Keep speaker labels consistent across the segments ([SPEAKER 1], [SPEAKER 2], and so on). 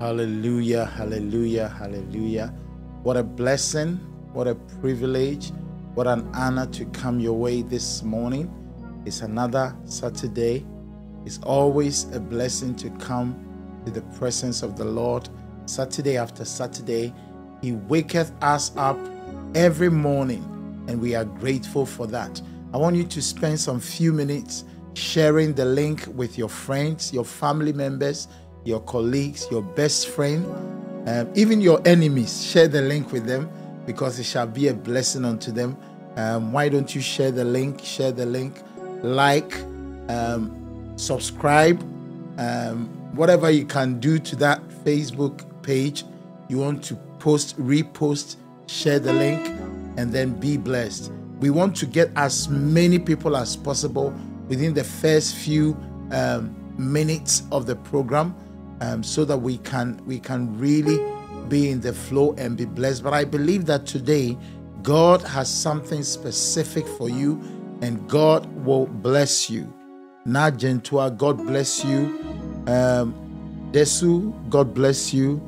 [SPEAKER 1] Hallelujah, hallelujah, hallelujah. What a blessing, what a privilege, what an honor to come your way this morning. It's another Saturday. It's always a blessing to come to the presence of the Lord Saturday after Saturday. He waketh us up every morning, and we are grateful for that. I want you to spend some few minutes sharing the link with your friends, your family members, your colleagues, your best friend, um, even your enemies. Share the link with them because it shall be a blessing unto them. Um, why don't you share the link? Share the link, like, um, subscribe, um, whatever you can do to that Facebook page. You want to post, repost, share the link, and then be blessed. We want to get as many people as possible within the first few um, minutes of the program, um, so that we can we can really be in the flow and be blessed. But I believe that today God has something specific for you, and God will bless you. Najentua, God bless you. Um, Desu, God bless you.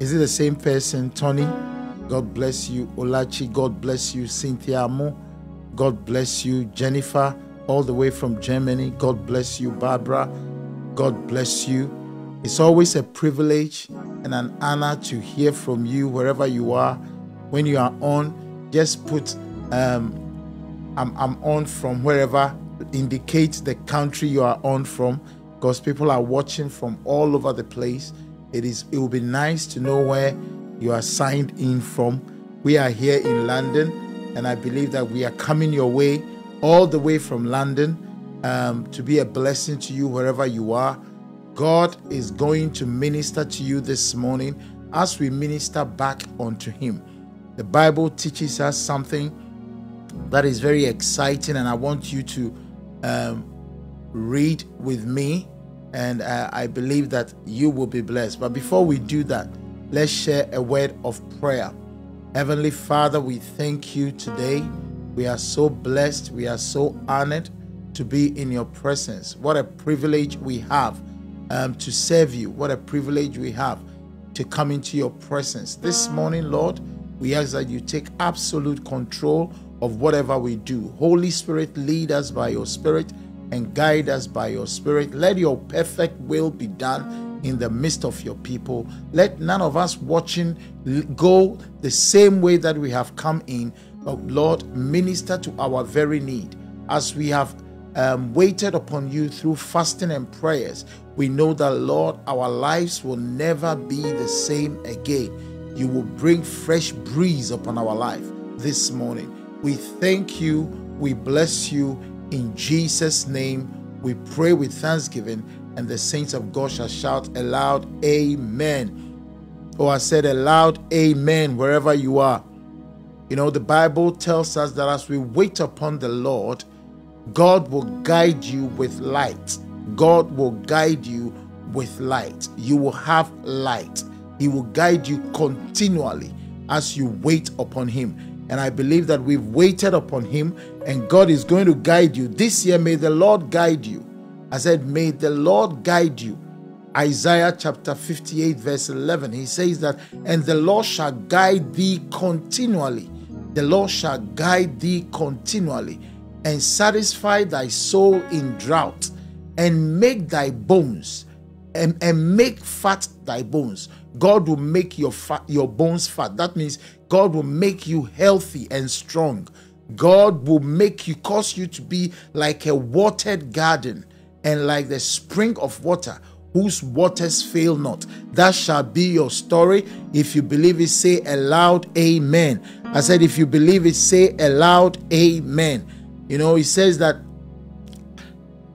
[SPEAKER 1] Is it the same person? Tony, God bless you. Olachi, God bless you. Cynthia Mo, God bless you. Jennifer, all the way from Germany, God bless you. Barbara, God bless you. It's always a privilege and an honor to hear from you wherever you are. When you are on, just put um, I'm, I'm on from wherever, indicate the country you are on from because people are watching from all over the place. It is it will be nice to know where you are signed in from. We are here in London, and I believe that we are coming your way all the way from London um, to be a blessing to you wherever you are. God is going to minister to you this morning as we minister back unto Him. The Bible teaches us something that is very exciting, and I want you to um, read with me, and uh, I believe that you will be blessed. But before we do that, let's share a word of prayer. Heavenly Father, we thank you today. We are so blessed, we are so honored to be in your presence. What a privilege we have um, to serve you. What a privilege we have to come into your presence. This morning, Lord, we ask that you take absolute control of whatever we do. Holy Spirit, lead us by your Spirit and guide us by your Spirit. Let your perfect will be done in the midst of your people. Let none of us watching go the same way that we have come in, but Lord, minister to our very need. As we have um, waited upon you through fasting and prayers, we know that, Lord, our lives will never be the same again. You will bring fresh breeze upon our life this morning. We thank you, we bless you, in Jesus' name, we pray with thanksgiving, and the saints of God shall shout aloud, Amen. Oh, I said aloud, Amen, wherever you are. You know, the Bible tells us that as we wait upon the Lord, God will guide you with light. God will guide you with light. You will have light. He will guide you continually as you wait upon Him. And I believe that we've waited upon Him and God is going to guide you. This year, may the Lord guide you. I said, May the Lord guide you. Isaiah chapter 58, verse 11, he says that, And the Lord shall guide thee continually. The Lord shall guide thee continually and satisfy thy soul in drought and make thy bones and, and make fat thy bones. God will make your fat, your bones fat. That means God will make you healthy and strong. God will make you, cause you to be like a watered garden and like the spring of water whose waters fail not. That shall be your story. If you believe it, say aloud, Amen. I said, if you believe it, say aloud, Amen. You know, he says that,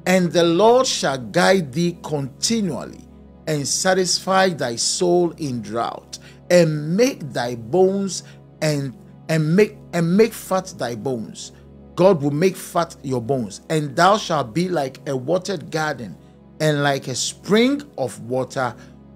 [SPEAKER 1] and the Lord shall guide thee continually and satisfy thy soul in drought and make thy bones and and make and make fat thy bones. God will make fat your bones, and thou shalt be like a watered garden and like a spring of water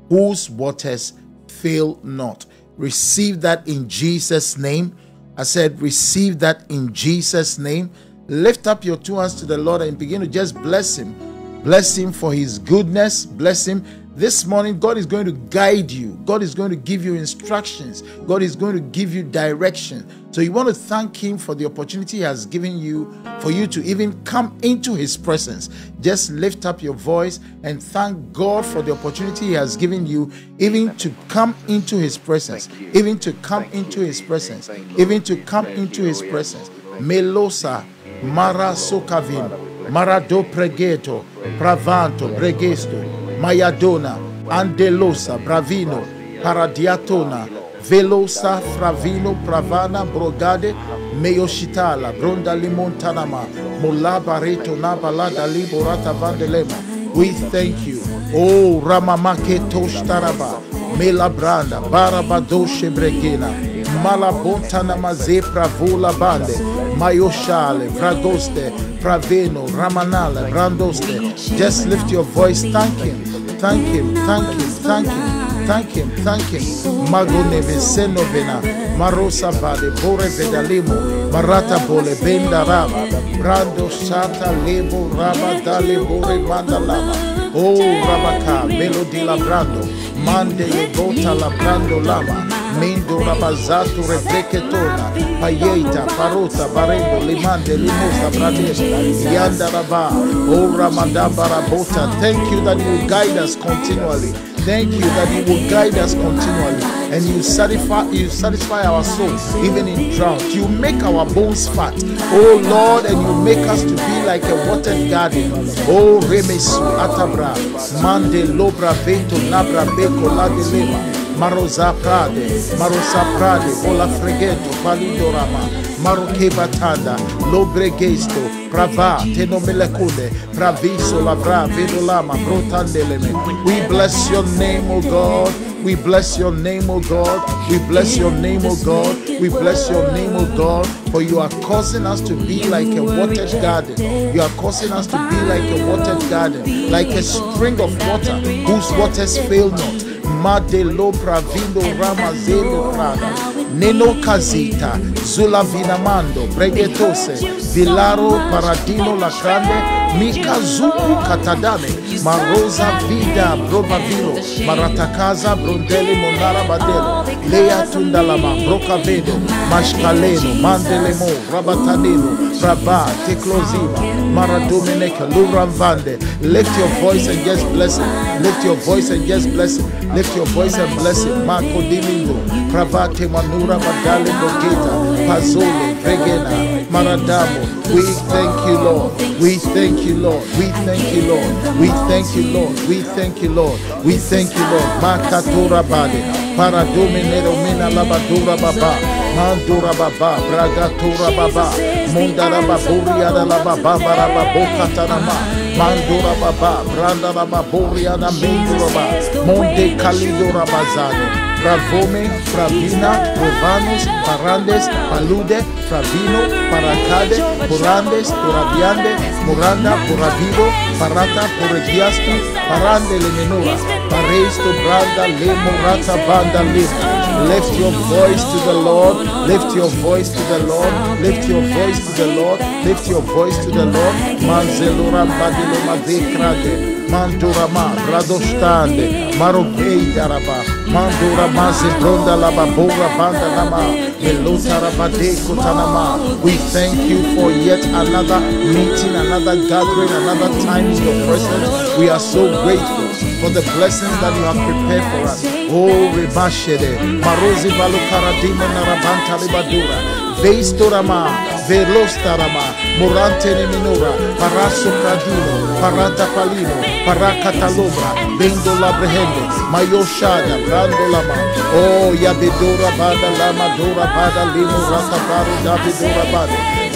[SPEAKER 1] whose waters fail not. Receive that in Jesus' name. I said, receive that in Jesus' name. Lift up your two hands to the Lord and begin to just bless Him. Bless Him for His goodness. Bless Him this morning, God is going to guide you. God is going to give you instructions. God is going to give you direction. So you want to thank Him for the opportunity He has given you for you to even come into His presence. Just lift up your voice and thank God for the opportunity He has given you, even to come into His presence, even to come into His presence, even to come into His presence. Melosa, Mara Sokavin, Marado Pregeto, Pravanto, Bregesto. Mayadona, Andelosa, Bravino, Paradiatona, Velosa, Fravino, Pravana, Brogade, Meoshitala, Bronda Limontanama, Mola Bareto, Nabalada Liborata Vandelema. We thank you. Oh, Ramamake Toshtaraba, Mela Branda, Barabadoshe Bregina, Malabontana Maze Pravola Bande, Mayoshale, Vragoste, Praveno, Ramanala, Brandoste. Just lift your voice. Thank Him. Thank Him. Thank Him. Thank Him. Thank Him. Thank Him. Magone Vesenovena, Marosa Bade, Bore Vedalimo, Marata Bole, Benda Raba, Brando Sata, Lebo, Raba, Dale, Bore, Mandalama. Oh, Rabaka, Melody Labrando, Mande Bota Labrando Lama, Mendo Rabazato Rebreketona, Payeta, Parota, Barendo, Limande, Limosa, Bradesta, Yanda Raba, Oh, Ramadamba Rabota. Thank you that you guide us continually. Thank you that you will guide us continually and you satisfy you satisfy our soul even in drought. You make our bones fat. Oh Lord, and you make us to be like a watered garden. Oh Remesu Atabra, Mande Lobra Vento Nabra Beko Ladelema. Marosa Prade, Marosa Prade, Ola Fregeto, Palindorama, Maroke Batanda, Lobregesto, Prava, Tenomelekune, Praviso Lavra, Vedolama, Brotandeleme. We bless your name, O God. We bless your name, O God. We bless your name, O God. We bless your name, O God. For you are causing us to be like a watered garden. You are causing us to be like a watered garden, like a spring of water whose waters fail not. Madelo Pravindo Ramazelo Prada Neno Kazita Zula Vinamando Bregetose Vilaro Paradino Lacrande Mika Zuku Katadame Marosa Vida Brovavilo Maratakaza Brondele Monara Badelo Lea Tundalama Brocavedo Mashkaleno Mandelemo Rabatanino Rabba Teclosiva Maradomeneka Luramvande Lift your voice and just bless it Lift your voice and just bless it Lift your voice and bless it Marco Dimingo Pravate Manura Badale Bogeta Pazole Vegena Maradamo we thank you, Lord. We thank you, Lord. We thank you, Lord. We thank you, Lord. We thank you, Lord. We thank you, Lord. Makatura bade. Para dominero mina labadura baba. Mandura baba. Bragatura baba. Mundara baburia la baba. Barababoka tanama. Mandura baba. Branda baburia da mendura ba. Monte calidura bazano. Bravome, Bravina, Provanos, Parandes, Palude, Pravino, Paracade, Porandes, Porabiande, Moranda, Poravivo, Parata, Poregiasto, Parande, Lemenora, Paresto, Branda, Lemo, Rata, Banda, Lemo. Lift your voice to the Lord. Lift your voice to the Lord. Lift your voice to the Lord. Lift your voice to the Lord. Manzelura Badilo Madekrade. Mandurama, Radostande, Marokei Daraba, Mandura Mazi Bronda Banda Nama, Melotara Bade Kotanama. We thank you for yet another meeting, another gathering, another time in your presence. We are so grateful for the blessings that you have prepared for us. Oh, Rebashede, Marozi Balukaradima Narabanta Libadura, Veistorama, Velostarama, Morante Neminora, Paraso Pradino, Parata Palino, Paracatalobra, Bendo Labrehende, Mayoshada, Brando Lama, Oh Yabedora Bada Lama Dora Bada Limo Ratabaru Davidora Bada,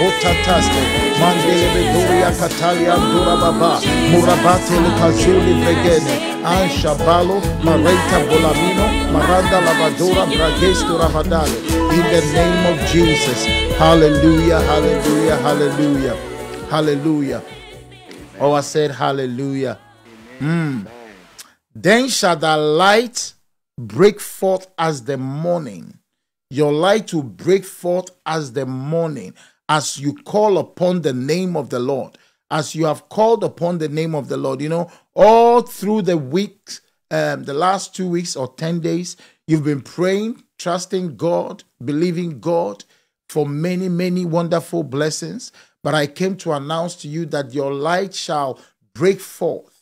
[SPEAKER 1] Botataste, Mandele Bedoria Catalia Dora Baba, Murabate Lucazuli Bregene, Ansha Balo, Mareta Bolamino, Maranda Lavadora, Bragesto in the name of Jesus. Hallelujah, hallelujah, hallelujah, hallelujah. Oh, I said hallelujah. Mm. Then shall the light break forth as the morning. Your light will break forth as the morning as you call upon the name of the Lord. As you have called upon the name of the Lord, you know, all through the weeks, um, the last two weeks or 10 days, you've been praying, trusting God, believing God for many, many wonderful blessings. But I came to announce to you that your light shall break forth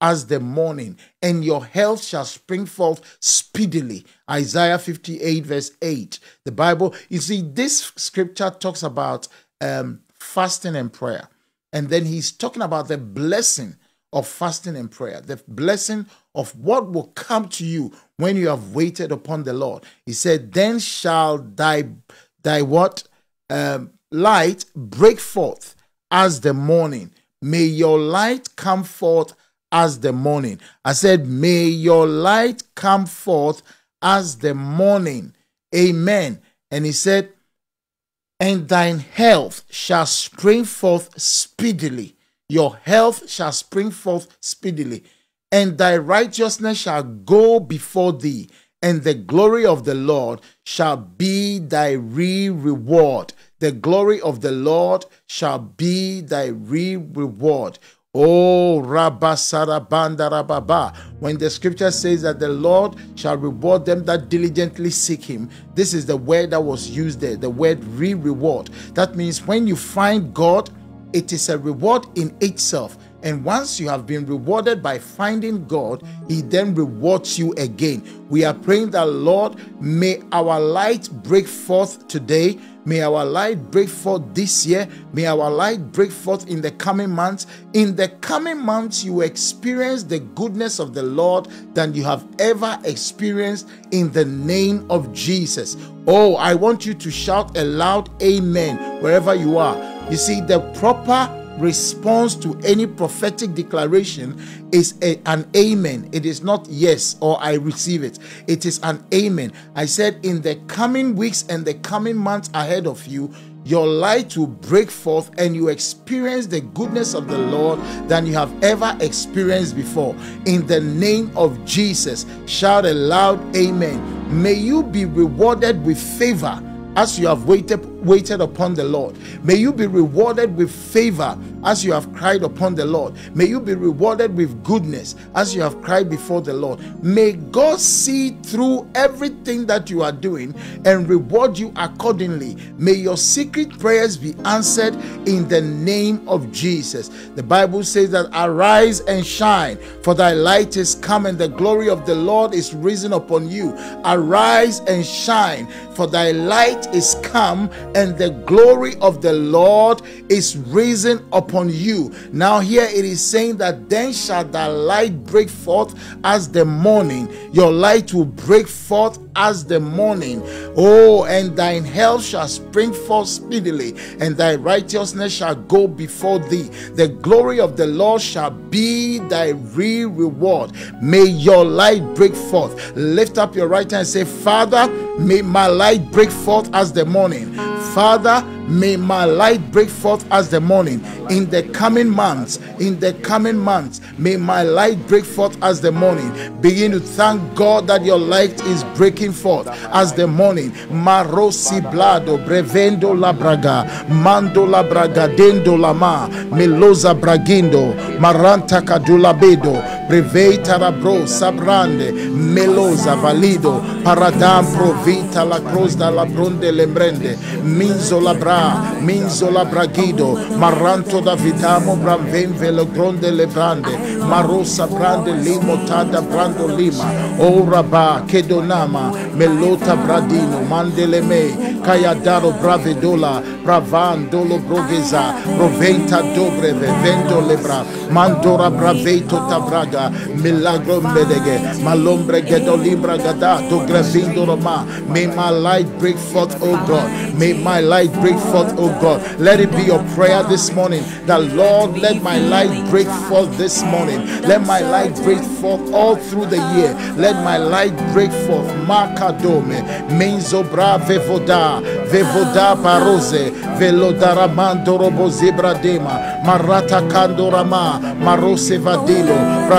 [SPEAKER 1] as the morning, and your health shall spring forth speedily. Isaiah 58, verse 8. The Bible, you see, this scripture talks about um, fasting and prayer. And then he's talking about the blessing of fasting and prayer, the blessing of what will come to you when you have waited upon the Lord. He said, Then shall thy thy what um, light break forth as the morning. May your light come forth as the morning. I said, May your light come forth as the morning. Amen. And he said, and thine health shall spring forth speedily. Your health shall spring forth speedily, and thy righteousness shall go before thee, and the glory of the Lord shall be thy re reward. The glory of the Lord shall be thy re reward. Oh, Rabasarabanda Rababa. When the scripture says that the Lord shall reward them that diligently seek him, this is the word that was used there, the word re reward. That means when you find God, it is a reward in itself. And once you have been rewarded by finding God, He then rewards you again. We are praying that, Lord, may our light break forth today May our light break forth this year. May our light break forth in the coming months. In the coming months, you experience the goodness of the Lord than you have ever experienced in the name of Jesus. Oh, I want you to shout a loud amen wherever you are. You see, the proper response to any prophetic declaration is a, an amen. It is not yes or I receive it. It is an amen. I said, in the coming weeks and the coming months ahead of you, your light will break forth and you experience the goodness of the Lord than you have ever experienced before. In the name of Jesus, shout a loud amen. May you be rewarded with favor as you have waited waited upon the Lord. May you be rewarded with favor as you have cried upon the Lord. May you be rewarded with goodness as you have cried before the Lord. May God see through everything that you are doing and reward you accordingly. May your secret prayers be answered in the name of Jesus. The Bible says that arise and shine, for thy light is come and the glory of the Lord is risen upon you. Arise and shine, for thy light is come and the glory of the Lord is risen upon you. Now, here it is saying that then shall thy light break forth as the morning. Your light will break forth as the morning. Oh, and thine health shall spring forth speedily, and thy righteousness shall go before thee. The glory of the Lord shall be thy real reward. May your light break forth. Lift up your right hand and say, Father, may my light break forth as the morning. Father, may my light break forth as the morning. In the coming months, in the coming months, may my light break forth as the morning. Begin to thank God that your light is breaking forth as the morning. Marosi blado brevendo la braga, mando la braga dendo la ma, melosa bragindo, maranta cadula bedo, brevei tarabro sabrande, melosa valido, paradam provita la cruz da la bronde lembrende, minzo la bra, minzo la bragido, maranto da vitamo bramven velo gronde le brande, marosa brande limo tada brando lima, ora ba kedonama, melota bradino, mandele me, kayadaro bravedola, bravandolo broveza, proventa dobre vevendo lebra, mandora braveto tabraga, milagro medege, malombre gedolibra gada, do gravindo roma, may my light break forth, oh God, may my light break forth, oh God, let it be your prayer this morning, that Lord, let my light break forth this morning, let my light break forth all through the year, let my light break forth, makadome, menzo bra vevoda, vevoda barose, velodaramando robo zebra dema, marata kandorama, marose vadilo,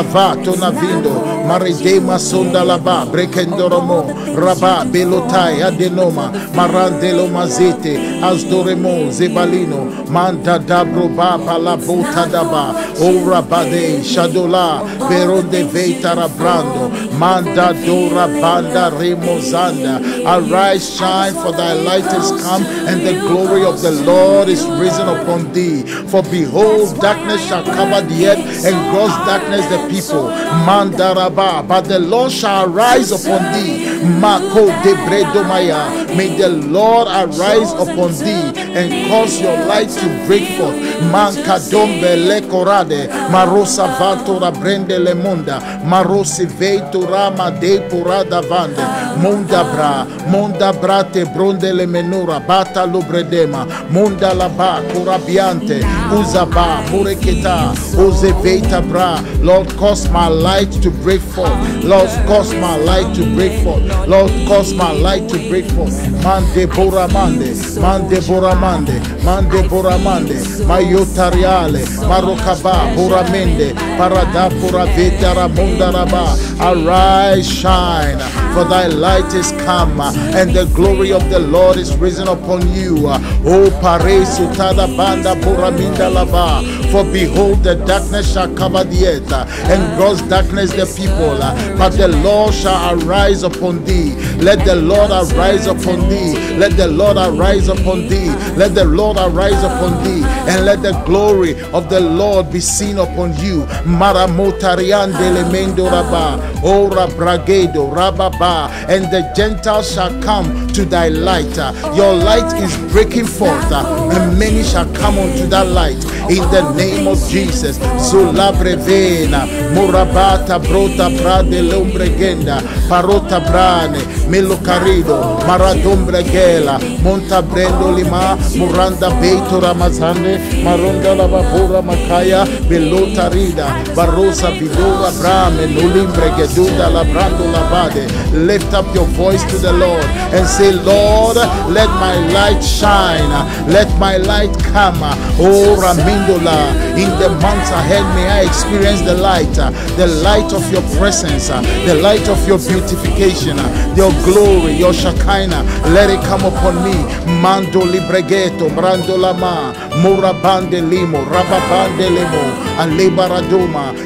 [SPEAKER 1] bravato navindo, maridema sonda laba, brekendoromo, raba, belotai, adenoma, marandelo mazete, asdoremo, zebalino, manda dabro baba la bota daba, ora bade, shadola, veronde veita rabrando, manda dora banda remozanda, arise, shine, for thy light is come, and the glory of the Lord is risen upon thee. For behold, darkness shall cover the earth, and gross darkness the people. Mandaraba, but the Lord shall arise upon thee. Mako de bredomaya. May the Lord arise upon thee and cause your light to break forth. Mankadombe le corade, marosa vatora brende le monda, marosi veito rama de purada vande, monda bra, monda brate bronde le men menura bata lubredema munda laba kurabiante uzaba mureketa bra. Lord cause my light to break forth. Lord cause my light to break forth. Lord cause my light to break forth. Mande boramande mande boramande mande boramande mayotariale marokaba boramende parada ramunda raba arise shine for thy light is come and the glory of the Lord is risen upon you. Oh, o pare sutada banda boraminda lava for behold the darkness shall cover the earth uh, and gross darkness the people uh, but the Lord shall arise upon thee. Let the Lord arise upon thee. Let the Lord arise upon thee. Let the Lord arise upon thee and let the glory of the Lord be seen upon you. Mara maramotarian delemendo raba ora bragedo rababa and the Gentiles shall come to thy light. Your light is breaking forth and many shall come unto that light. In the name of Jesus. Sulla Zulabrevena Murabata Brota Prade Lombregenda Parota Brane Melocarido Maradombregela Monta Brendo Lima Muranda Beito Ramazane Maronda Lavapura Makaya Belota Rida Barosa Vidora Brame Nulimbregeduda Labrando Lavade. Lift up your voice to the Lord and say Lord let my light shine. Let my light come. Oh Ramindola Uh, in the months ahead may I experience the light uh, the light of your presence uh, the light of your beautification your glory your Shekinah. Let it come upon me. Mando libregeto brando lama murabande limo rababande limo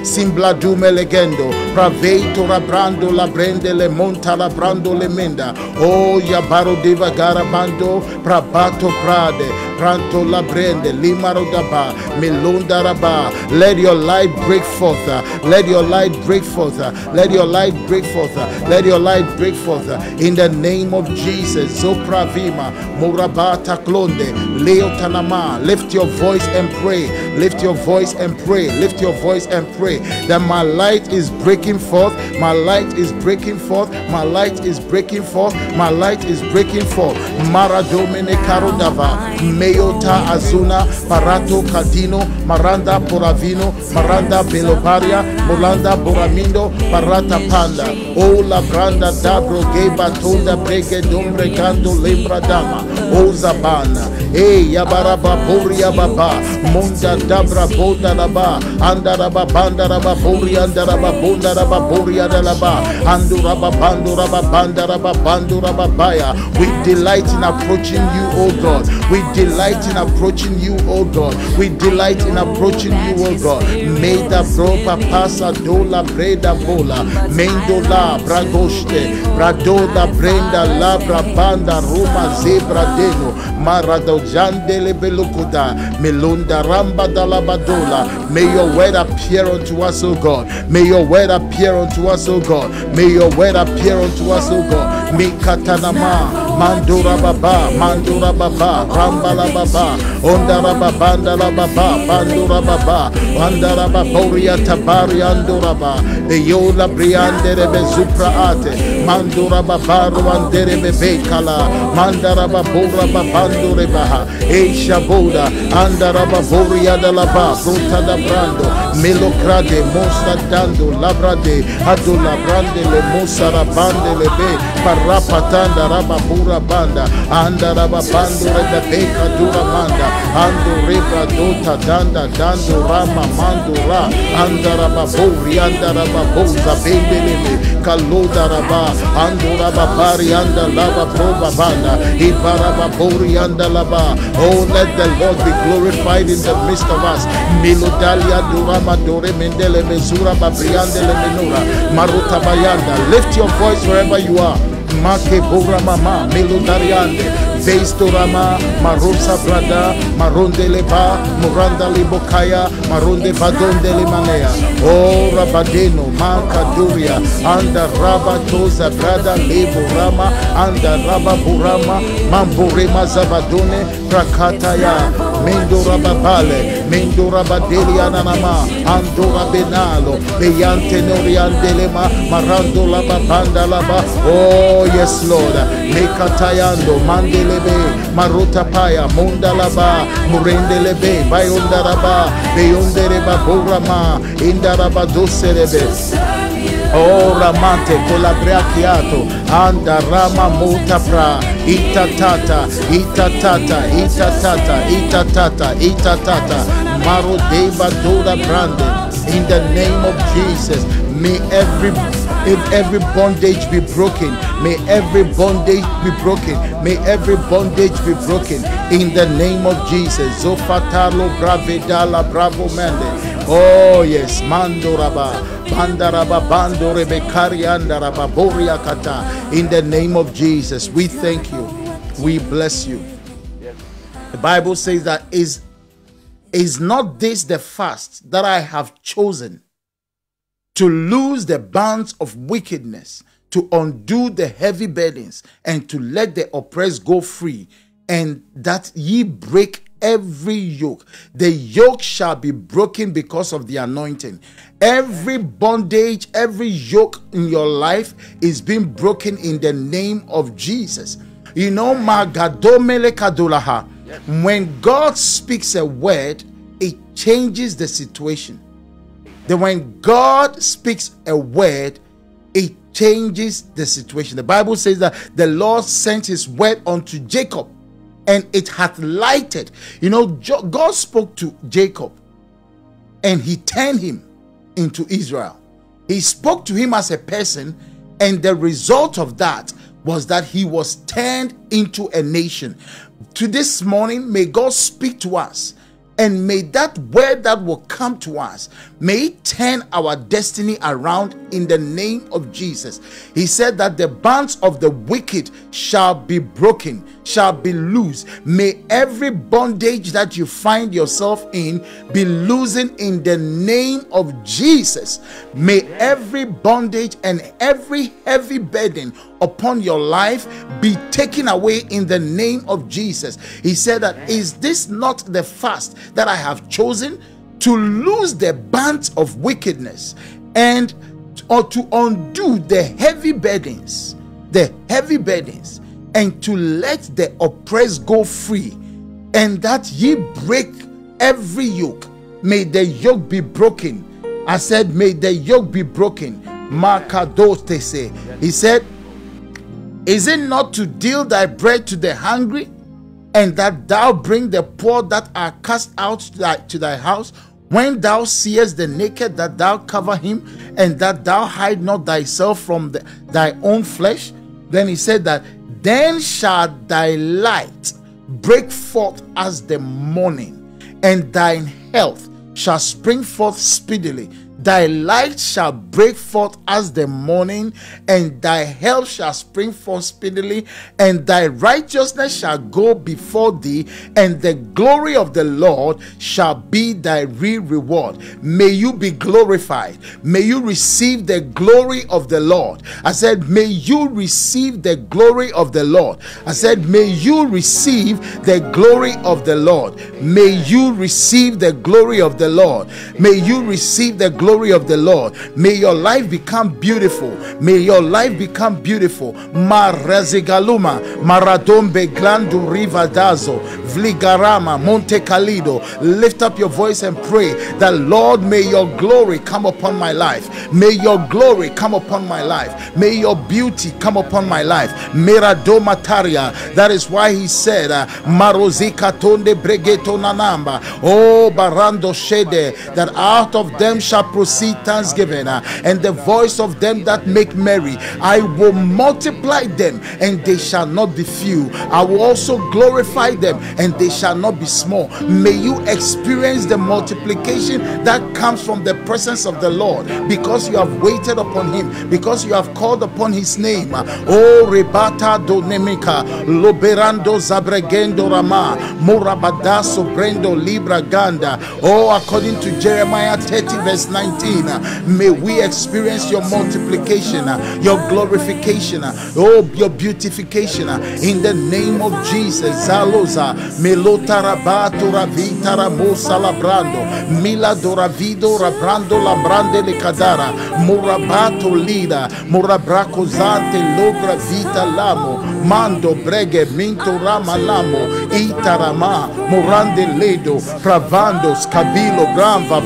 [SPEAKER 1] simbla dume legendo praveito rabrando la brende le monta la brando le menda. Oh yabaro deva garabando prabato prade pranto la brende limaro daba melonda let your light break forth. Let your light break forth. Let your light break forth. Let your light break forth. In the name of Jesus. Zopravima. Morabata klonde. Leo tanama. Lift your voice and pray. Lift your voice and pray. Lift your voice and pray. That my light is breaking forth. My light is breaking forth. My light is breaking forth. My light is breaking forth. Maradomene karodava meyota azuna. Parato kadino maranda poravino maranda beloparia molanda boramindo parata panda. O la branda dabro geba tonda brege dombre gando lembra dama. O zabana e yabaraba boria baba monda dabra bonda laba andaraba banda raba boria andaraba bonda raba boria dalaba anduraba bando raba banda raba bando raba baya. We delight in approaching you o God. We delight in approaching you o God. We delight in approaching you o God. May the propa pasa dola breda bola mendola bragoste bradoda brenda labra banda roma zebra deno. Marado jandele belukuda. Melunda ramba dalabadola. May your word appear unto us o God. May your word appear unto us o God. May your word appear unto us o God. Mikatanama mandura baba mandura baba rambala baba ondara babanda la baba bandura baba andara baboria tabari andura ba eyola briandere bezupra ate mandura babaru andere bebekala mandara babura babandure baha eisha boda andara baboria de la ba fruta da brando melocrade mosta dando labrade adula brande le musara bande le be parapatanda rababura banda anda rababando rebeka dura manda ando rebra dota danda dando rama mando ra anda rababuri anda rababoza bendeleme kaloda raba anda lava proba banda anda lava oh let the Lord be glorified in the midst of us. Melodalia durama dore mendele mezura babriandele menura maruta bayanda. Lift your voice wherever you are make bora mama melodariande Veistorama, Marosa Brada, Maronde Leba, Moranda Libokaya, Maronde Vadonde Limanea, O Rabadeno, Mankaduria, Anda Rabatoza Brada Lebo Rama, Anda Rababurama, Mamborema Zabadone, Prakataya, Mendora Babale, Mendora Badelia Nanama, Andora Benalo, Beyante Noriandelema, Marando Laba Banda Laba. Oh, yes, Lord. Mekatayando, Mandelebe, Maruta Paya, Mondalaba, Murendelebe, Bayondaraba, Beyondereba Borama, Indaraba Doserebe. Oh Ramante colabriachiato anda rama mutapra itatata itatata itatata itatata itatata maro deba dora brande in the name of Jesus may every if every bondage be broken may every bondage be broken may every bondage be broken in the name of Jesus zofatalo bravedala bravo mende oh yes mando raba in the name of Jesus, we thank you. We bless you. The Bible says that is is not this the fast that I have chosen to loose the bands of wickedness, to undo the heavy burdens, and to let the oppressed go free, and that ye break every yoke. The yoke shall be broken because of the anointing. Every bondage, every yoke in your life is being broken in the name of Jesus. You know, Magadomele Kadulaha. When God speaks a word, it changes the situation. Then when God speaks a word, it changes the situation. The Bible says that the Lord sent his word unto Jacob and it hath lighted. You know, God spoke to Jacob and he turned him into Israel. He spoke to him as a person, and the result of that was that he was turned into a nation. To this morning, may God speak to us and may that word that will come to us may it turn our destiny around in the name of jesus. He said that the bands of the wicked shall be broken shall be loose may every bondage that you find yourself in be loosened in the name of jesus. May every bondage and every heavy burden upon your life be taken away in the name of Jesus. He said that is this not the fast that I have chosen to lose the bands of wickedness and or to undo the heavy burdens, the heavy burdens, and to let the oppressed go free, and that ye break every yoke. May the yoke be broken. I said, May the yoke be broken. He said, is it not to deal thy bread to the hungry, and that thou bring the poor that are cast out to thy, to thy house? When thou seest the naked, that thou cover him, and that thou hide not thyself from the, thy own flesh? Then he said that, then shall thy light break forth as the morning, and thine health shall spring forth speedily. Thy light shall break forth as the morning, and thy help shall spring forth speedily, and thy righteousness shall go before thee, and the glory of the Lord shall be thy real reward. May you be glorified. May you receive the glory of the Lord. I said, May you receive the glory of the Lord. I said, May you receive the glory of the Lord. May you receive the glory of the Lord. May you receive the glory glory of the Lord. May your life become beautiful. May your life become beautiful. Marazigaluma, Maradombe, Glandu, Rivadazo, Vligarama, Monte Calido. Lift up your voice and pray that, Lord, may your glory come upon my life. May your glory come upon my life. May your beauty come upon my life. Mataria. That is why he said, uh, Marozika tonde bregeto nanamba. Oh, barando shede. That out of them shall proceed thanksgiving uh, and the voice of them that make merry. I will multiply them and they shall not be few. I will also glorify them and they shall not be small. May you experience the multiplication that comes from the presence of the Lord because you have waited upon him, because you have called upon his name. Oh, rebata do nemika, loberando zabregendo rama, morabadaso brendo libra ganda. Oh, according to Jeremiah 30, verse 9 2019, may we experience your multiplication, your glorification, oh, your beautification in the name of Jesus. Zaloza, Melota Rabato Ravita Ramosa Labrando, Mila Doravido Rabrando Labrande Murabato Lida, Murabraco Zante Logra Vita Lamo, Mando Brege Minto Rama Lamo, Itarama, Morande Ledo, Pravando, Scabilo, Granva,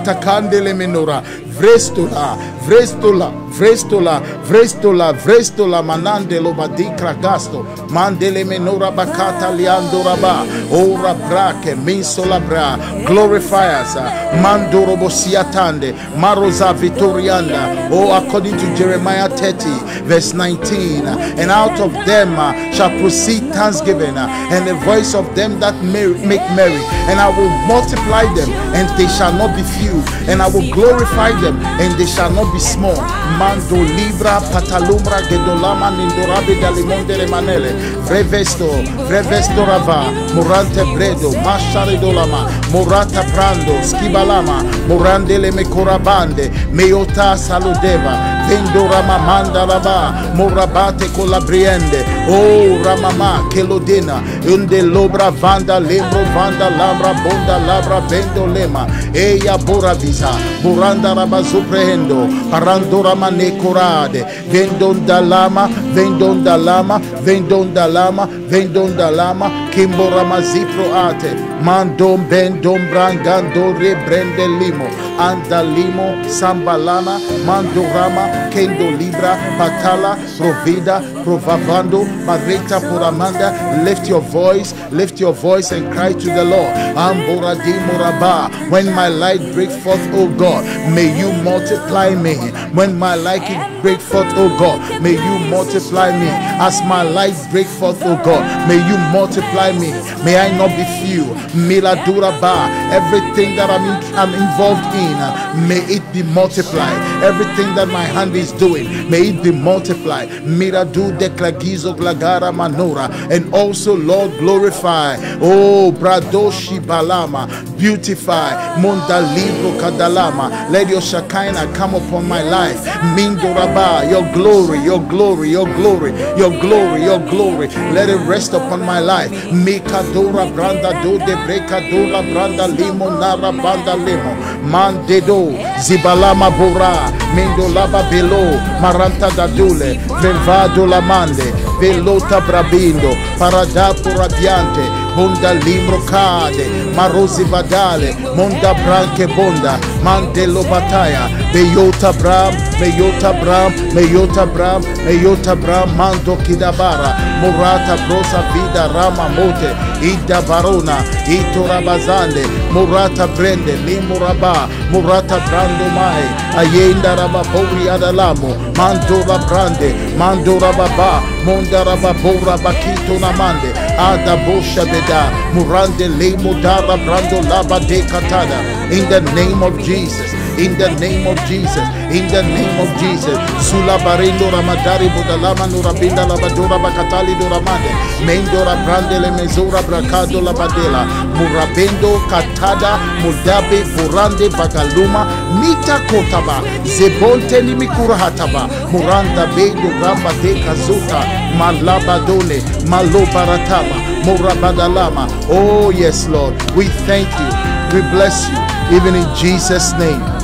[SPEAKER 1] Morata Candele Menora, Vrestola, Vrestola, Vrestola, Vrestola, Vrestola, Manande Lobadikra Gasto, Mandele Menora Bakata Liando Raba, Ora Brake, Minsola Bra, glorify us, Mandoro Siatande, Marosa Vitorianda, oh, according to Jeremiah 30, verse 19, and out of them uh, shall proceed thanksgiving, uh, and the voice of them that make merry, and I will multiply them, and they shall not be few, and I will glorify them and they shall not be small. Mando libra patalumbra gedolama nindorabe dalimonde le manele. Vrevesto, vrevesto rava, murante bredo, mashare dolama, murata prando, skibalama, murande le mekorabande, meota saludeva, vendo ramamanda raba, morabate colabriende, oh ramama, kelodena, unde lobra vanda, lembro vanda, lambra bonda, labra vendo lema, eia boravisa, buranda raba suprehendo, parandora mane corade, vendon da lama, vendon da lama, vendon da lama, vendon da lama, kimbora mazipro ate, mandom bendom brangando rebrende limo, andalimo, sambalana, mandorama, kendo libra, patala, provida, provavando, marita puramanda, lift your voice, lift your voice and cry to the Lord, ambora di moraba, when my light break forth, O God, may you multiply me. When my light break forth, oh God, may you multiply me. As my light break forth, oh God, may you multiply me. May I not be few. Miladura ba. Everything that I'm, in, I'm involved in, may it be multiplied. Everything that my hand is doing, may it be multiplied. Miradu de clagizo glagara manora. And also, Lord, glorify. Oh, bradoshi balama. Beautify. Munda libro kadalama. Let your Shekinah come upon my life. Mindoraba, your glory, your glory, your glory, your glory, your glory. Let it rest upon my life. Mikadora branda do de brekadora branda limo nara banda limo. Mandedo, zibalama bora, mindolaba belo, maranta dadule, velvado la mande, velota brabindo, paradapo radiante, Bonda Limbro Cade, Marosi Vadale, Monda Branche Bonda, Mandelo Bataya, Beyota Bram, Meyota Bram, Meyota Bram, Meyota Bram, Mando Kidabara, Murata Brosa Vida Rama Mote, Ida Barona, Itora Bazande, Murata Brende, Limuraba, Murata Brando Mai, Ayenda Rababori Adalamo, Mandora Brande, Mandora Baba, Monda Rababora Bakito Namande, Ada Bosha Beda, Murande Le Mudara Brando Laba de Katada, in the name of Jesus in the name of Jesus. In the name of Jesus. Sula barendo ramadari budalama nurabinda labadura bakatali duramande. Mendora brandele mezura bracado labadela. Murabendo katada mudabe burande bagaluma mita kotaba. Zebonte limikura hataba. Muranda bendo ramba de kazuta. Malabadole malobaratama. Murabadalama. Oh yes, Lord. We thank you. We bless you. Even in Jesus' name.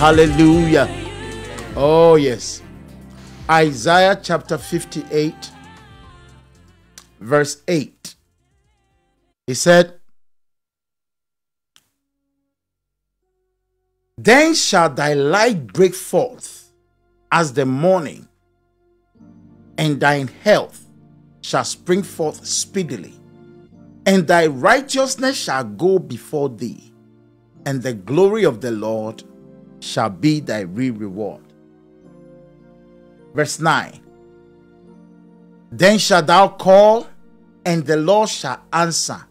[SPEAKER 1] Hallelujah. Oh, yes. Isaiah chapter 58, verse 8. He said, Then shall thy light break forth as the morning, and thine health shall spring forth speedily, and thy righteousness shall go before thee, and the glory of the Lord shall be thy real reward. Verse 9 Then shalt thou call, and the Lord shall answer.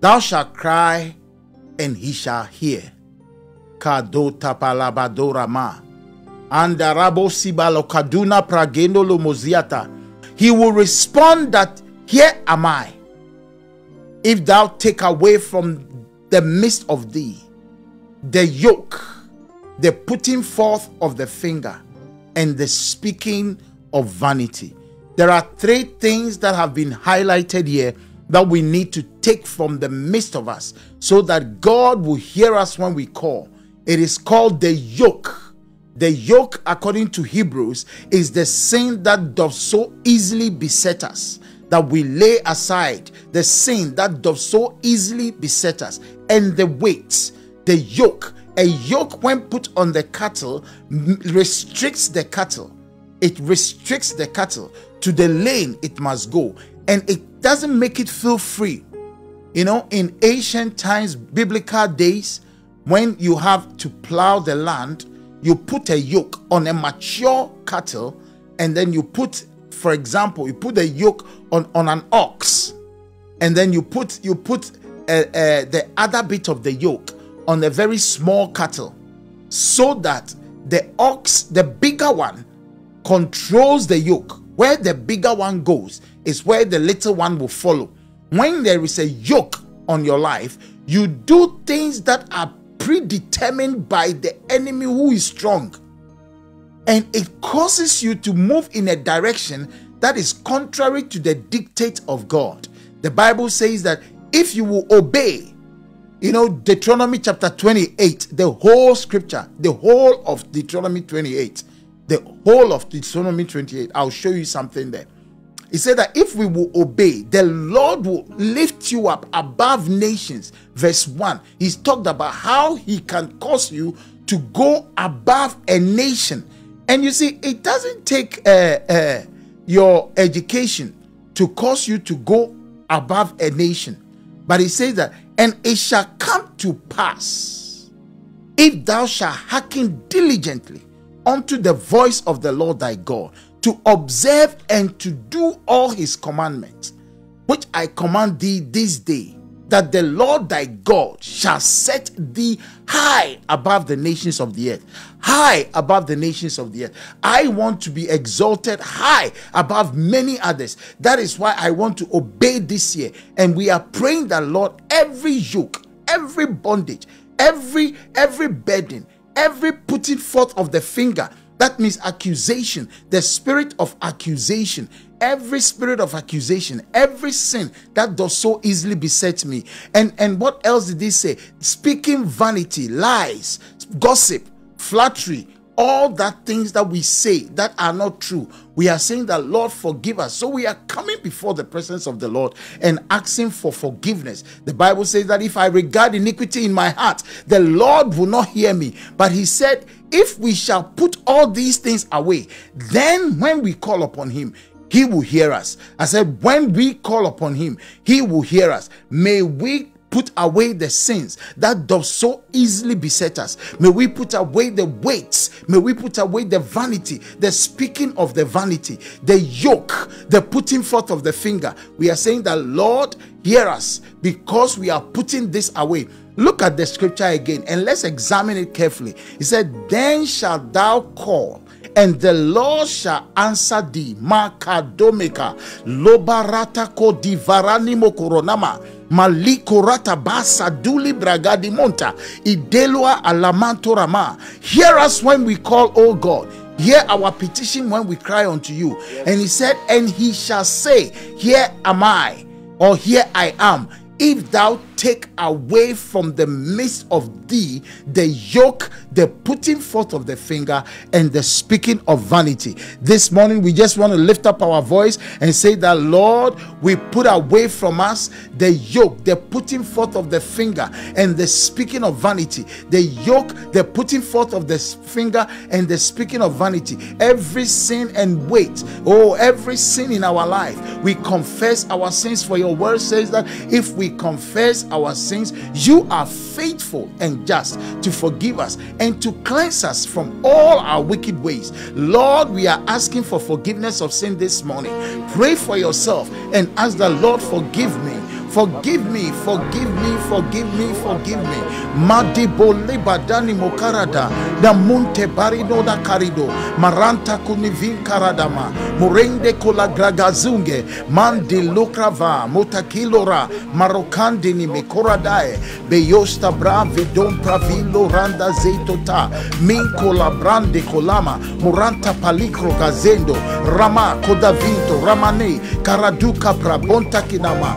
[SPEAKER 1] Thou shalt cry, and he shall hear. Kado tapalabadora ma. Andarabo sibalo kaduna. He will respond that, Here am I. If thou take away from the midst of thee the yoke, the putting forth of the finger, and the speaking of vanity. There are three things that have been highlighted here that we need to take from the midst of us so that God will hear us when we call. It is called the yoke. The yoke, according to Hebrews, is the sin that does so easily beset us that we lay aside the sin that does so easily beset us and the weights, the yoke. A yoke, when put on the cattle, restricts the cattle. It restricts the cattle to the lane it must go and it doesn't make it feel free. You know, in ancient times, biblical days, when you have to plow the land, you put a yoke on a mature cattle and then you put for example you put a yoke on on an ox and then you put you put uh, uh, the other bit of the yoke on a very small cattle so that the ox the bigger one controls the yoke where the bigger one goes is where the little one will follow when there is a yoke on your life you do things that are predetermined by the enemy who is strong. And it causes you to move in a direction that is contrary to the dictate of God. The Bible says that if you will obey, you know, Deuteronomy chapter 28, the whole scripture, the whole of Deuteronomy 28, the whole of Deuteronomy 28, I'll show you something there. He said that if we will obey, the Lord will lift you up above nations. Verse 1, he's talked about how he can cause you to go above a nation. And you see, it doesn't take uh, uh, your education to cause you to go above a nation. But he says that, and it shall come to pass if thou shalt hearken diligently unto the voice of the Lord thy God to observe and to do all his commandments, which I command thee this day, that the Lord thy God shall set thee high above the nations of the earth. High above the nations of the earth. I want to be exalted high above many others. That is why I want to obey this year. And we are praying that, Lord, every yoke, every bondage, every every burden, every putting forth of the finger that means accusation, the spirit of accusation, every spirit of accusation, every sin that does so easily beset me. And and what else did he say? Speaking vanity, lies, gossip, flattery, all that things that we say that are not true we are saying that lord forgive us so we are coming before the presence of the lord and asking for forgiveness the bible says that if i regard iniquity in my heart the lord will not hear me but he said if we shall put all these things away, then when we call upon him, he will hear us. I said, when we call upon him, he will hear us. May we put away the sins that does so easily beset us. May we put away the weights. May we put away the vanity, the speaking of the vanity, the yoke, the putting forth of the finger. We are saying that, Lord, hear us because we are putting this away. Look at the scripture again and let's examine it carefully. He said, Then shalt thou call, and the Lord shall answer thee. Makadomeka, lobarata ko divaranimo koronama. Malikorata basa duli bragadi monta idelua alamanto rama. Hear us when we call, O God. Hear our petition when we cry unto you. And he said, And he shall say, Here am I, or here I am if thou take away from the midst of thee the yoke, the putting forth of the finger, and the speaking of vanity. This morning, we just want to lift up our voice and say that, Lord, we put away from us the yoke, the putting forth of the finger, and the speaking of vanity. The yoke, the putting forth of the finger, and the speaking of vanity. Every sin and weight, oh, every sin in our life, we confess our sins. For your word says that if we confess our sins, you are faithful and just to forgive us and to cleanse us from all our wicked ways. Lord, we are asking for forgiveness of sin this morning. Pray for yourself and ask the Lord, forgive me Forgive me, forgive me, forgive me, forgive me. Madibole badani mokarada. Da munte barido da carido maranta kunivin karadama murende kola gragazunge. Mandi lukrava motakilora marokandi ni mekoradae beyosta brave don pravilo randa zeitota min kola brande kolama. Muranta palikro gazendo. Rama kodavinto ramane. Karaduka brabonta kinama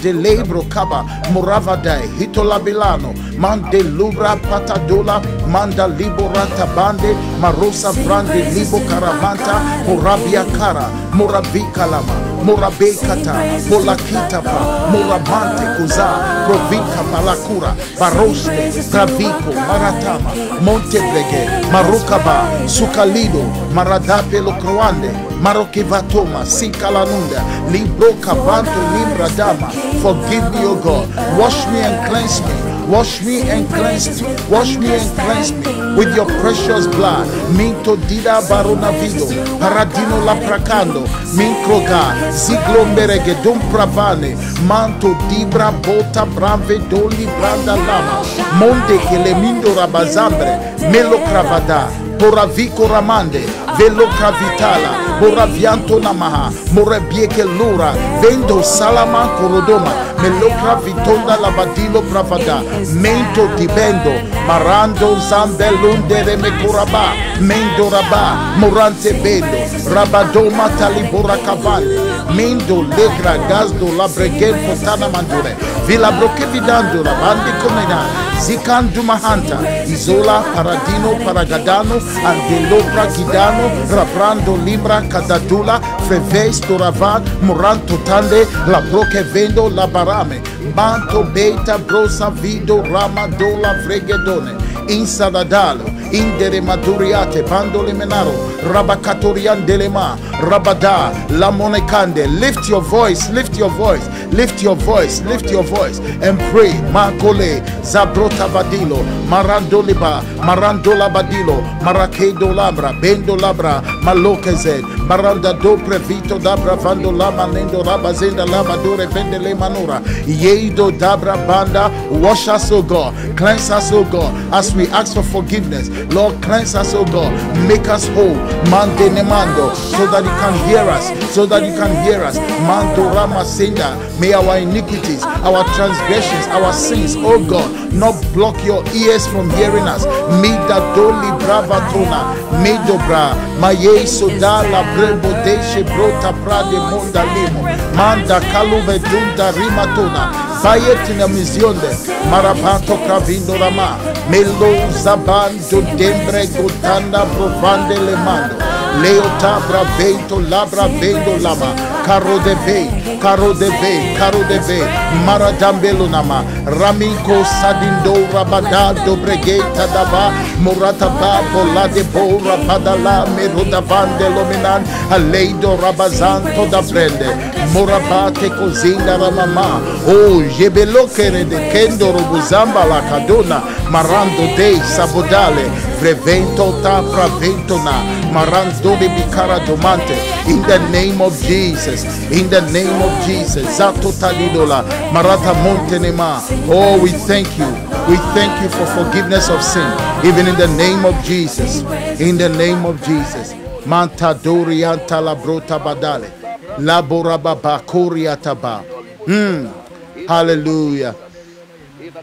[SPEAKER 1] murande lebro kaba muravadae hitolabilano mande lubra patadola manda liborata bande marosa brande libo karavanta morabia kara morabikalama morabekata molakitapa morabante kuza provinka palakura baroste praviko maratama montebrege marukaba sukalido maradape lokroande marokevatoma sinkalanunda libro kabanto limbradama forgive me o god wash me and cleanse me Wash me and cleanse me. Wash me and cleanse me with your precious blood. Minto dida barona vido. Paradino la prakando. Minkroga. Ziglomberege dum pravane. Manto dibra bota brave doli branda lama. Monde che le mindo rabazambre. Melo cravada. Poravico ramande. Velo cravitala. Moravianto namaha. Morabieke lura. Vendo salama korodoma. Melokra vitonda labadilo bravada. Mento dibendo. Marando zambelundere mekuraba. Mendo raba. Morante bendo. Rabadoma talibora cavale. Mendo legra gazdo la bregen fotana mandure. Villa broke vidando la bandi comena. Zikandu mahanta. Isola paradino paragadano. Andelopra gidano. Rabrando libra cadadula. Freves toravan. Moranto tande. La broke vendo la barame. Manto beta brosa vido ramadola fregedone. Insadadalo. Indere maduriate. Bandole menaro. Rabacatorian delema. Rabada. La monecande. Lift your voice. Lift your voice. Lift your voice. Lift your voice. And pray. Makole. Zabrota badilo. Marandoliba. Marandola badilo. Marakedo labra. Bendo labra. Malokezed. Maranda do previto dabra vando lama nendo rabazenda lama dore vendele manura. Yeido dabra banda. Wash us, O God. Cleanse us, O God. As we ask for forgiveness. Lord, cleanse us, O God. Make us whole. Mande nemando. So that you can hear us. So that you can hear us. Mando rama senda. May our iniquities, our transgressions, our sins, O God, not block your ears from hearing us. Mida doli brava tona. Medobra. Maye soda la brebo deshe brota prade monda limo. Manda kaluve dunda rimatona. Bayetina mizionde. Marabato kravindo rama. Melo zaban do dembre gotanda provande le mando. Leota bravento labra vendo lama. Caro de ve, caro de ve, caro de ve. Maradambelo nama. Ramiko sadindo rabada dobregeta daba. Morata ba bola de bo rabadala meruda vande lominan. Aleido rabazanto da prende. Morabate cozinda ramama. Oh, jebelo kere de kendo robuzamba la cadona. Marando de sabodale. Prevento ta praventona. Marandone bicara domante. In the name of Jesus. In the name of Jesus. Zato talidola. Marata montenema. Oh, we thank you. We thank you for forgiveness of sin. Even in the name of Jesus. In the name of Jesus. Manta dorianta la brota badale. Laborababa koriataba. Hmm. Hallelujah.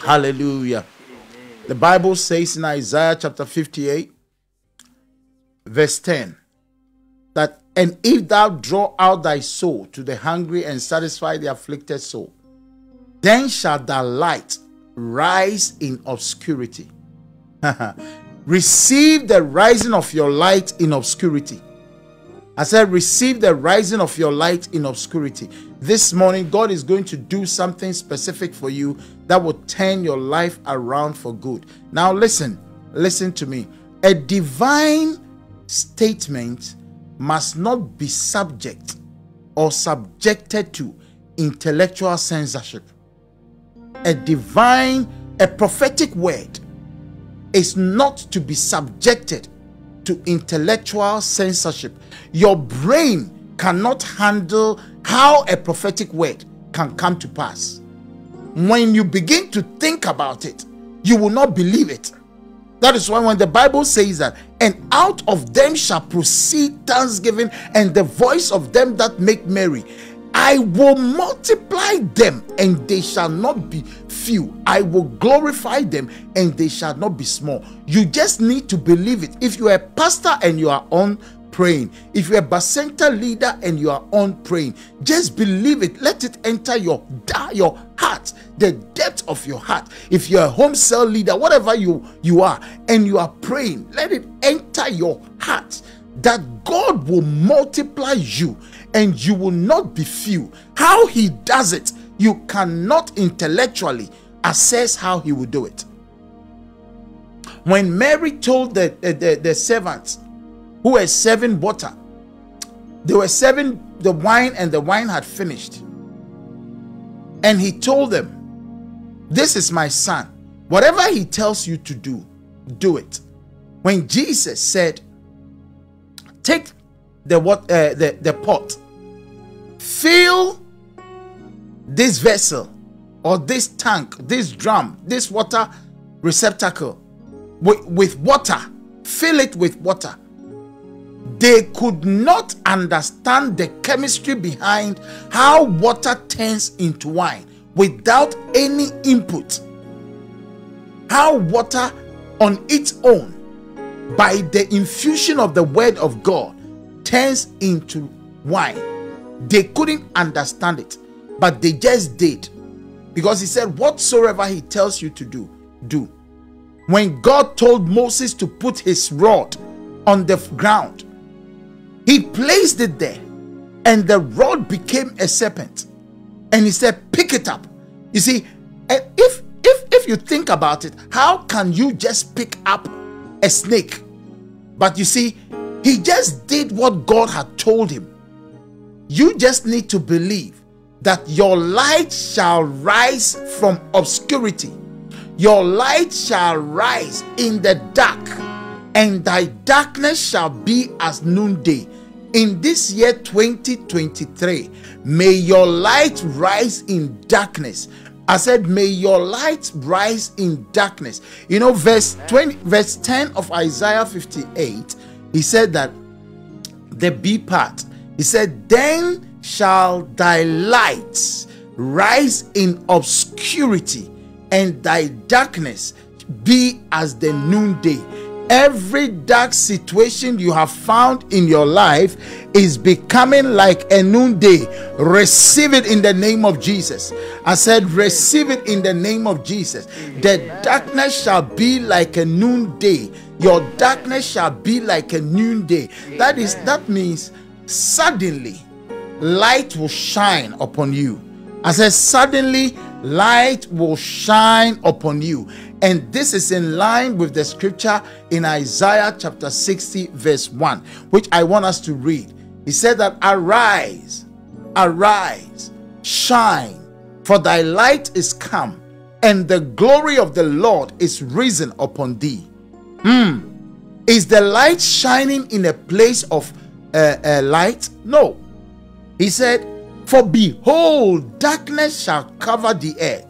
[SPEAKER 1] Hallelujah. The Bible says in Isaiah chapter 58, verse 10, that and if thou draw out thy soul to the hungry and satisfy the afflicted soul, then shall thy light rise in obscurity. receive the rising of your light in obscurity. I said, receive the rising of your light in obscurity. This morning, God is going to do something specific for you that will turn your life around for good. Now, listen, listen to me. A divine statement must not be subject or subjected to intellectual censorship. A divine, a prophetic word is not to be subjected to intellectual censorship. Your brain cannot handle how a prophetic word can come to pass. When you begin to think about it, you will not believe it. That is why when the Bible says that, and out of them shall proceed thanksgiving and the voice of them that make merry. I will multiply them and they shall not be few. I will glorify them and they shall not be small. You just need to believe it. If you are a pastor and you are on praying, if you're a Bacenta leader and you are on praying, just believe it. Let it enter your your heart, the depth of your heart. If you're a home cell leader, whatever you you are, and you are praying, let it enter your heart that God will multiply you and you will not be few. How he does it, you cannot intellectually assess how he will do it. When Mary told the, the, the servants, who were serving water. They were serving the wine, and the wine had finished. And he told them, This is my son. Whatever he tells you to do, do it. When Jesus said, Take the, what, uh, the, the pot, fill this vessel or this tank, this drum, this water receptacle with, with water, fill it with water. They could not understand the chemistry behind how water turns into wine without any input. How water on its own, by the infusion of the word of God, turns into wine. They couldn't understand it, but they just did. Because he said, Whatsoever he tells you to do, do. When God told Moses to put his rod on the ground, he placed it there, and the rod became a serpent. And he said, Pick it up. You see, eh, if if if you think about it, how can you just pick up a snake? But you see, he just did what God had told him. You just need to believe that your light shall rise from obscurity. Your light shall rise in the dark, and thy darkness shall be as noonday in this year 2023 may your light rise in darkness i said may your light rise in darkness you know verse 20 verse 10 of isaiah 58 he said that the b part he said then shall thy light rise in obscurity and thy darkness be as the noonday Every dark situation you have found in your life is becoming like a noonday. Receive it in the name of Jesus. I said, Receive it in the name of Jesus. The darkness shall be like a noonday. Your darkness shall be like a noonday. That is, that means suddenly light will shine upon you. I said, Suddenly light will shine upon you and this is in line with the scripture in Isaiah chapter 60, verse 1, which I want us to read. He said that, Arise, arise, shine, for thy light is come, and the glory of the Lord is risen upon thee. Hmm. Is the light shining in a place of uh, uh, light? No. He said, For behold, darkness shall cover the earth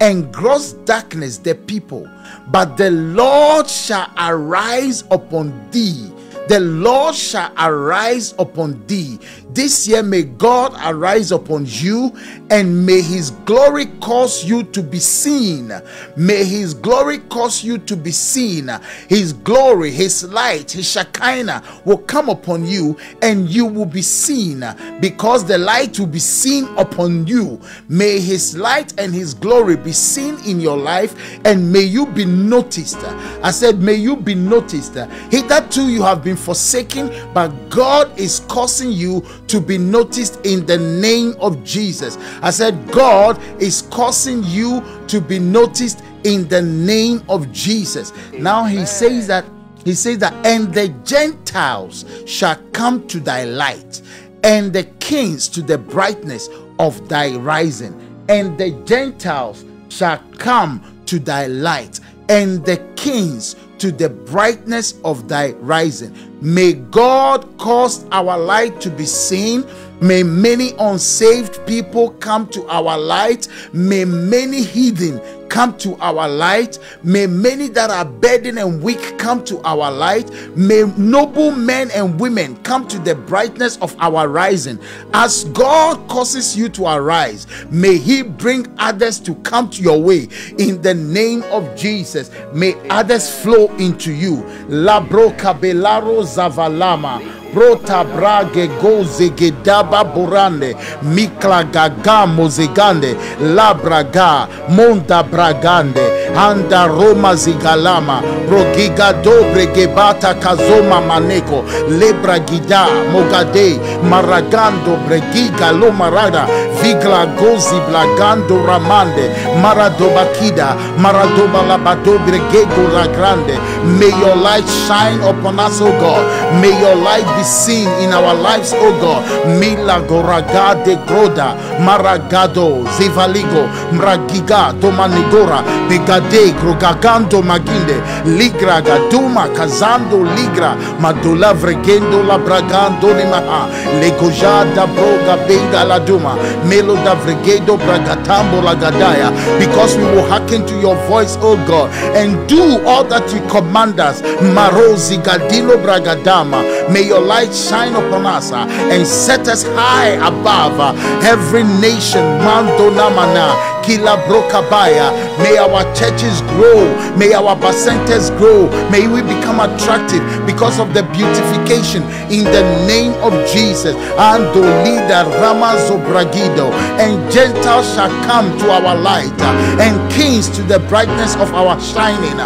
[SPEAKER 1] and gross darkness the people, but the Lord shall arise upon thee the Lord shall arise upon thee. This year, may God arise upon you and may his glory cause you to be seen. May his glory cause you to be seen. His glory, his light, his Shekinah will come upon you and you will be seen because the light will be seen upon you. May his light and his glory be seen in your life and may you be noticed. I said, May you be noticed. Hitherto you have been been forsaken, but God is causing you to be noticed in the name of Jesus. I said, God is causing you to be noticed in the name of Jesus. Now he says that he says that and the Gentiles shall come to thy light, and the kings to the brightness of thy rising, and the Gentiles shall come to thy light, and the kings to the brightness of thy rising. May God cause our light to be seen. May many unsaved people come to our light. May many heathen come to our light. May many that are burdened and weak come to our light. May noble men and women come to the brightness of our rising. As God causes you to arise, may He bring others to come to your way in the name of Jesus. May others flow into you. Labro kabelaro zavalama brota brage goze gedaba burande mikla gaga mozegande labraga monda bragande anda roma zigalama brogiga dobre gebata kazoma maneko lebragida mogade maragando bregiga lo marada vigla gozi blagando ramande maradobakida maradoba labado bregego la grande. May your light shine upon us o god. May your light be seen in our lives, oh God. Mila goragade groda, maragado, zivaligo, mragiga, domanigora, begade, grogagando maginde, ligra gaduma, kazando ligra, madula vregendo la bragando limaha, legojada broga benga la duma, melo da vregedo bragatambo la gadaya, because we will hearken to your voice, oh God, and do all that you command us. Marozi gadilo bragadama, may your light shine upon us uh, and set us high above uh, every nation. Mandonamana, Kila Brokabaya. May our churches grow. May our centers grow. May we become attractive because of the beautification in the name of Jesus. Ando leader Ramazo Bragido. And Gentiles shall come to our light uh, and kings to the brightness of our shining.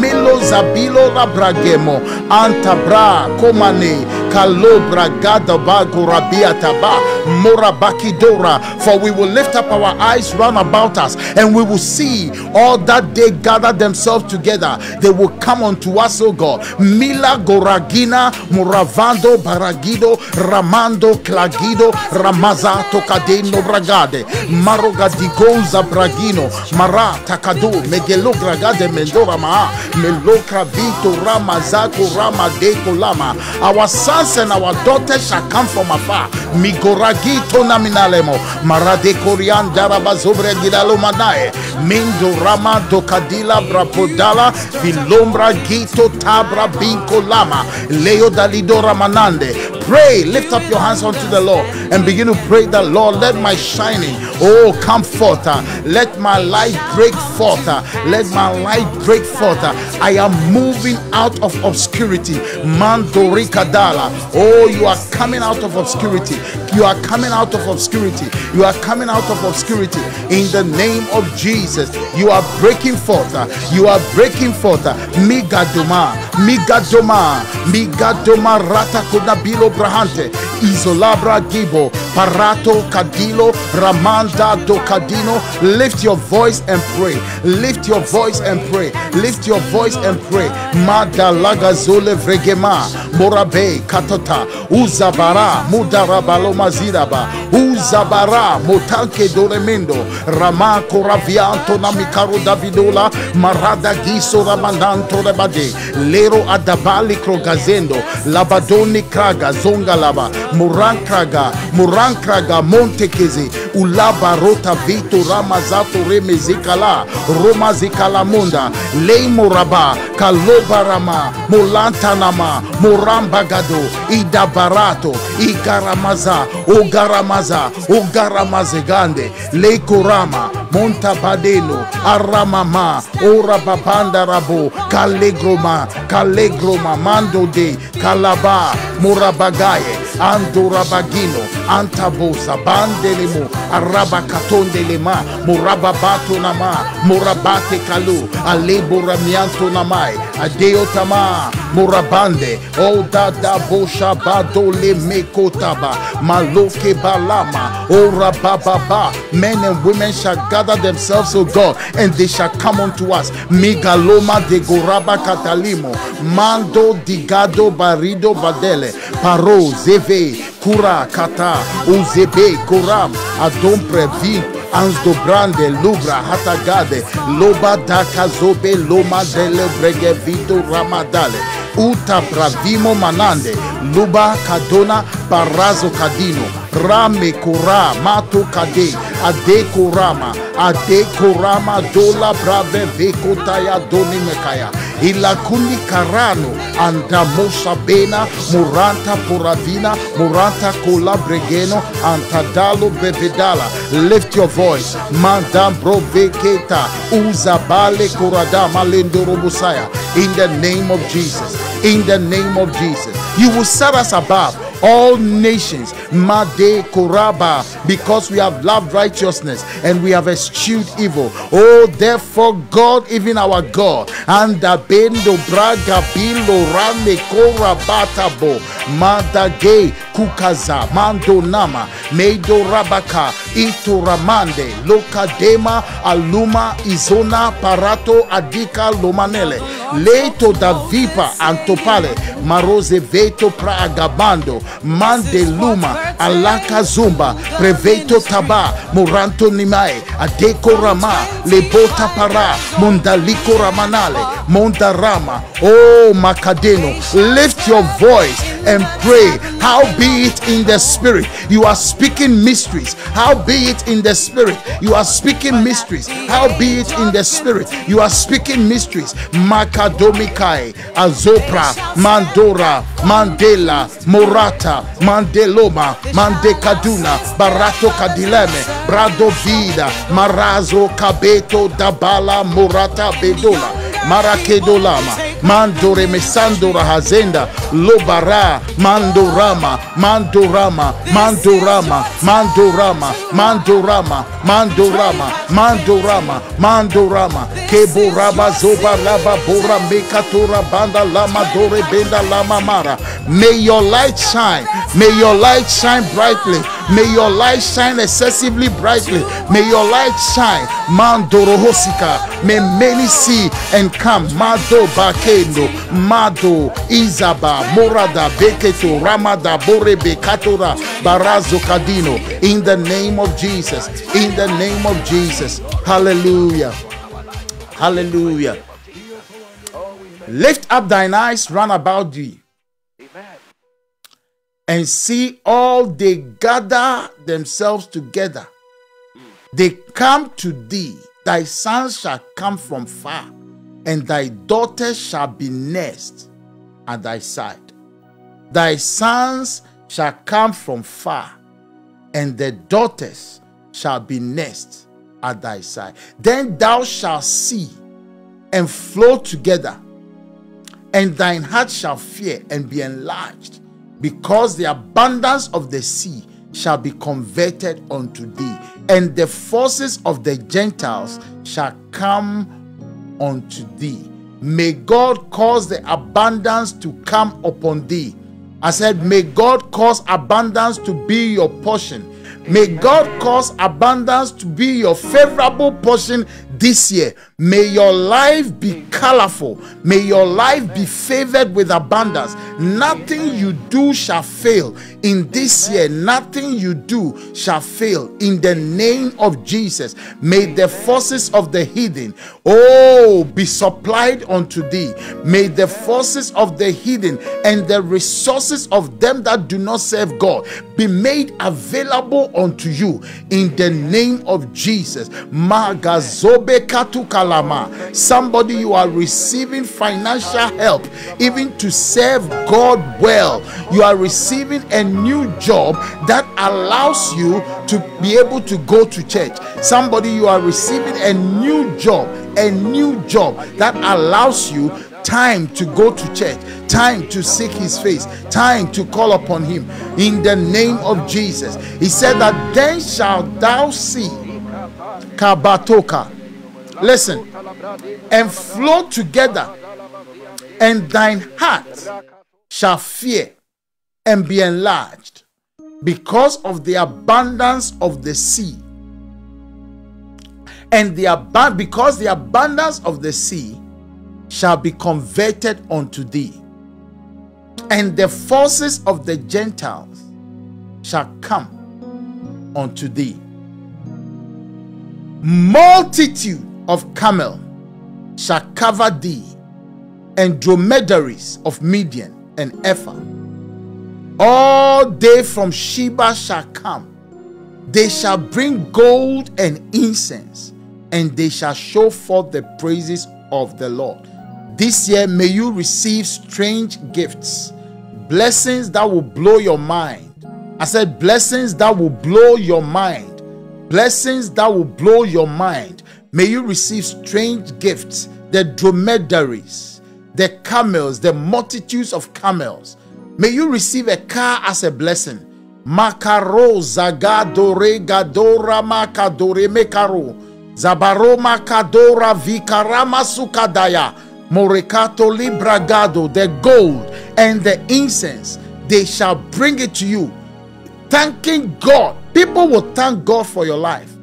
[SPEAKER 1] Milo Zabilo Labragemo. Antabra Komane. Kalobra Gadabago Rabiataba Morabakidora. For we will lift up our eyes round about us and we will see all that they gather themselves together. They will come unto us, O God. Mila Goragina Muravando Baragido Ramando Clagido Ramaza Tocadeno Bragade Marogadigoza Bragino Mara Takado Megelo Gragade Mendora Maa Melokra Vito Ramazako Ramadeko Lama. Our sons and our daughters shall come from afar. Migoragi tonaminalemo. Marade Korian Daraba Manae. Mindo Rama Dokadila Brapodala. Vilombra Gito Tabra Binko Lama. Leo Dalidora Manande. Pray, lift up your hands unto the Lord and begin to pray that Lord, let my shining, oh, come forth. Let my light break forth. Let my light break forth. I am moving out of obscurity. Mandorikadala. Oh, you are coming out of obscurity. You are coming out of obscurity. You are coming out of obscurity in the name of Jesus. You are breaking forth. You are breaking forth. Migadoma, Migadoma, Migadoma Rata Kunabilo Brahante, Isolabra Gibo, Parato Kadilo, Ramanda Dokadino. Lift your voice and pray. Lift your voice and pray. Lift your voice and pray. Madalaga Zole Vregema, Morabe Katota, Uzabara, Mudarabalo Maziraba, Uzabara, Motanke Doremendo, Rama Koravianto Namikaro Davidola, Marada Giso Ramandanto Rebade, Lero Adabali Krogazendo, Labadoni Kraga, zongalaba murankraga murankraga montekeze ulaba rota vito ramazato remezekala romazekala monda leimoraba kalobarama molantanama morambagado idabarato igaramaza ogaramaza ogaramazegande lekorama Montabadeno, Aramama, Ora Babanda Rabo, Kalegroma, Kalegroma, Mando de, Kalaba, Morabagaye, Andorabagino, Antabosa, Bandelemo, Arabakatondelema, Morababato Nama, Morabate Kalu, Aleboramianto Namai, Adeotama, Morabande, Oda oh, da Bosha Badole Mekotaba, Maloke Balama, Ora oh, Bababa, men and women shall gather themselves, O God, and they shall come unto us. Migaloma de Goraba Catalimo, Mando Digado Barido Badele, Paro Zeve, Kura Kata, Uzebe Koram, Adom Previ, Ansdo Brande, Lubra, Hatagade, Loba Daka Zobe, Loma Dele Brege Vito Ramadale. Uta bravimo manande luba kadona barazo kadino rame kura mato kade ade kurama ade kurama dola brave vekotaya doni mekaya. Ilakuni karano anda bena muranta puravina muranta kola bregeno antadalo bevedala. Lift your voice madam broveketa uzabale kurada malendorobusaya in the name of jesus in the name of jesus you will set us above all nations. Made Koraba, because we have loved righteousness and we have eschewed evil. Oh, therefore, God, even our God, and Bendo Braga Bilo Rame Korabatabo, Madage Kukaza, Mando Nama, Meido Rabaka, Ito Ramande, Lokadema, Aluma, Izona, Parato, Adika, Lomanele, Leto da Vipa, Antopale, Marose Veto Praagabando, Mande Luma, Alaka Zumba, Preveto Taba, Moranto Nimae, Adeko Rama, Lebota Para, Mondaliko Ramanale, Mondarama, Oh Macadeno, lift your voice and pray. How be it in the spirit? You are speaking mysteries. How be it in the spirit? You are speaking mysteries. How be it in the spirit? You are speaking mysteries. Makadomikai, Azopra, Mandora, Mandela, Morata, Mandeloma, Mandekaduna, Barato Kadileme, Brado Vida, Marazo, Cabeto, Dabala, Morata, Bedola, Marakedolama. Mandore Mesandora Hazenda Lobara Mandorama Mandorama Mandorama Mandorama Mandorama Mandorama Mandorama Mandorama Keboraba Zoba Laba Bora Mekatora Banda Lama Dore Benda Lama Mara. May your light shine. May your light shine brightly May your light shine excessively brightly May your light shine Mandoro Hosika May many see and come Mado Bake Kendo, Mado, Izaba, Morada, Beketo, Ramada, Borebe, Katora, Barazo Kadino. In the name of Jesus. In the name of Jesus. Hallelujah. Hallelujah. Lift up thine eyes round about thee. And see all they gather themselves together. They come to thee. Thy sons shall come from far and thy daughters shall be nursed at thy side. Thy sons shall come from far, and their daughters shall be nursed at thy side. Then thou shalt see and flow together, and thine heart shall fear and be enlarged, because the abundance of the sea shall be converted unto thee, and the forces of the Gentiles shall come unto thee. May God cause the abundance to come upon thee. I said, May God cause abundance to be your portion. May God cause abundance to be your favorable portion this year. May your life be colorful. May your life be favored with abundance. Nothing you do shall fail in this year. Nothing you do shall fail in the name of Jesus. May the forces of the hidden, oh, be supplied unto thee. May the forces of the hidden and the resources of them that do not serve God be made available unto you in the name of Jesus. Magazobe kalama. Somebody you are receiving financial help even to serve God well. You are receiving a new job that allows you to be able to go to church. Somebody you are receiving a new job, a new job that allows you time to go to church, time to seek his face, time to call upon him in the name of Jesus. He said that then shalt thou see Kabatoka. Listen, and flow together, and thine heart shall fear and be enlarged because of the abundance of the sea. And the ab- because the abundance of the sea shall be converted unto thee, and the forces of the Gentiles shall come unto thee. Multitude of camel shall cover thee, and dromedaries of Midian and Ephah. All they from Sheba shall come. They shall bring gold and incense, and they shall show forth the praises of the Lord. This year, may you receive strange gifts, blessings that will blow your mind. I said, blessings that will blow your mind. Blessings that will blow your mind. May you receive strange gifts, the dromedaries, the camels, the multitudes of camels. May you receive a car as a blessing. Makaro zagadore gadora makadore mekaro. Zabaro makadora vikarama sukadaya. Morekato libragado, the gold and the incense, they shall bring it to you. Thanking God. People will thank God for your life.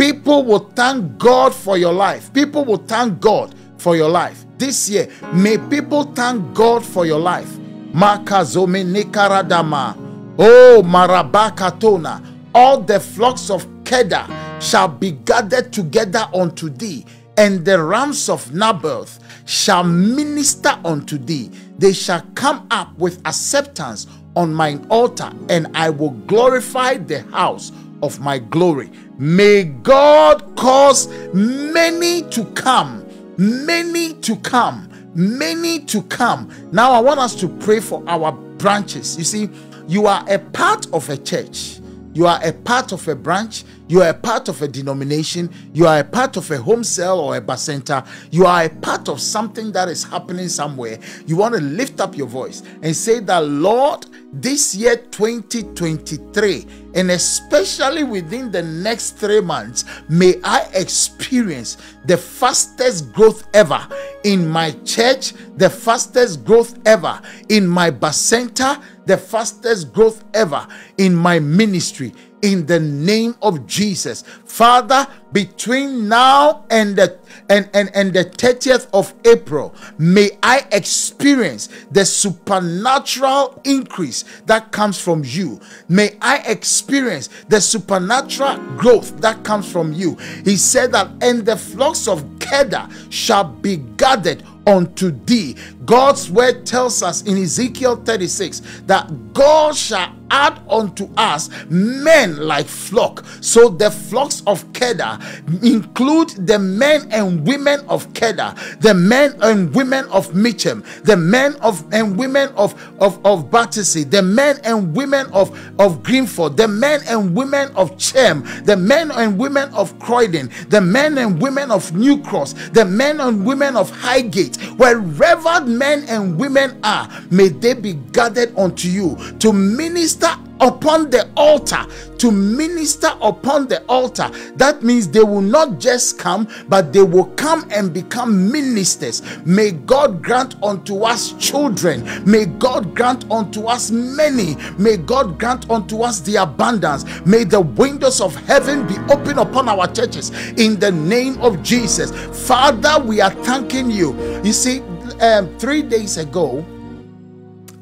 [SPEAKER 1] People will thank God for your life. People will thank God for your life. This year, may people thank God for your life. Makazome nikaradama. Oh, marabakatona. All the flocks of Kedar shall be gathered together unto thee, and the rams of Naboth shall minister unto thee. They shall come up with acceptance on mine altar, and I will glorify the house of my glory. May God cause many to come, many to come, many to come. Now, I want us to pray for our branches. You see, you are a part of a church, you are a part of a branch, you are a part of a denomination, you are a part of a home cell or a center, you are a part of something that is happening somewhere. You want to lift up your voice and say that, Lord, this year 2023 and especially within the next three months may i experience the fastest growth ever in my church the fastest growth ever in my bacenta the fastest growth ever in my ministry in the name of Jesus. Father, between now and the and, and, and the 30th of April, may I experience the supernatural increase that comes from you. May I experience the supernatural growth that comes from you. He said that, and the flocks of Kedar shall be gathered unto thee. God's word tells us in Ezekiel 36 that God shall add unto us men like flock. So the flocks of Kedar include the men and women of Kedar, the men and women of Mitcham, the men of and women of of of Battersea, the men and women of of Greenford, the men and women of Cheam, the men and women of Croydon, the men and women of New Cross, the men and women of Highgate, wherever men and women are, may they be gathered unto you to minister upon the altar to minister upon the altar. That means they will not just come but they will come and become ministers. May god grant unto us children. May god grant unto us many. May god grant unto us the abundance. May the windows of heaven be open upon our churches in the name of jesus. Father we are thanking you. You see um, three days ago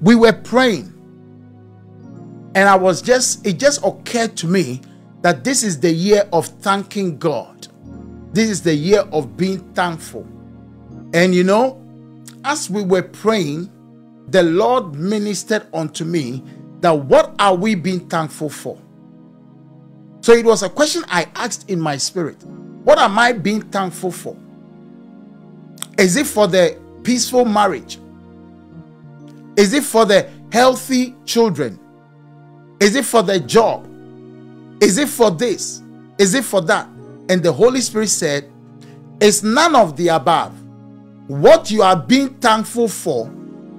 [SPEAKER 1] we were praying and I was just, it just occurred to me that this is the year of thanking God. This is the year of being thankful. And you know, as we were praying, the Lord ministered unto me that what are we being thankful for? So it was a question I asked in my spirit. What am I being thankful for? Is it for the peaceful marriage? Is it for the healthy children? Is it for the job? Is it for this? Is it for that? And the Holy Spirit said, It's none of the above. What you are being thankful for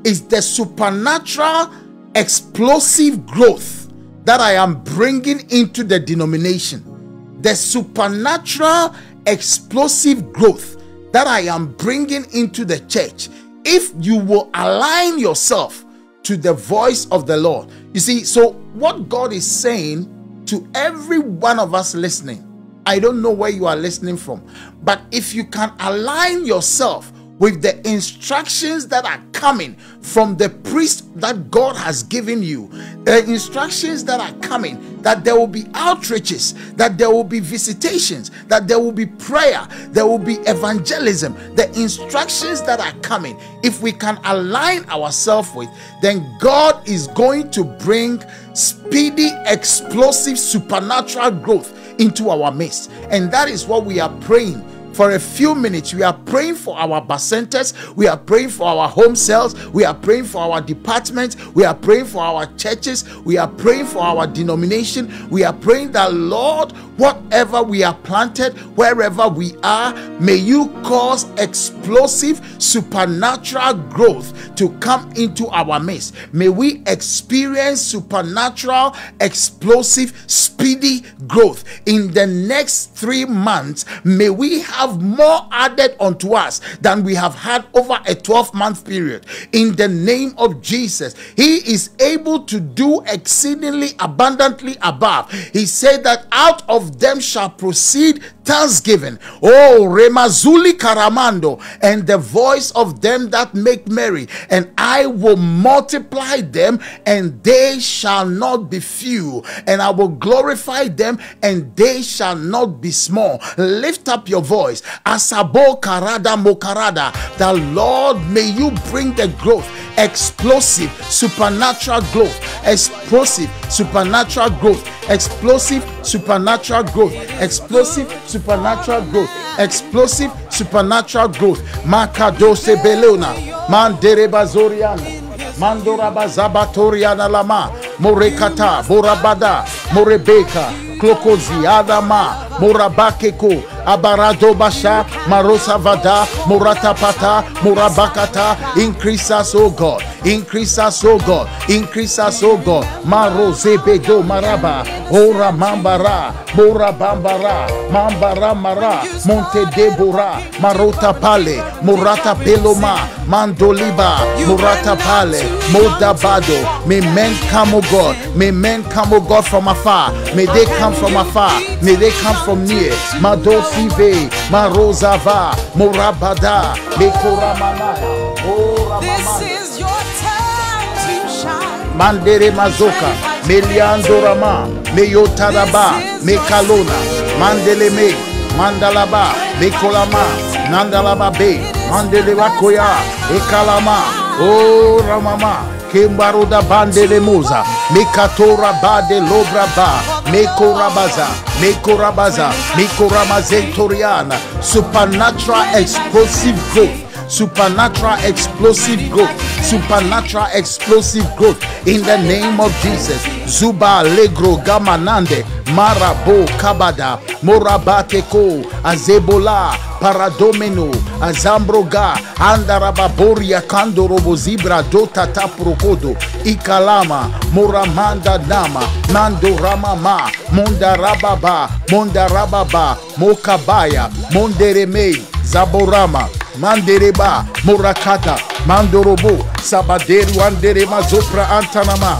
[SPEAKER 1] is the supernatural, explosive growth that I am bringing into the denomination. The supernatural, explosive growth that I am bringing into the church. If you will align yourself to the voice of the Lord. You see, so what God is saying to every one of us listening, I don't know where you are listening from, but if you can align yourself with the instructions that are coming from the priest that God has given you, the instructions that are coming that there will be outreaches, that there will be visitations, that there will be prayer, there will be evangelism, the instructions that are coming. If we can align ourselves with, then God is going to bring speedy, explosive, supernatural growth into our midst. And that is what we are praying for a few minutes. We are praying for our bacentas, we are praying for our home cells, we are praying for our departments, we are praying for our churches, we are praying for our denomination, we are praying that Lord, whatever we are planted, wherever we are, may you cause explosive supernatural growth to come into our midst. May we experience supernatural, explosive, speedy growth in the next three months. May we have have more added unto us than we have had over a 12 month period. In the name of Jesus, He is able to do exceedingly abundantly above. He said that out of them shall proceed thanksgiving. Oh, Remazuli Karamando, and the voice of them that make merry, and I will multiply them, and they shall not be few, and I will glorify them, and they shall not be small. Lift up your voice. Asabo Karada Mokarada. The Lord, may you bring the growth explosive supernatural growth explosive supernatural growth explosive supernatural growth explosive supernatural growth explosive supernatural growth. Makadose belona mandereba zoriana mandoraba zabatoriana lama morekata borabada morebeka klokozi adama morabakeko abarado basha marosa vada muratapata murabakata. Increase us oh god. Increase us oh god. Increase us oh god. Marozebedo maraba ora mambara morabambara mambara mara monte debora marota pale murata peloma mandoliba murata pale modabado. May men come god. May men god from afar. May they come from afar. May they come from near. Madosive marozava morabada mekoramanaya oh
[SPEAKER 2] This is your time to shine.
[SPEAKER 1] mandere mazoka meliandorama meyotaraba mekalona mandeleme mandalaba mekolama nandalaba be mandelebakoya ekalama o ramama kembaroda bandele muza. Mekatora bade lobraba mekorabaza mekorabaza mekoramazentoriana supernatural explosive growth supernatural explosive growth. Supernatural explosive growth. In the name of jesus. Zuba Allegro gamanande marabo kabada. Morabateko azebola. Paradomeno. Azambroga. Andarababoria kandorobo zibra dota taprokodo. Ikalama. Moramanda nama. Mandoramama mondarababa. Mondarababa. Mokabaya. Monderemei zaborama mandereba morakata mandorobo sabaderu anderema zopra antanama.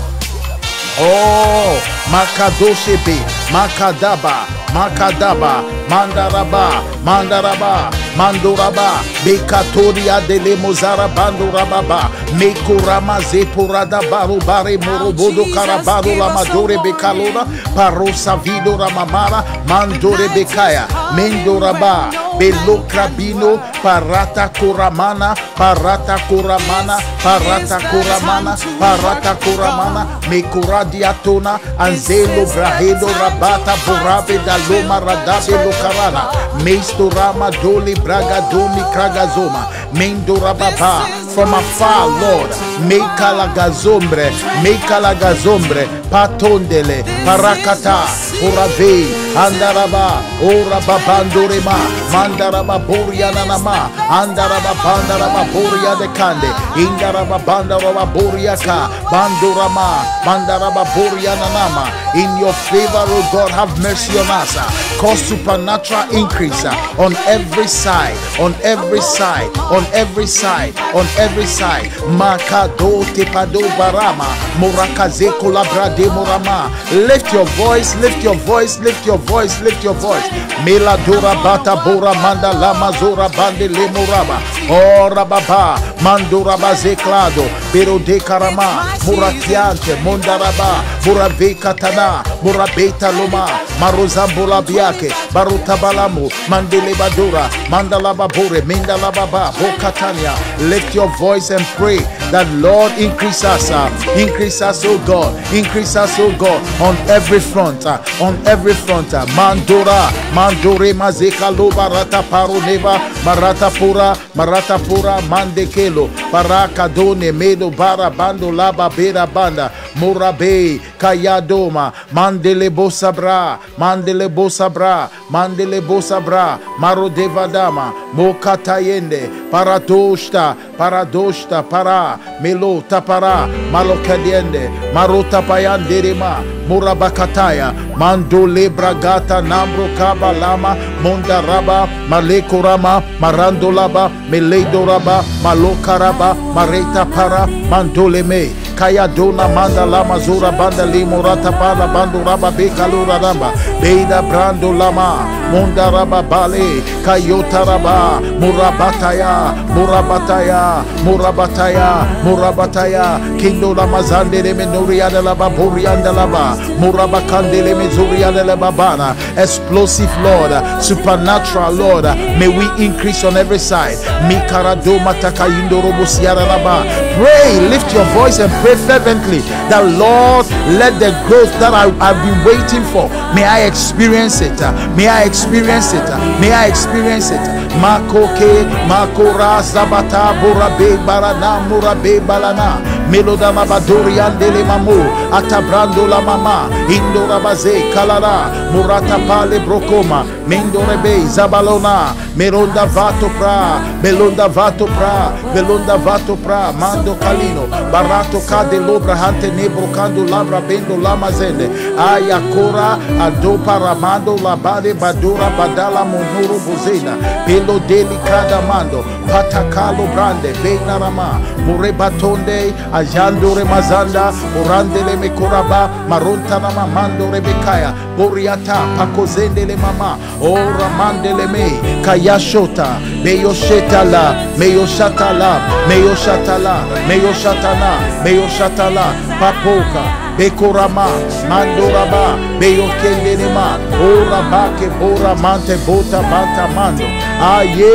[SPEAKER 1] Oh, Makadoshebe, Makadaba, Makadaba, Mandaraba, Mandaraba, Mandoraba, Bekatoria de Lemozara Bandorababa, Mekorama Zepurada Baru Bare Morobodo Karabado Lamadore Bekalora, Parosa Vido Ramamara, Mandore Bekaya, Mendoraba, Belokrabino, Parata Koramana, Parata Koramana, Parata Koramana, Parata Koramana, Mekoradiatona, Anzelo Brahedo Rabata Borabe da Loma Radabe Lokarana, Meistorama Doli Braga Doni Kragazoma, Mendorababa, from afar, Lord, Mekalagazombre, Mekalagazombre, Patondele, Parakata, Orave, Andaraba, ora Orababandorema, Mandaraba Borianama, Andaraba Bandaraba Boria de Kande, Indaraba Bandaraba Boriaka, Bandorama, Mandaraba Borianama. In your favor, O God, have mercy on us. Cause supernatural increase on every side, on every side, on every side, on every side. Makado tepado barama, morakaze kolabrade morama. Lift your voice, lift your voice, lift your voice, lift your voice. Meladora bata bora manda lama zora bande le moraba. Ora baba, mandora bazeklado, pero de karama, muratiante, mondaraba, Murabe Katana, Murabeta Loma, Marozambula Biake, Baruta Balamu, Mandele Badura, Mandala Babore, Mindala Baba, Bokatania. Lift your voice and pray that Lord increase us, uh, increase us, oh God, increase us, oh God, on every front, uh, on every front. Uh, Mandora, Mandore Mazeka Loba Rata Paro Neva, Marata Pura, Marata Pura, Mandekelo, Baraka Done, Medo Bara Bando Laba Bera Banda, Murabe, Kayadoma, Mandele Bosabra, Mandele Bosabra, Mandele Bosabra, Maro Devadama, Mokatayende, Paradoshta, Paradoshta, Para, Melo Tapara, Malokadiende, Marota Payanderema, Murabakataya, Mando Lebragata, Nambro Kaba Lama, Mondaraba, Malekorama, Marandolaba, Meledoraba, Malokaraba, Mareta Para, Mandoleme, Kaya Dona Manda Lama Zura Banda Limorata Para Bando Raba Bekalura Ramba, Beida Brando Lama, Mondaraba Bale, Kayota Raba, Murabataya, Murabataya, Murabataya, Murabataya, Kindo Lama Zandere Menuriana Laba Borianda Laba, Murabakandele Mezuriana Laba Bana, explosive Lord, supernatural Lord, may we increase on every side. Mikarado Matakayindo Robosiara Laba. Pray, lift your voice and pray fervently that Lord, let the growth that I, I've been waiting for, may I experience it. Uh, may I experience it. Uh, may I experience it. Makoke, Makora, Zabata, Burabe, Barana, Murabe, Balana, Melodama Badori Andele Mamu, Atabrando la Mama, Indora Baze, Kalara, Murata Pale Brokoma, Mendorebe, Zabalona, Meronda Vato Pra, Belonda Vato Pra, Belonda Vato Pra, Mando Calino, Barato Cade Lobra Hante Nebro Cando Labra Bendo Lamazende, Ayakora, Adopa Ramando, Labade Badura Badala Monuro Bozena, Pelo Delicada Mando, Patakalo Brande, Beina Rama, Murebatonde, Ajandore Mazanda, Urandele Mekoraba, Maronta Rama Mando Rebekaya, Boriata, Pakozendele Mama, Ora Mandele Me, Kayashota, Meyo Shetala, Meyo Shatala, Meyo Shatala, Meyo Shatana, Meyo Shatala, Papoka, Bekorama, Mandoraba, Beyo Kendenema, Ora Bake, Bora Mante, Bota Banta Mando, Aye,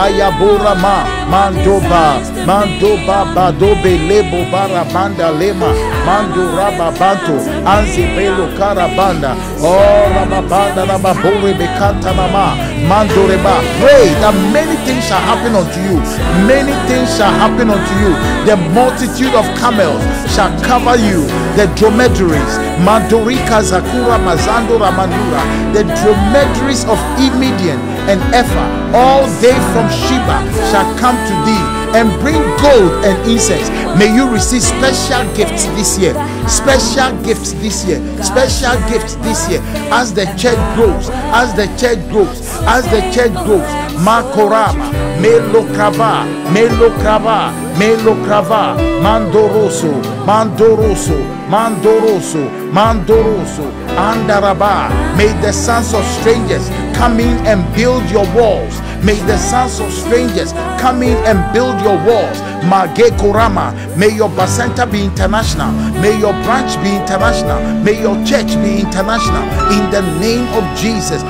[SPEAKER 1] Ayabora Ma, Mandoba, Mandoba, Badobe, Lebo, Barabanda, Lema, Mando Rababanto, Anzi Belo Karabanda, Oh Rababanda, Rababore, Bekanta Nama, Mandoreba. Pray that many things shall happen unto you. Many things shall happen unto you. The multitude of camels shall cover you. The dromedaries, Zakura, Mazando, the dromedaries of Imidian and Ephah, all they from Sheba shall come to thee and bring gold and incense. May you receive special gifts this year. Special gifts this year. Special gifts this year. As the church grows, as the church grows, as the church grows. Makorama, Melokrava, Melokrava, Melokrava, Mandoroso, Mandoroso, Mandoroso, Mandoroso, Andaraba. May the sons of strangers come in and build your walls. May the sons of strangers come in and build your walls. Mage Korama. May your Bacenta be international. May your branch be international. May your church be international. In the name of Jesus,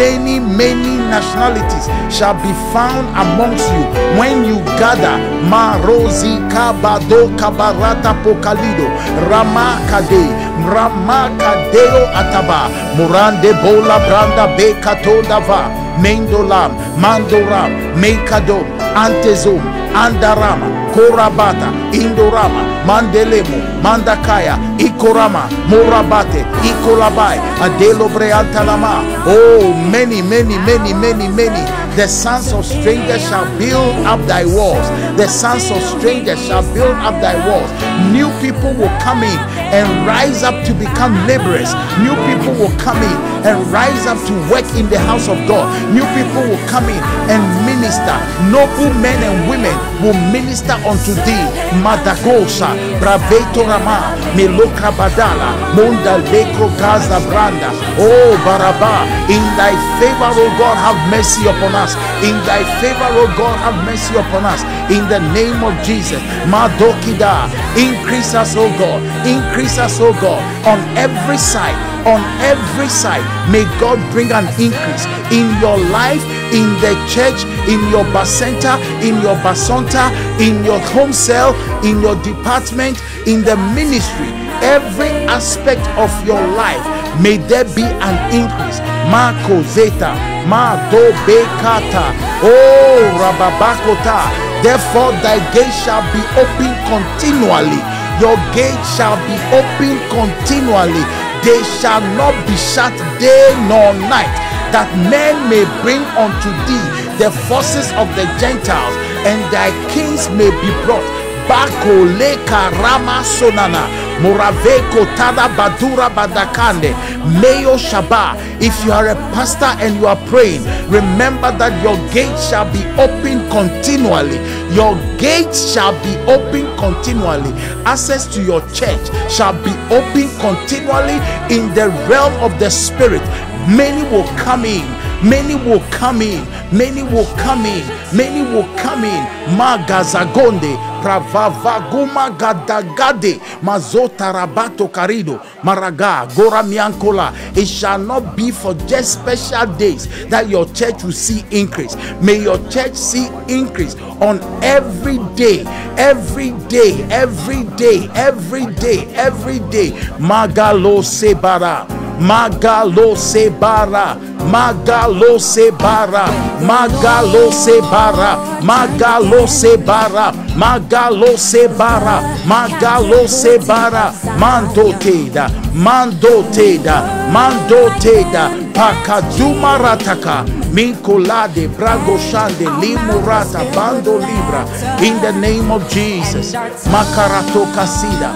[SPEAKER 1] many, many nationalities shall be found amongst you when you gather. Marozi Kabado Kabarata Pokalido Rama Kade Rama Kadeo Ataba Murande Bola Branda Bekatodava Mendolam, Mandoram, Menkadom, Antezum, Andarama, Korabata, Indorama, Mandelemo, Mandakaya, Ikorama, Morabate, Ikolabai, Adelo Breantalama. Oh, many, many, many, many, many. The sons of strangers shall build up thy walls. The sons of strangers shall build up thy walls. New people will come in and rise up to become laborers. New people will come in and rise up to work in the house of God. New people will come in and minister. Noble men and women will minister unto thee. Madagosa, Braveto Rama, Meloka Badala, Munda Lekro Gaza Branda. Oh Baraba, in thy favor, O God, have mercy upon us. In thy favor, O God, have mercy upon us. In the name of Jesus. Madokida, increase us, O God. Increase us, O God, on every side. On every side, may God bring an increase in your life, in the church, in your bacenta, in your basanta, in your home cell, in your department, in the ministry, every aspect of your life, may there be an increase. Marco Zeta, Ma do Bekata, Oh Rababakota. Therefore, thy gate shall be open continually. Your gate shall be open continually. They shall not be shut day nor night, that men may bring unto thee the forces of the Gentiles, and thy kings may be brought. Bako leka rama sonana. Moraveko tada badura badakande. Mayo shaba. If you are a pastor and you are praying remember that your gate shall be open continually. Your gate shall be open continually. Access to your church shall be open continually in the realm of the spirit many will come in. Many will come in. Many will come in. Many will come in. Magazagonde. Pravavaguma gadagade. Mazota rabato karido. Maraga gora miankola. It shall not be for just special days that your church will see increase. May your church see increase on every day every day every day every day every day. Magalo sebara magalo sebara magalo sebara magalo sebara magalo sebara magalo sebara magalo sebara mando teda mando teda mando teda pakaduma rataka minkolade brago shande limurata bando libra in the name of jesus makarato kasida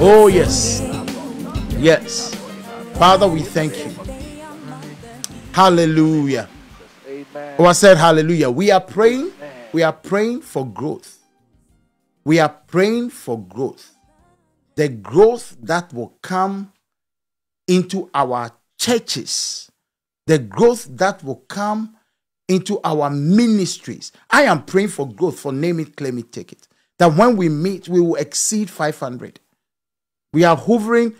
[SPEAKER 1] oh yes father we thank you hallelujah oh i said hallelujah we are praying we are praying for growth we are praying for growth the growth that will come into our churches the growth that will come into our ministries. I am praying for growth for name it, claim it, take it. That when we meet, we will exceed 500. We are hovering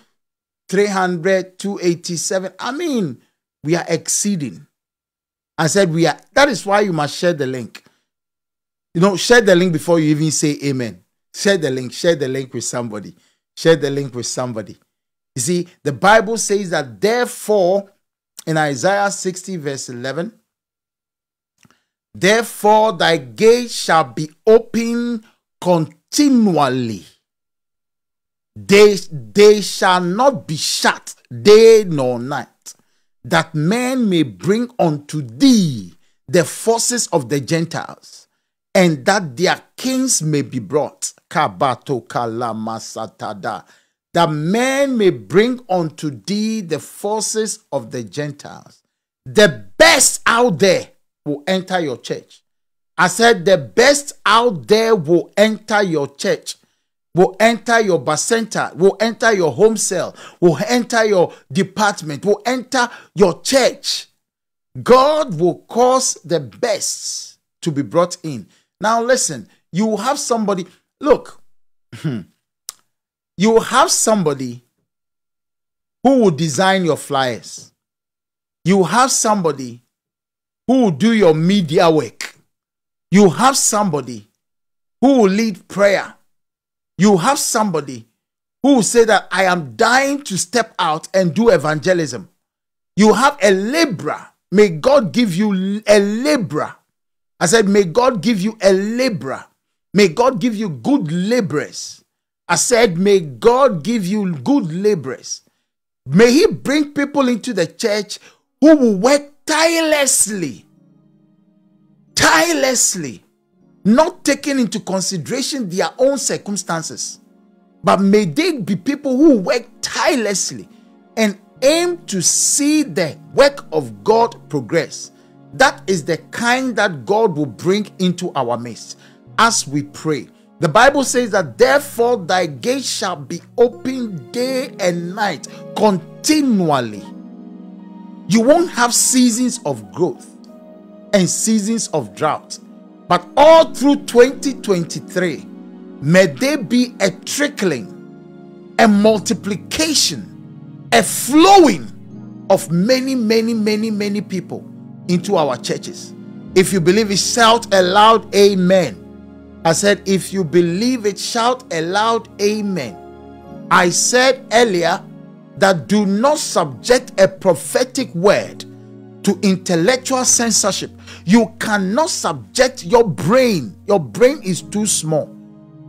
[SPEAKER 1] 300, 287. I mean, we are exceeding. I said we are. That is why you must share the link. You know, share the link before you even say amen. Share the link. Share the link with somebody. Share the link with somebody. You see, the Bible says that therefore, in Isaiah 60, verse 11. Therefore, thy gate shall be open continually. They, they shall not be shut day nor night, that men may bring unto thee the forces of the Gentiles, and that their kings may be brought. Kabato kalamasatada that men may bring unto thee the forces of the Gentiles. The best out there will enter your church. I said, the best out there will enter your church, will enter your center, will enter your home cell, will enter your department, will enter your church. God will cause the best to be brought in. Now, listen, you will have somebody, look. you will have somebody who will design your flyers. You will have somebody who will do your media work. You have somebody who will lead prayer. You have somebody who will say that I am dying to step out and do evangelism. You have a laborer. May God give you a laborer. I said, May God give you a laborer. May God give you good laborers I said, May God give you good laborers. May He bring people into the church who will work tirelessly, tirelessly, not taking into consideration their own circumstances. But may they be people who work tirelessly and aim to see the work of God progress. That is the kind that God will bring into our midst. as we pray. The Bible says that therefore thy gate shall be open day and night continually. You won't have seasons of growth and seasons of drought, but all through 2023, may there be a trickling, a multiplication, a flowing of many, many, many, many people into our churches. If you believe it, shout aloud, Amen. I said, if you believe it, shout aloud, Amen. I said earlier that do not subject a prophetic word to intellectual censorship. You cannot subject your brain, your brain is too small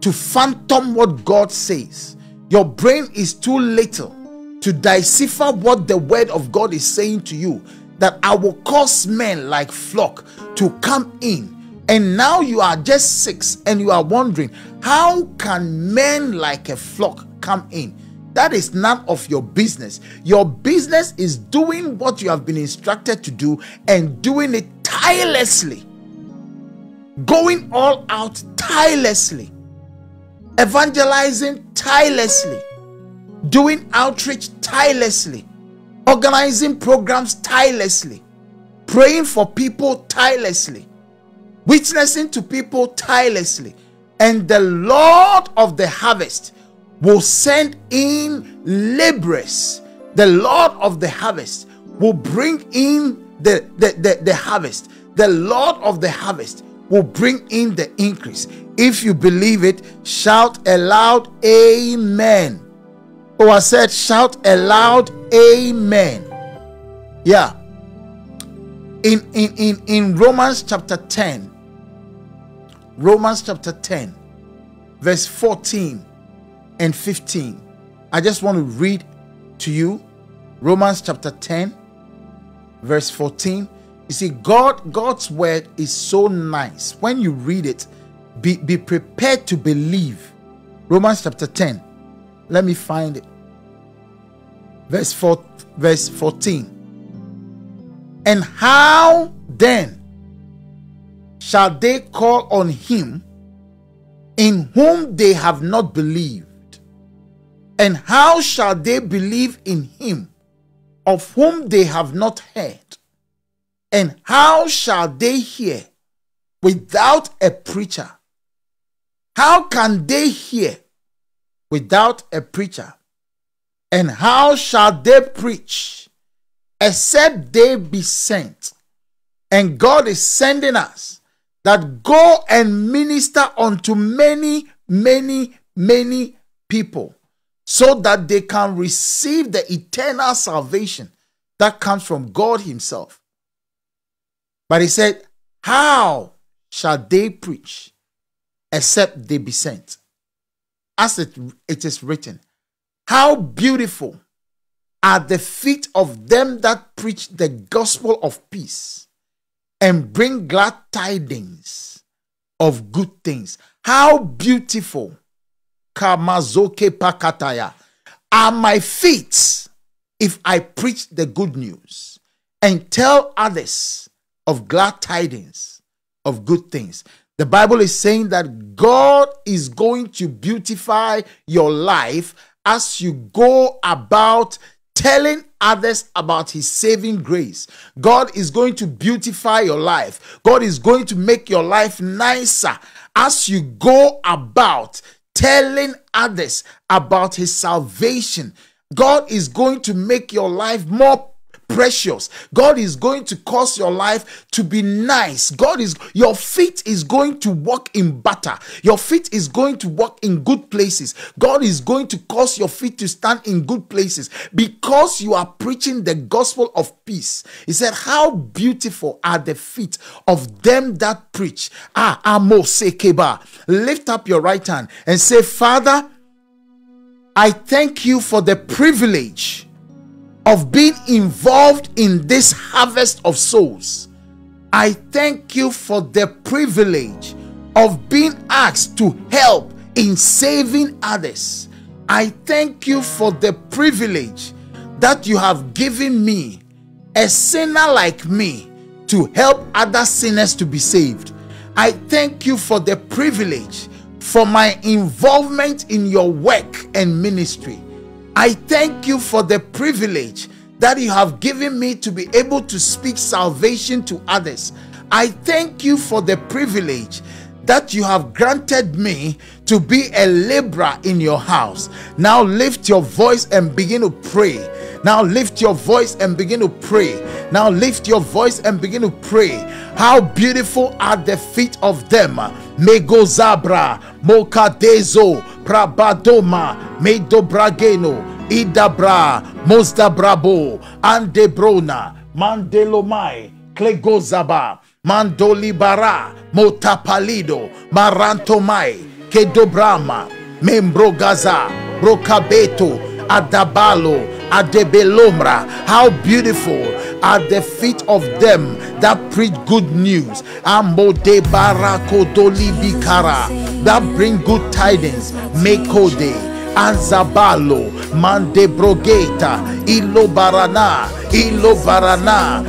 [SPEAKER 1] to phantom what God says. Your brain is too little to decipher what the word of God is saying to you. That I will cause men like flock to come in. And now you are just six and you are wondering, how can men like a flock come in? That is none of your business. Your business is doing what you have been instructed to do and doing it tirelessly. Going all out tirelessly. Evangelizing tirelessly. Doing outreach tirelessly. Organizing programs tirelessly. Praying for people tirelessly. Witnessing to people tirelessly. And the Lord of the harvest will send in laborers. The Lord of the harvest will bring in the, the, the, the, harvest. The Lord of the harvest will bring in the increase. If you believe it, shout aloud, Amen. Oh, I said, shout aloud, Amen. Yeah. In, in, in, in Romans chapter 10, Romans chapter 10, verse 14 and 15. I just want to read to you Romans chapter 10, verse 14. You see, God, God's word is so nice. When you read it, be, be prepared to believe. Romans chapter 10. Let me find it. Verse 4, verse 14. And how then shall they call on him in whom they have not believed? And how shall they believe in him of whom they have not heard? And how shall they hear without a preacher? How can they hear without a preacher? And how shall they preach except they be sent? And God is sending us that go and minister unto many, many, many people so that they can receive the eternal salvation that comes from God Himself. But He said, How shall they preach except they be sent? As it, it is written, How beautiful are the feet of them that preach the gospel of peace and bring glad tidings of good things. How beautiful kamazoke pakataya are my feet if I preach the good news and tell others of glad tidings of good things. The Bible is saying that God is going to beautify your life as you go about telling others about his saving grace. God is going to beautify your life. God is going to make your life nicer as you go about telling others about his salvation. God is going to make your life more precious. God is going to cause your life to be nice. God is your feet is going to walk in butter. Your feet is going to walk in good places. God is going to cause your feet to stand in good places because you are preaching the gospel of peace. He said, "How beautiful are the feet of them that preach." Ah, amo sekeba. Lift up your right hand and say, "Father, I thank you for the privilege of being involved in this harvest of souls. I thank you for the privilege of being asked to help in saving others. I thank you for the privilege that you have given me, a sinner like me, to help other sinners to be saved. I thank you for the privilege for my involvement in your work and ministry. I thank you for the privilege that you have given me to be able to speak salvation to others. I thank you for the privilege that you have granted me to be a laborer in your house. Now lift your voice and begin to pray. Now lift your voice and begin to pray. Now lift your voice and begin to pray. How beautiful are the feet of them. Mego Zabra, Mokadezo, Prabadoma, Medobrageno, Idabra, Mosdabrabo, Andebrona, Mandelomai, Klegozaba, Mandolibara, Motapalido, Marantomai, Kedobrama, Membrogaza, Brocabeto, Adabalo, Adebelomra. How beautiful are the feet of them that preach good news. Amode Barakodoli Bikara that bring good tidings. Mekode. Anzabalo, Mande Brogeta, Ilo Barana, Ilo Barana,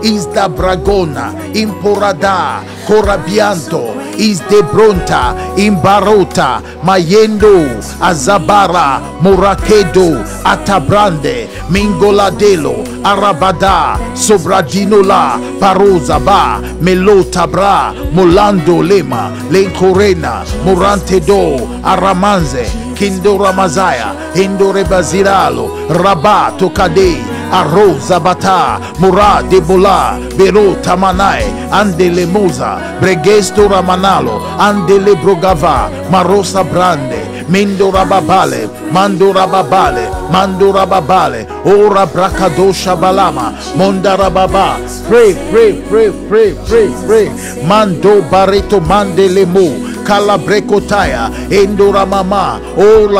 [SPEAKER 1] Montabenlo, Isda Bragona, Imporada, Corabianto, Isde Bronta, Imbarota, Mayendo, Azabara, Morakedo, Atabrande, Mingoladelo, Arabada, Sobradinola, Parozaba, Melotabra, Molando Lema, Lencorena, Morantedo, Aramanze, Kindo Ramazaya, Indore Baziralo, Rabato Kade, Arroza Bata, Mura Debola, Bero Tamanai, Andele Moza, Bregesto Ramanalo, Andele Brogava, Marosa Brande, Mendo Rababale, Mando Rababale, Mando Rababale, Ora Brakadosha Balama, Monda Rababa. Pray, pray, pray, pray, pray, pray. Mando Bareto Mandelemo. Calabrecotaya,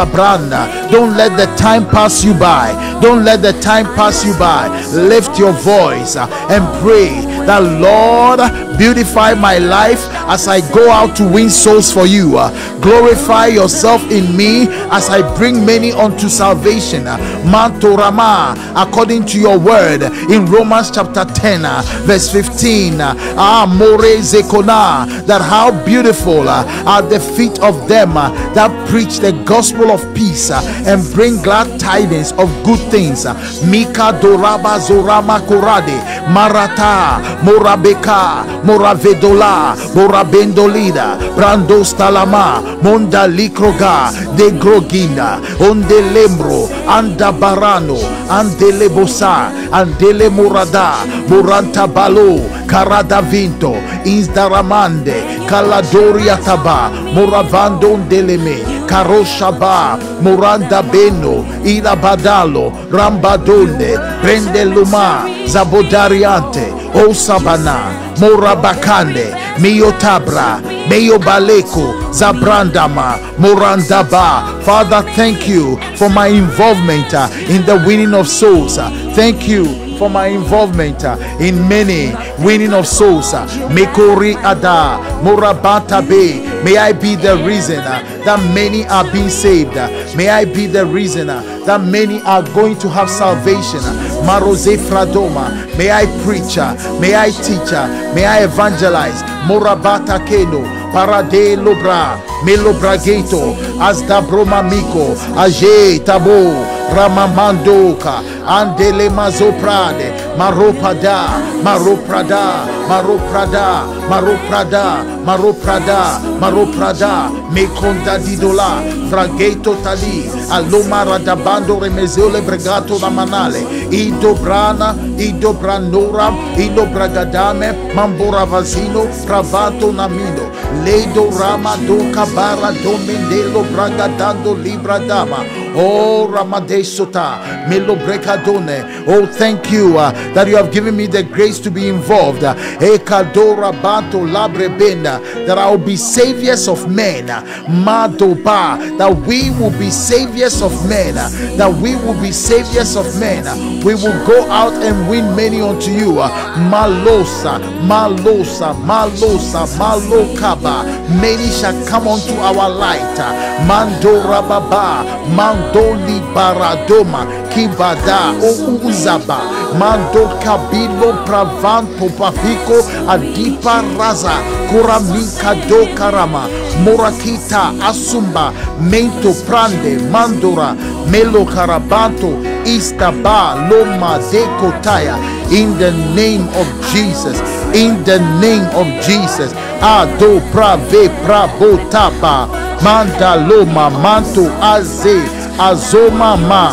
[SPEAKER 1] Branda. Don't let the time pass you by. Don't let the time pass you by. Lift your voice uh, and pray that Lord beautify my life as I go out to win souls for you. Glorify yourself in me as I bring many unto salvation. Mantorama, according to your word in Romans chapter 10, uh, verse 15. uh, Ah, more zekona, that how beautiful are the feet of them that preach the gospel of peace and bring glad tidings of good things. Mika doraba zorama korade, marata, morabeka, moravedola, morabendolida, brando stalama, monda likroga, de grogina, onde lembro, anda barano, andele bosa, andele morada, moranta balo, karada vinto, izdaramande, kaladoria taba, moravandon deleme, karoshaba, moranda beno, ila badalo, rambadonde, prende luma, zabodariante, o sabana, morabakande, mio tabra, Meyo Baleko, Zabrandama, Morandaba. Father, thank you for my involvement uh, in the winning of souls. uh. Thank you for my involvement uh, in many winning of souls. uh. Mekori Ada, Morabata Bay. May I be the reason uh, that many are being saved. May I be the reason that many are going to have salvation. Maroze Fradoma. May I preach, may I teach, may I evangelize. Morabata Keno, Parade Lobra, Asda Broma Miko, Aje Tabo, Ramamandoka, Andele Mazoprade, Maropada, Maroprada, Maroprada, Maroprada, Maroprada, Maroprada, Mekonda Didola, Frageto Tali, Aloma Radabando Remezeole Bregato Ramanale, Ido Brana, Ido Branora, Ido Bragadame, Mambora Vasino, Travato Namino, Leido Rama do Cabara Domindelo Bragadando Libra Dama, Oh Ramadesota, Melo Brecadone. Oh, thank you uh, that you have given me the grace to be involved. Ekadora Bato Labre Benda, that I will be saviors of men. Madoba, that we will be saviors of men. That we will be saviors of men. We will go out and win many unto you. Malosa, Malosa, Malosa, Malokaba. Many shall come unto our light. Uh, Mando Rababa, Mandoli Baradoma, Kibada, O Uzaba, mando kabilo pravan popapiko adipa raza kuramika do karama morakita asumba mento prande mandora melo karabanto istaba loma dekotaya in the name of Jesus in the name of Jesus ado brave bravo tapa manda loma manto aze azoma ma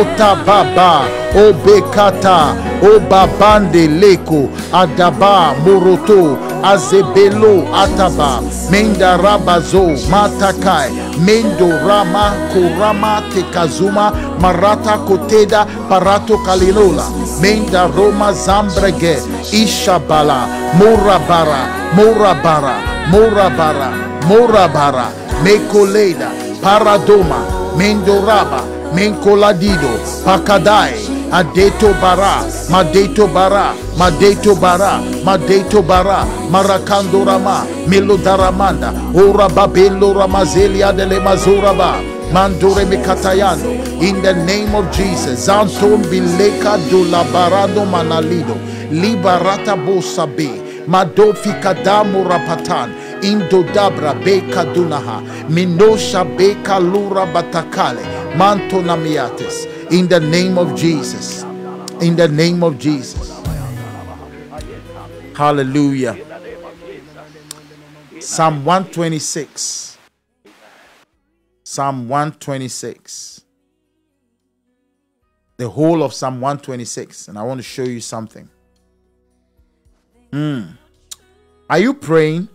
[SPEAKER 1] otababa obekata obabande leko adaba moroto azebelo ataba mendarabazo matakai mendo rama kurama tekazuma marata koteda parato kalilola menda roma zambrege ishabala morabara morabara morabara morabara mekoleda paradoma mendoraba menkoladido pakadai Adeto bara, madeto bara, madeto bara, madeto bara, marakando rama, melodaramanda, ora babelo ramazelia dele mazuraba, mandore mikatayando, in the name of Jesus, zanton bileka do labarado manalido, libarata bosabe, madofi kadamu rapatan, indodabra beka dunaha, minosha beka lura batakale, manto namiates, in the name of Jesus. In the name of Jesus. Hallelujah. Psalm 126. Psalm 126. The whole of Psalm 126. And I want to show you something. Mm. Are you praying?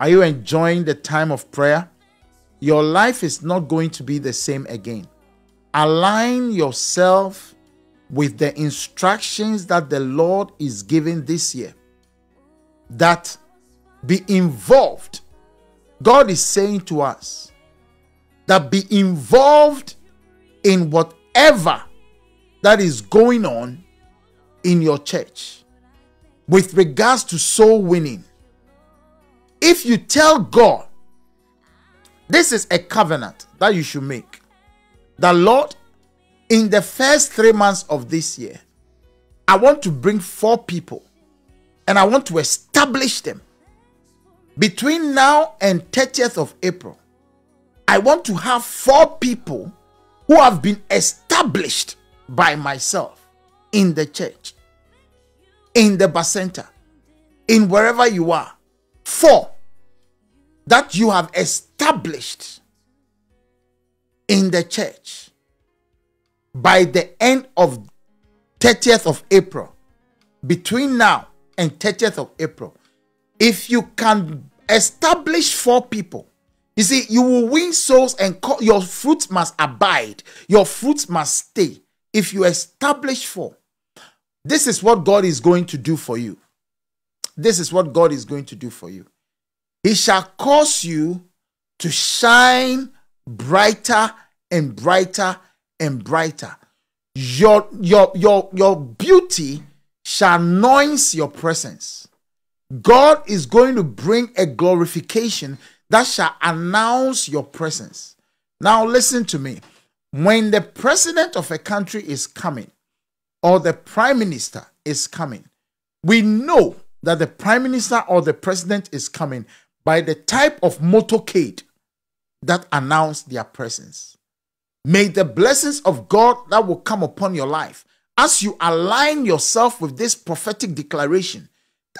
[SPEAKER 1] Are you enjoying the time of prayer? Your life is not going to be the same again align yourself with the instructions that the Lord is giving this year. That be involved. God is saying to us that be involved in whatever that is going on in your church with regards to soul winning. If you tell God, this is a covenant that you should make the Lord, in the first three months of this year, I want to bring four people and I want to establish them. Between now and 30th of April, I want to have four people who have been established by myself in the church, in the bacenta, in wherever you are. Four that you have established in the church by the end of 30th of April, between now and 30th of April, if you can establish four people, you see, you will win souls and call, your fruit must abide, your fruit must stay. If you establish four, this is what God is going to do for you. This is what God is going to do for you. He shall cause you to shine brighter and brighter and brighter. Your, your, your, your beauty shall anoint your presence. God is going to bring a glorification that shall announce your presence. Now, listen to me. When the president of a country is coming, or the prime minister is coming, we know that the prime minister or the president is coming by the type of motorcade that announce their presence. May the blessings of God that will come upon your life as you align yourself with this prophetic declaration,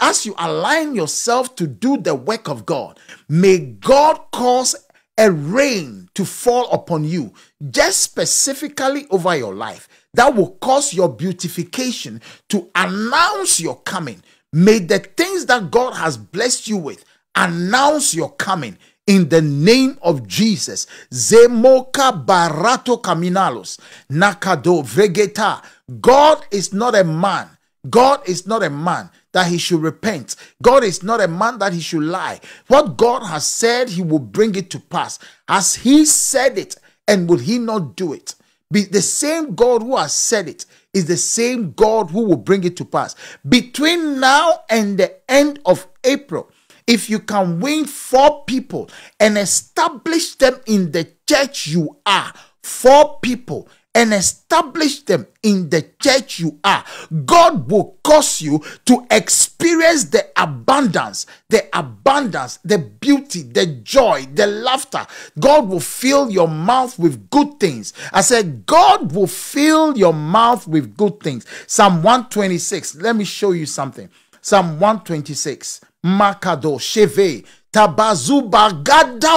[SPEAKER 1] as you align yourself to do the work of God, may God cause a rain to fall upon you, just specifically over your life, that will cause your beautification to announce your coming. May the things that God has blessed you with announce your coming in the name of Jesus. Zemoka barato caminalos. Nakado vegeta. God is not a man. God is not a man that he should repent. God is not a man that he should lie. What God has said, he will bring it to pass. As he said it, and will he not do it? Be the same God who has said it is the same God who will bring it to pass. Between now and the end of April, if you can win four people and establish them in the church you are, four people, and establish them in the church you are, God will cause you to experience the abundance, the abundance, the beauty, the joy, the laughter. God will fill your mouth with good things. I said, God will fill your mouth with good things. Psalm 126. Let me show you something. Psalm 126. Makado Sheve Tabazuba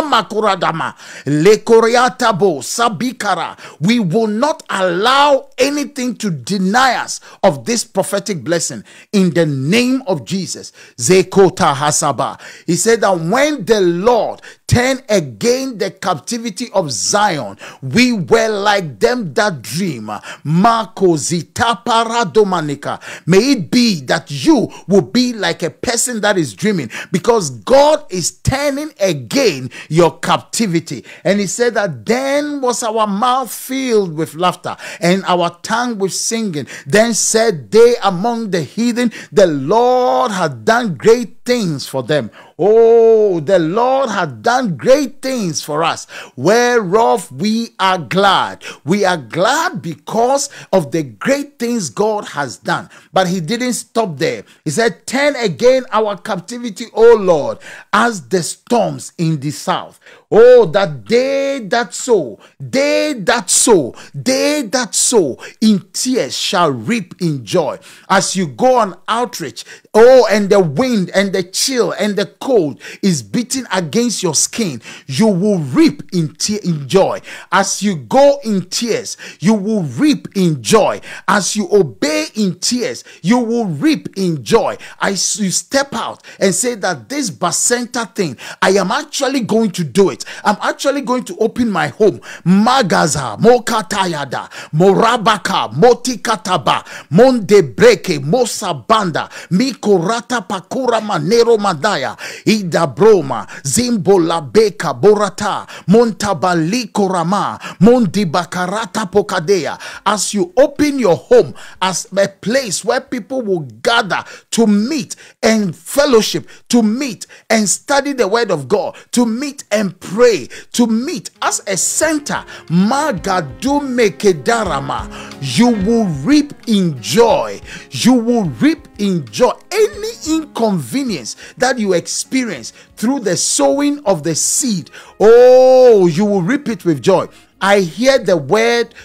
[SPEAKER 1] makuradama lekoriatabo sabikara. We will not allow anything to deny us of this prophetic blessing in the name of Jesus. Zekota hasaba. He said that when the Lord turn again the captivity of Zion. We were like them that dream. Marco zita paradomanica. May it be that you will be like a person that is dreaming because God is turning again your captivity. And he said that then was our mouth filled with laughter and our tongue with singing. Then said they among the heathen, the Lord had done great things for them. Oh, the Lord had done great things for us, whereof we are glad. We are glad because of the great things God has done. But He didn't stop there. He said, Turn again our captivity, O Lord, as the storms in the south. Oh, that they that sow, they that sow, they that sow in tears shall reap in joy. As you go on outreach, oh, and the wind and the chill and the cold is beating against your skin, you will reap in, te- in joy. As you go in tears, you will reap in joy. As you obey in tears, you will reap in joy. As you step out and say that this Bacenta thing, I am actually going to do it. I'm actually going to open my home. Magaza, Mokatayada, Morabaka, Motikataba, Monde Breke, Mosabanda, Mikorata Pakura Manero Madaya, Ida Broma, Zimbola Beka, Borata, Montabaliko Rama, Mondi Bakarata Pokadea. As you open your home as a place where people will gather to meet and fellowship, to meet and study the word of God, to meet and pray, to meet as a center, Magadu Mekedarama, you will reap in joy. You will reap in joy. Any inconvenience that you experience through the sowing of the seed, oh, you will reap it with joy. I hear the word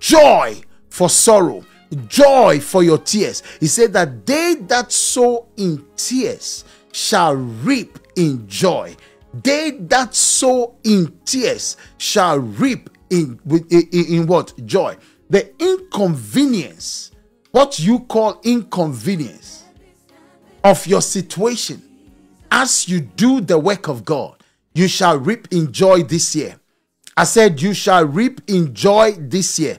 [SPEAKER 1] joy for sorrow joy for your tears. He said that they that sow in tears shall reap in joy. They that sow in tears shall reap in, in, in what? Joy. The inconvenience, what you call inconvenience of your situation, as you do the work of God, you shall reap in joy this year. I said, You shall reap in joy this year.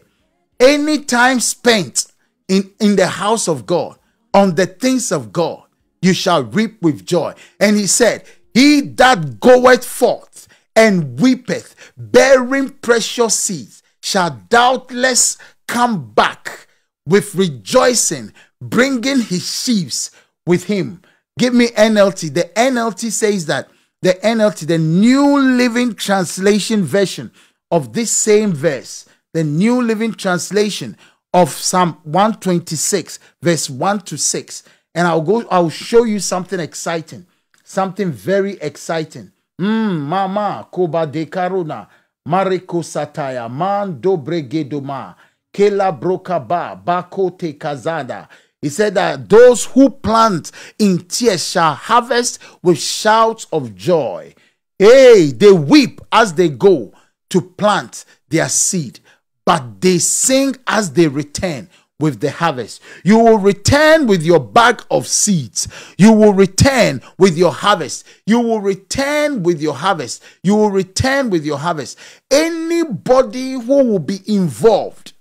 [SPEAKER 1] Any time spent in, in the house of God, on the things of God, you shall reap with joy. And he said, He that goeth forth and weepeth, bearing precious seeds, shall doubtless come back with rejoicing, bringing his sheaves with him. Give me NLT. The NLT says that the NLT, the New Living Translation version of this same verse, the New Living Translation of Psalm 126, verse 1 to 6. And I'll go, I'll show you something exciting, something very exciting. Mm, mama, koba de karuna, mariko sataya, man dobregedoma, kela brokaba, bako te kazada. He said that those who plant in tears shall harvest with shouts of joy. Hey, they weep as they go to plant their seed, but they sing as they return with the harvest. You will return with your bag of seeds. You will return with your harvest. You will return with your harvest. You will return with your harvest. Anybody who will be involved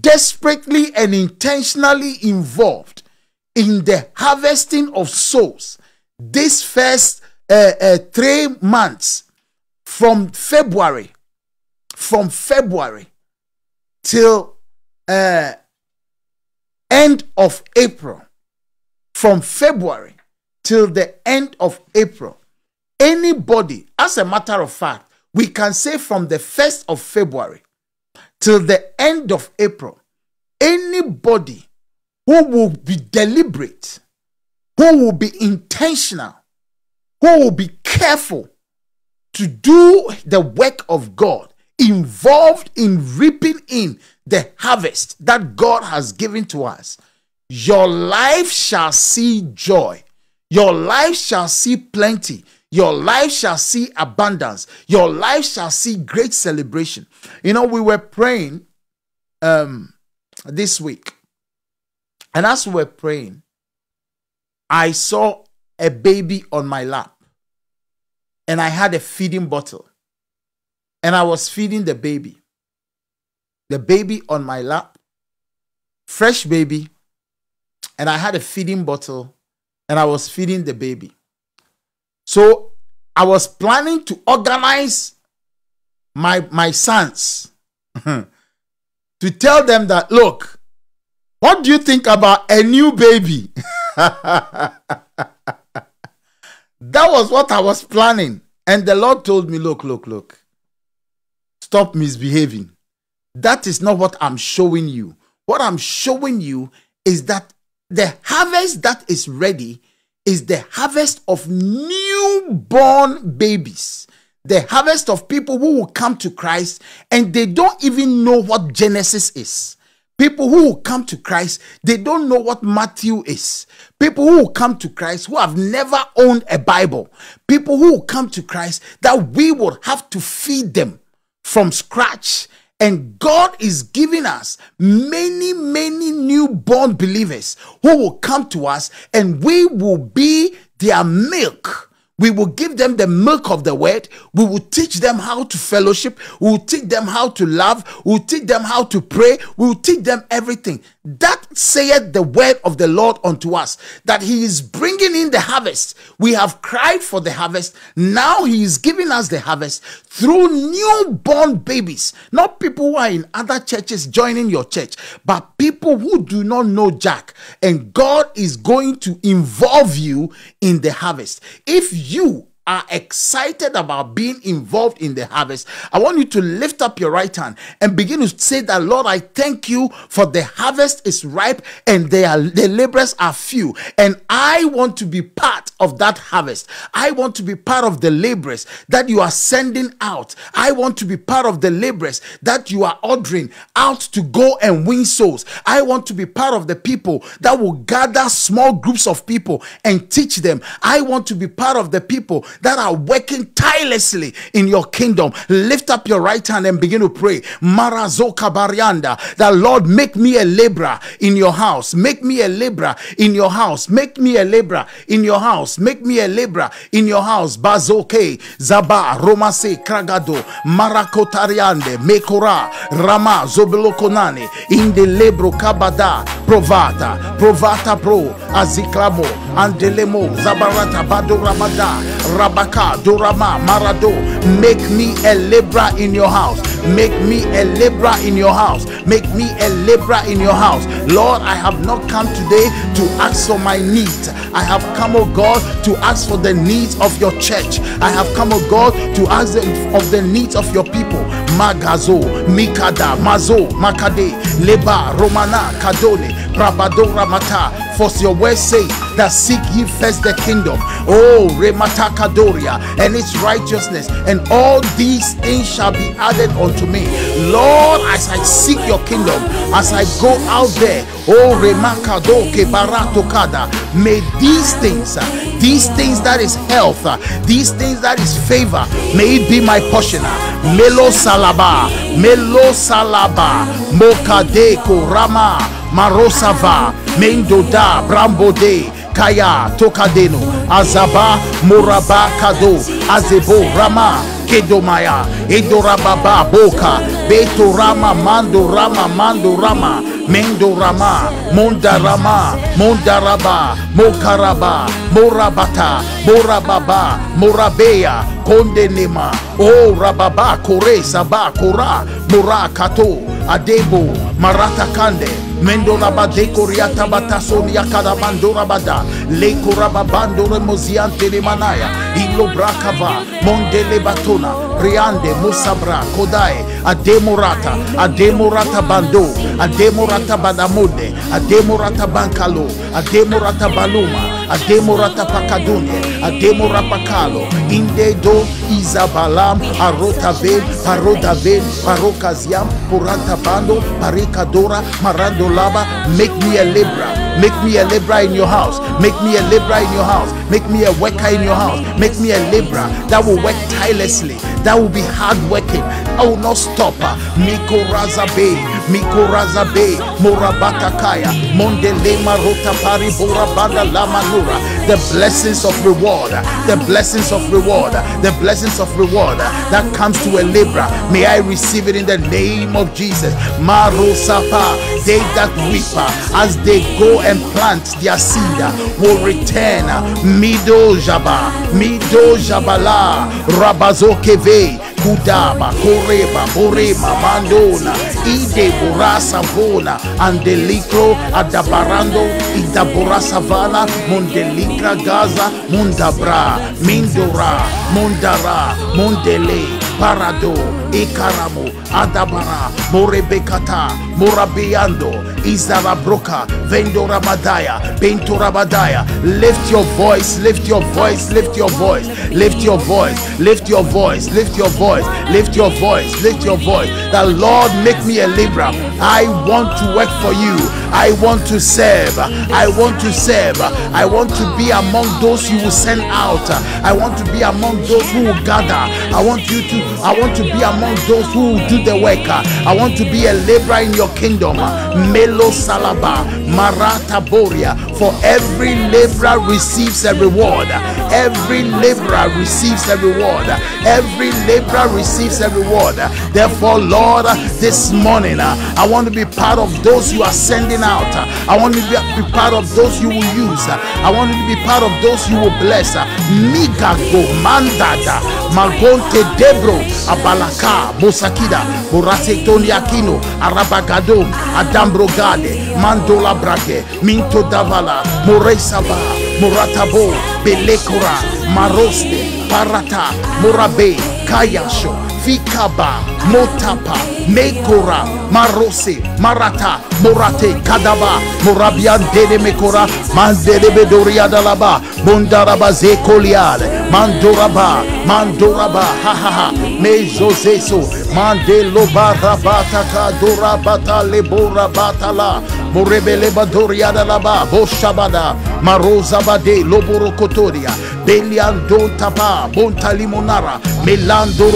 [SPEAKER 1] desperately and intentionally involved in the harvesting of souls this first uh, uh, three months from February, from February till uh, end of April, from February till the end of April, anybody, as a matter of fact, we can say from the 1st of February till the end of April, anybody who will be deliberate, who will be intentional, who will be careful to do the work of God, involved in reaping in the harvest that God has given to us, your life shall see joy. Your life shall see plenty. Your life shall see abundance. Your life shall see great celebration. You know, we were praying um, this week, and as we were praying, I saw a baby on my lap, and I had a feeding bottle, and I was feeding the baby. The baby on my lap, fresh baby, and I had a feeding bottle, and I was feeding the baby. So I was planning to organize my my sons to tell them that look, what do you think about a new baby? that was what I was planning. And the Lord told me, look, look, look. Stop misbehaving. That is not what I'm showing you. What I'm showing you is that the harvest that is ready is the harvest of newborn babies, the harvest of people who will come to Christ and they don't even know what Genesis is. People who will come to Christ, they don't know what Matthew is. People who will come to Christ who have never owned a Bible. People who will come to Christ that we would have to feed them from scratch and God is giving us many, many newborn believers who will come to us and we will be their milk we will give them the milk of the word. We will teach them how to fellowship. We will teach them how to love. We will teach them how to pray. We will teach them everything. That saith the word of the Lord unto us, that he is bringing in the harvest. We have cried for the harvest. Now he is giving us the harvest through newborn babies. Not people who are in other churches joining your church, but people who do not know Jack. And God is going to involve you in the harvest. If you are excited about being involved in the harvest, I want you to lift up your right hand and begin to say that, Lord, I thank you for the harvest is ripe and they are, the laborers are few. And I want to be part of that harvest. I want to be part of the laborers that you are sending out. I want to be part of the laborers that you are ordering out to go and win souls. I want to be part of the people that will gather small groups of people and teach them. I want to be part of the people that are working tirelessly in your kingdom. Lift up your right hand and begin to pray. Marazoka Barianda, that Lord, make me a laborer in your house. Make me a laborer in your house. Make me a laborer in your house. Make me a laborer in your house. Bazoke, Zaba, Romase, Kragado, Marakotariande, Mekora, Rama, Zobelokonane, Inde Lebro Kabada, Provata, Provata Pro, Aziklamo, Andelemo, Zabarata, Bado Rabada, Rabaka, Dorama, Marado. Make me a Libra in your house. Make me a Libra in your house. Make me a Libra in your house. Lord, I have not come today to ask for my needs. I have come, oh God, to ask for the needs of your church. I have come, oh God, to ask of the needs of your people. Magazo, Mikada, Mazo, Makade, Leba, Romana, Kadone, Prabadora Mata. For your word say that seek ye first the kingdom. Oh, Remata Kadoria, and its righteousness, and all these things shall be added unto me. Lord, as I seek your kingdom, as I go out there, oh Remakado Baratokada, may these things, uh, these things that is health, uh, these things that is favor, may it be my portion. Uh, Melo Salaba, Melo Salaba, Mokadeko Rama, Marosava, Mendoda, Brambode, Kaya, Tokadeno, Azaba, Moraba, Kado, Azebo, Rama, Kedomaya, Edorababa, Boka, Beto Rama, Mando Rama, Mando Rama, Mendo Rama, Monda Mondaraba, Mokaraba, Morabata, Morababa, Morabeya, Kondenema, O Rababa, Kore, Saba, Kora, Morakato, Adebo, marata kande mendora bade koriata batasonia kada bandora bada. Le koraba bandore moziante de manaya ilo brakava mondele batona. Riande musabra kodae ademorata ademorata bando. Ademorata badamode ademorata bankalo ademorata baluma. Ademorata pakadunye ademorapakalo indedo izabalam arotavel parodavel parokaziam poranta bando parikadora make me a libra Make me a libra in your house. Make me a libra in your house. Make me a worker in your house. Make me a libra that will work tirelessly. That will be hard working. I will not stop. Miko Razabe, Miko Razabe, Morabata Kaya, Mondele Marota Pari Borabanda Lamanura. The blessings of reward, the blessings of reward, the blessings of reward that comes to a libra. May I receive it in the name of Jesus. Marosapa, they that weep as they go and plant their seed uh, will return. Uh, mido Jaba, Mido Jabala, Rabazokeve, Kudaba, Koreba, Borema, Mandona, Ide Borasa Vona, Andelicro, Adabarando, Idabora Savana, Mondelicra Gaza, Mundabra, Mindora, Mundara, Mondele, Parado, Ikaramo, Adabara, Morebekata, Morabiando, Izarabroka, Vendora Madaya, Bentora Badaya. Lift your voice, lift your voice, lift your voice, lift your voice, lift your voice, lift your voice, lift your voice, lift your voice. The Lord make me a Libra. I want to work for you. I want to serve. I want to serve. I want to be among those you will send out. I want to be among those who will gather. I want you to I want to be among those who will do the work. I want to be a laborer in your kingdom. Melo Salaba, Marata Boria. For every laborer receives a reward. Every laborer receives a reward. Every receives a reward. Therefore, Lord, this morning I want to be part of those you are sending out. I want to be part of those you will use. I want to be part of those you will bless. Migago Mandada Magonte Debro Abalaka Bosakida Borase Tony Aquino Arabagado Adambrogade Mandola Brage Minto Davala Moresaba Moratabo Belekora Maroste Parata Morabe Kayasho Fikaba Motapa Mekora Marose Marata Morate Kadaba Morabian Dede Mekora Mandede Bedoria Dalaba Mundaraba Zekoliad Mandoraba Mandoraba Ha ha ha Mezozeso Mandelo Barabata Kadora Bata Lebora Batala Morebele Badoria Dalaba Boshabada Marosa Bade Loboro Kotoria Beliando Tapa Bonta Limonara Melando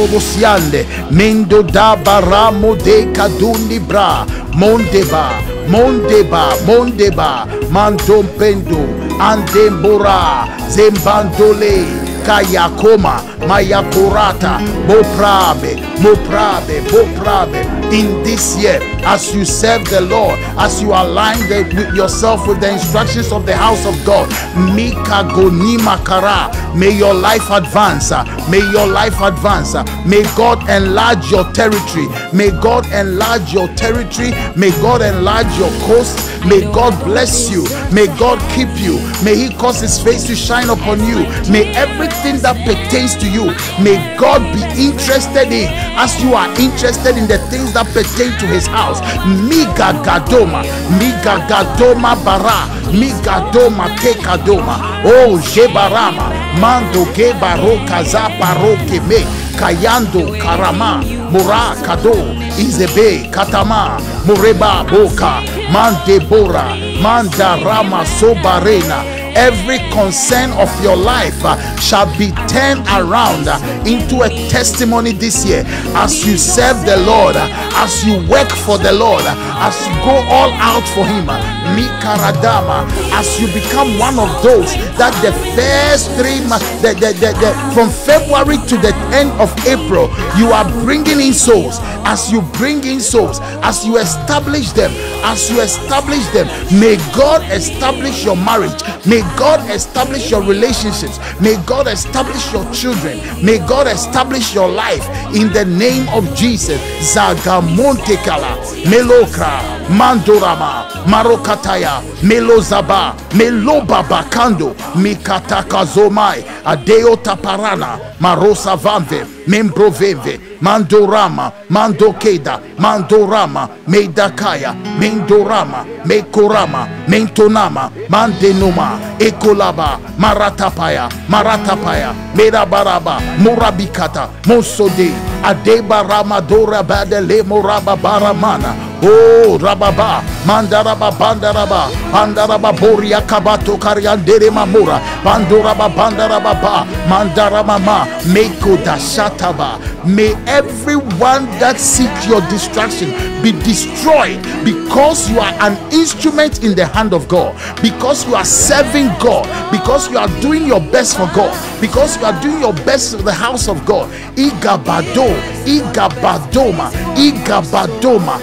[SPEAKER 1] Mendo da Baramo de Kadundi Bra Mondeba Mondeba Mondeba Mandompendo Andembora Zembandole Kayakoma Mayaporata Moprabe Moprabe Moprabe in this year as you serve the Lord as you align the, with yourself with the instructions of the house of God. Mika may your life advance may your life advance may God enlarge your territory. May God enlarge your territory. May God enlarge your coast. May God bless you. May God keep you. May he cause his face to shine upon you. May everything that pertains to you may God be interested in. As you are interested in the things that pertain to his house. Miga gadoma miga gadoma bara miga doma tekadoma oh jebarama mando ge baroka za baroke me. Kayando karama mura kado izebe katama mureba boka mandebora mandarama sobarena every concern of your life uh, shall be turned around uh, into a testimony this year as you serve the Lord, uh, as you work for the Lord, as you go all out for Him. Mikaradama, as you become one of those that the first three months, the, the, the, the, from February to the end of April, you are bringing in souls. As you bring in souls, as you establish them, as you establish them, may God establish your marriage. May God establish your relationships. May God establish your children. May God establish your life in the name of Jesus. Zagamontekala, Melokra, Mandorama, Marokataya, Melozaba, Melobaba Kando, Mikatakazomai, Adeo Taparana, Marosa Vanve, Membroveve, Mandorama, Mandokeda, Mandorama, Meidakaya, Mendorama, Mekorama, Mentonama, Mandenoma, Ekolaba, Maratapaya, Maratapaya, Merabaraba, Morabikata, Mosode, Adeba Ramadora Badele Moraba Baramana, Oh, Rababa, Mandaraba, Bandaraba, Bandaraba, Boria Kabato, Kariandere Mamura, Banduraba, Bandaraba, Mandaramama, Meko Dashataba. May everyone that seek your destruction be destroyed because you are an instrument in the hand of God, because you are serving God, because you are doing your best for God, because you are doing your best for the house of God. Igabado, Igabadoma, Igabadoma,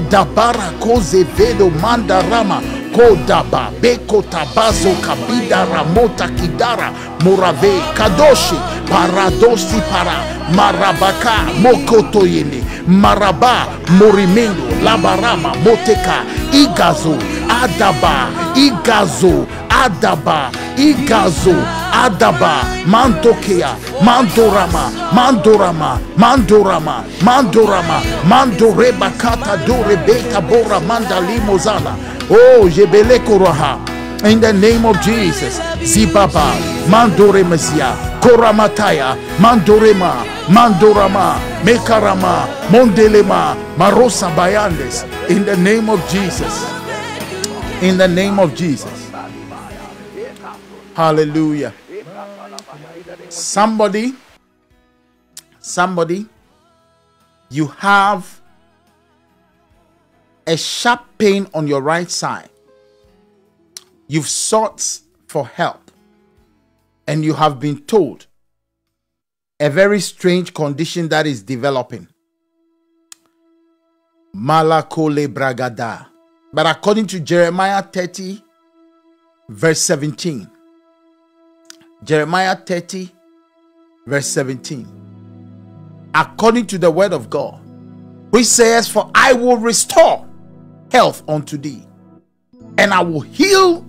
[SPEAKER 1] Mandabara Kozevedo, Mandarama. Kodaba, Beko Tabazo, Kabida, Ramota, Kidara, Morave, Kadoshi, Paradosi Para, Marabaka, Mokotoyene, Maraba, Morimendo, Labarama, Moteka, Igazo, Adaba, Igazo, Adaba, Igazo, Adaba, Mantokea, Mandorama, Mandorama, Mandorama, Mandorama, Mandoreba Kata Dore Beta Bora Mandalimozana. Oh, Jebele Koroha. In the name of Jesus. Zibaba, Mandore Mesia, Koramataya, Mandorema, Mandorama, Mekarama, Mondelema, Marosa Bayandes. In the name of Jesus. In the name of Jesus. Hallelujah. Somebody, somebody, you have a sharp pain on your right side. You've sought for help and you have been told a very strange condition that is developing. Malakole bragada. But according to Jeremiah 30, verse 17, Jeremiah 30, verse 17, according to the word of God, which says, For I will restore health unto thee, and I will heal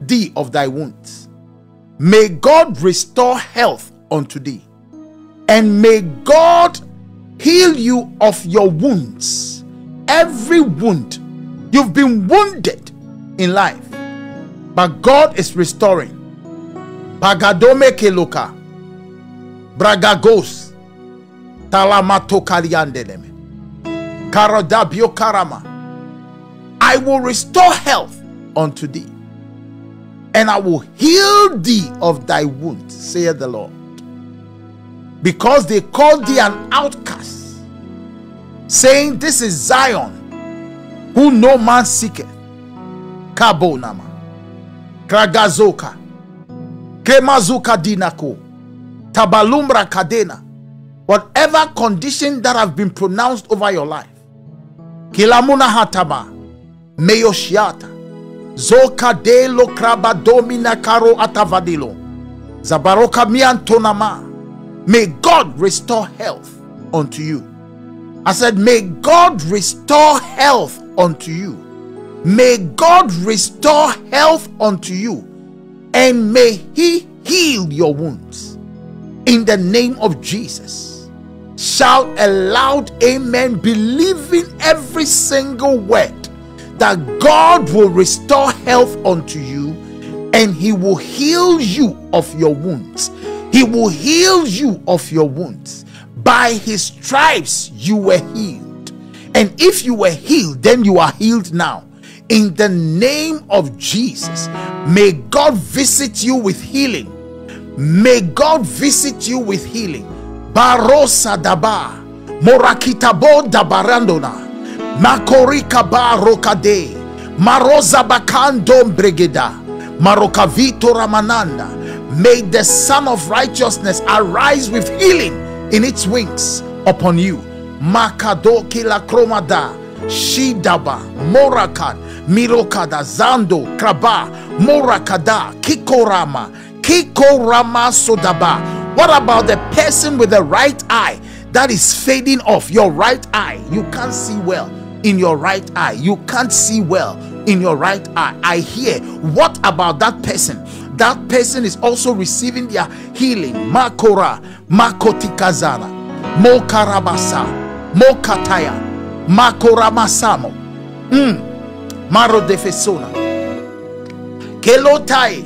[SPEAKER 1] thee of thy wounds. May God restore health unto thee, and may God heal you of your wounds. Every wound you've been wounded in life, but God is restoring. Bagadome keloka, bragagos, talamato kaliandeleme, karadabio karama. I will restore health unto thee, and I will heal thee of thy wounds, saith the Lord. Because they called thee an outcast, saying, This is Zion, who no man seeketh. Kabonama, Kragazoka, Kremazuka Dinako, Tabalumbra Kadena, whatever condition that have been pronounced over your life. Kilamuna Hataba, Meyoshiata. Zoka de lo kraba domina karo atavadilo. Zabaroka miantonama. May God restore health unto you. I said, May God restore health unto you. May God restore health unto you. And may He heal your wounds. In the name of Jesus. Shout a loud amen, believing every single word that God will restore health unto you and He will heal you of your wounds. He will heal you of your wounds. By His stripes, you were healed. And if you were healed, then you are healed now. In the name of Jesus, may God visit you with healing. May God visit you with healing. Barosa daba, morakitabo dabarandona. Makorika barokade. Maroza bakando bregeda. Marokavito ramananda. May the Son of Righteousness arise with healing in its wings upon you. Makado kila kromada. Shidaba, Morakan, Mirokada, Zando, Kraba, Morakada, Kikorama, Kikorama Sodaba. What about the person with the right eye that is fading off? Your right eye, you can't see well in your right eye. You can't see well in your right eye. I hear. What about that person? That person is also receiving their healing. Makora, Makotikazana, Mokarabasa, Mokataya, Makoramasamo, mm. Maro de defesona, Kelotai,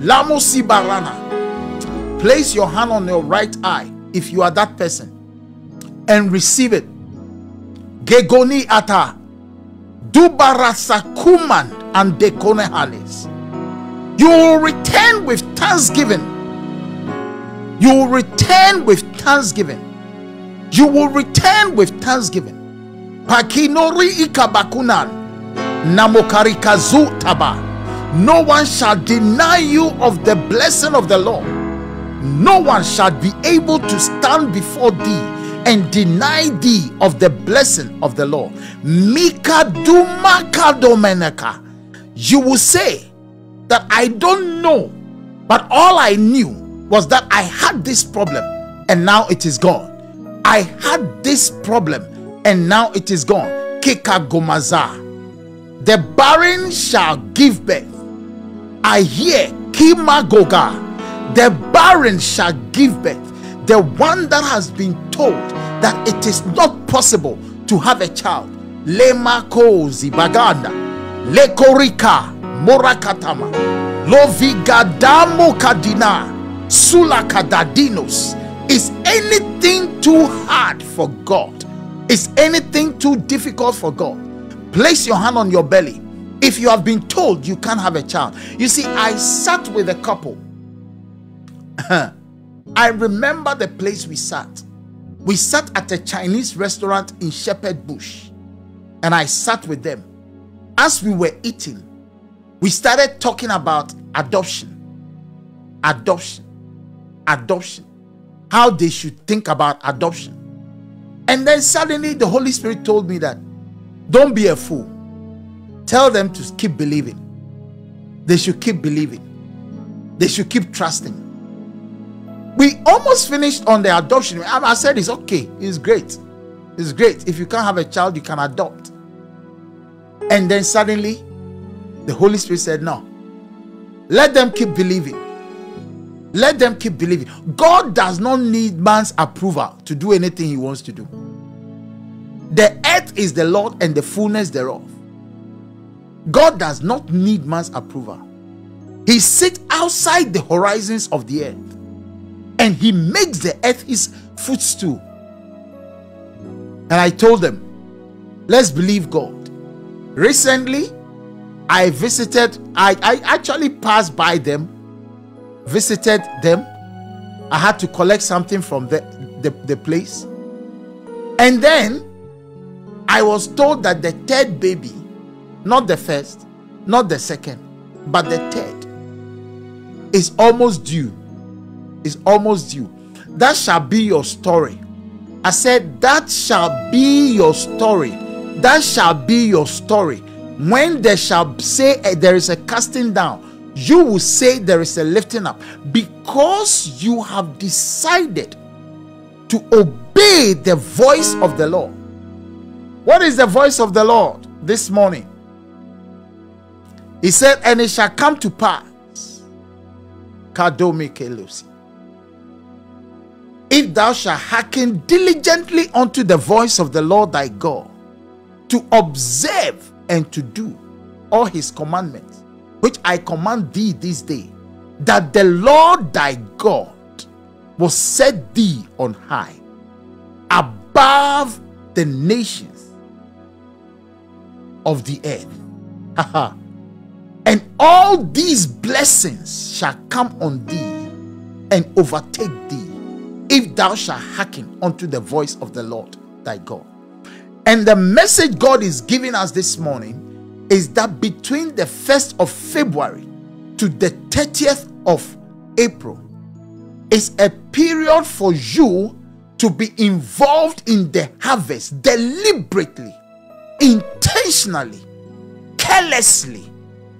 [SPEAKER 1] Lamusibarana. Place your hand on your right eye if you are that person and receive it. Gegoni ata Dubarasakuman and Dekonehalis. You will return with thanksgiving. You will return with thanksgiving. You will return with thanksgiving. Pakinori ikabakunan. Namokarikazu taba. No one shall deny you of the blessing of the Lord. No one shall be able to stand before thee and deny thee of the blessing of the Lord. Mika dumaka. You will say that I don't know, but all I knew was that I had this problem and now it is gone. I had this problem and now it is gone. Kika gomaza. The barren shall give birth. I hear Kimagoga. The barren shall give birth. The one that has been told that it is not possible to have a child. Lemako zibaganda. Lekorika morakatama. Lovigadamo kadina. Sulakadadinos. Is anything too hard for God? Is anything too difficult for God? Place your hand on your belly. If you have been told you can't have a child, you see, I sat with a couple. I remember the place we sat. We sat at a Chinese restaurant in Shepherd Bush, and I sat with them. As we were eating, we started talking about adoption. Adoption. Adoption. How they should think about adoption. And then suddenly the Holy Spirit told me that don't be a fool. Tell them to keep believing. They should keep believing. They should keep trusting we almost finished on the adoption. I said it's okay, it's great. It's great. If you can't have a child, you can adopt. And then suddenly, the Holy Spirit said, No. Let them keep believing. Let them keep believing. God does not need man's approval to do anything he wants to do. The earth is the Lord and the fullness thereof. God does not need man's approval. He sits outside the horizons of the earth and he makes the earth his footstool. And I told them, let's believe God. Recently, I visited, I, I actually passed by them, visited them. I had to collect something from the, the, the place. And then I was told that the third baby, not the first, not the second, but the third, is almost due is almost due. That shall be your story. I said, That shall be your story. That shall be your story. When they shall say uh, there is a casting down, you will say there is a lifting up because you have decided to obey the voice of the Lord. What is the voice of the Lord this morning? He said, And it shall come to pass. Kadomi if thou shalt hearken diligently unto the voice of the Lord thy God, to observe and to do all his commandments, which I command thee this day, that the Lord thy God will set thee on high above the nations of the earth. and all these blessings shall come on thee and overtake thee if thou shalt hearken unto the voice of the Lord thy God. And the message God is giving us this morning is that between the 1st of February to the 30th of April is a period for you to be involved in the harvest deliberately. Intentionally, carelessly,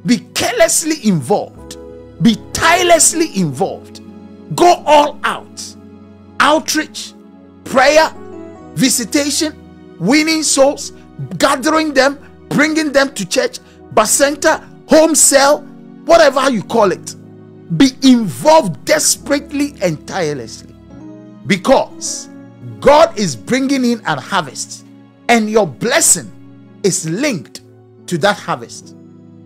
[SPEAKER 1] be carelessly involved, be tirelessly involved, go all out. Outreach, prayer, visitation, winning souls, gathering them, bringing them to church, bacenta, home cell, whatever you call it. Be involved desperately and tirelessly because God is bringing in a harvest and your blessing is linked to that harvest.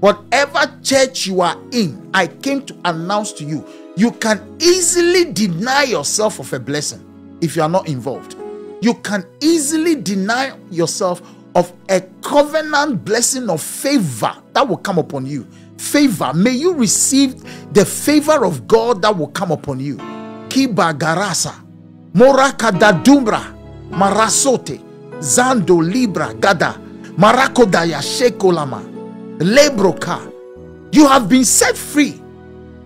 [SPEAKER 1] Whatever church you are in, I came to announce to you, you can easily deny yourself of a blessing if you are not involved. You can easily deny yourself of a covenant blessing of favor that will come upon you. Favor, may you receive the favor of God that will come upon you. Kiba garasa, moraka dadumbra, marasote, zando libra gada, marakodaya shekolama, lebroka. You have been set free.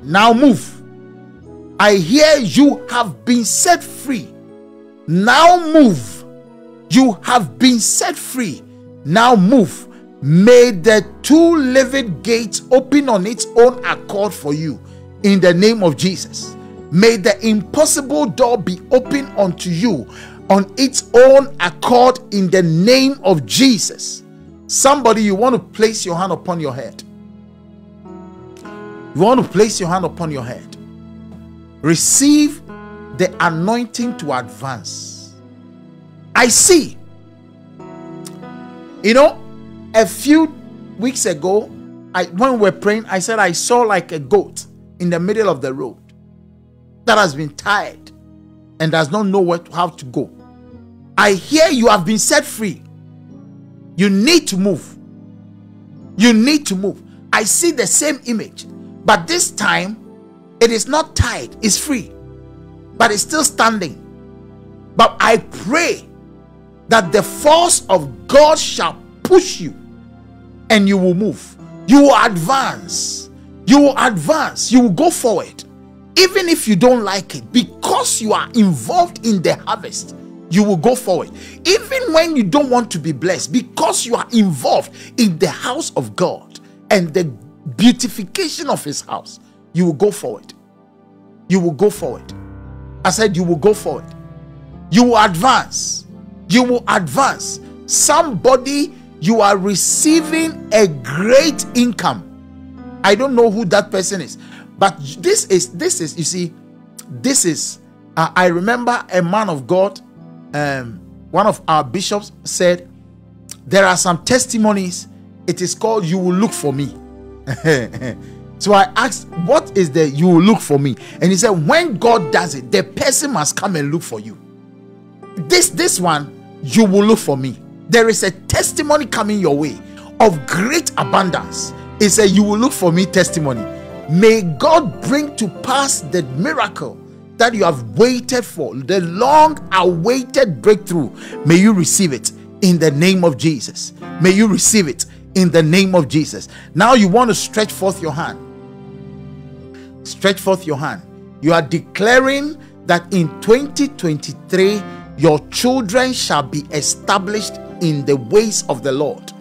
[SPEAKER 1] Now move. I hear you have been set free. Now move. You have been set free. Now move. May the two living gates open on its own accord for you in the name of Jesus. May the impossible door be open unto you on its own accord in the name of Jesus. Somebody, you want to place your hand upon your head. You want to place your hand upon your head. Receive the anointing to advance. I see. You know, a few weeks ago, I when we were praying, I said I saw like a goat in the middle of the road that has been tired and does not know where to, how to go. I hear you have been set free. You need to move. You need to move. I see the same image, but this time it is not tied, it's free but it's still standing. But I pray that the force of God shall push you and you will move. You will advance. You will advance. You will go forward. Even if you don't like it, because you are involved in the harvest, you will go forward. Even when you don't want to be blessed, because you are involved in the house of God and the beautification of his house, you will go forward. You will go forward. I said, You will go forward. You will advance. You will advance. Somebody, you are receiving a great income. I don't know who that person is, but this is, this is, you see, this is, uh, I remember a man of God, um, one of our bishops said, There are some testimonies. It is called You Will Look for Me. So I asked, What is the you will look for me? And he said, When God does it, the person must come and look for you. This this one, you will look for me. There is a testimony coming your way of great abundance. It's a you will look for me testimony. May God bring to pass the miracle that you have waited for, the long awaited breakthrough. May you receive it in the name of Jesus. May you receive it in the name of Jesus. Now you want to stretch forth your hand Stretch forth your hand. You are declaring that in 2023 your children shall be established in the ways of the Lord.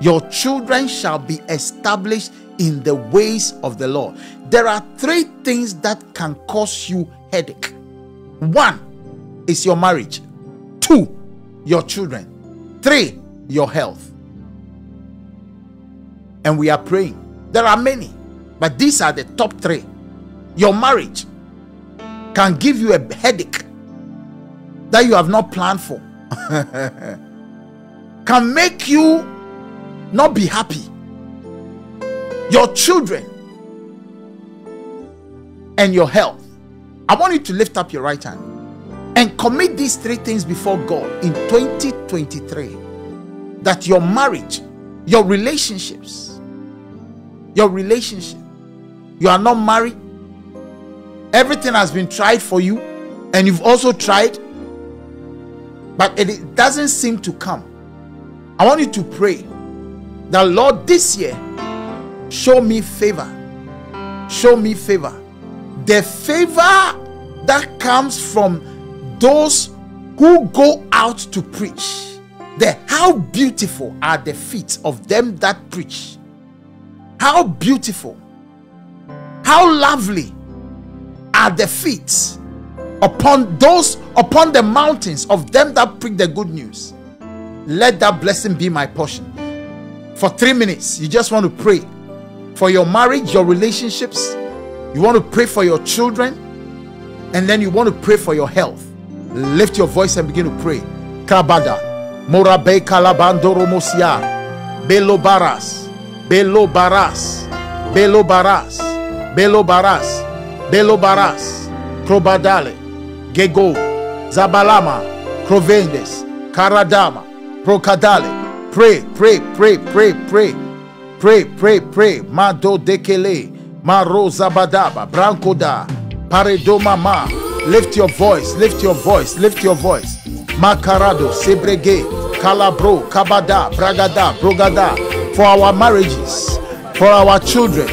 [SPEAKER 1] Your children shall be established in the ways of the Lord. There are three things that can cause you headache. One is your marriage. Two, your children. Three, your health. And we are praying. There are many, but these are the top three your marriage can give you a headache that you have not planned for, can make you not be happy. Your children and your health. I want you to lift up your right hand and commit these three things before God in 2023 that your marriage, your relationships, your relationship, you are not married, Everything has been tried for you, and you've also tried, but it doesn't seem to come. I want you to pray that Lord, this year, show me favor. Show me favor. The favor that comes from those who go out to preach. The how beautiful are the feet of them that preach. How beautiful. How lovely are the feet upon those upon the mountains of them that preach the good news. Let that blessing be my portion. For three minutes, you just want to pray for your marriage, your relationships. You want to pray for your children, and then you want to pray for your health. Lift your voice and begin to pray. Kabada, Morabe Kalabandoro Mosia, Belo Baras, Belo Baras, Belo Baras, Belo Baras, Belo Baras, Krobadale, Gego, Zabalama, Krovendes, Karadama, Prokadale. Pray, pray, pray, pray, pray, pray, pray, pray. Mado dekele, Maro Zabadaba, Brankoda, Paredoma Ma. Lift your voice, lift your voice, lift your voice. Makarado, Sebrege, Calabro, Kabada, Bragada, Brogada. For our marriages, for our children,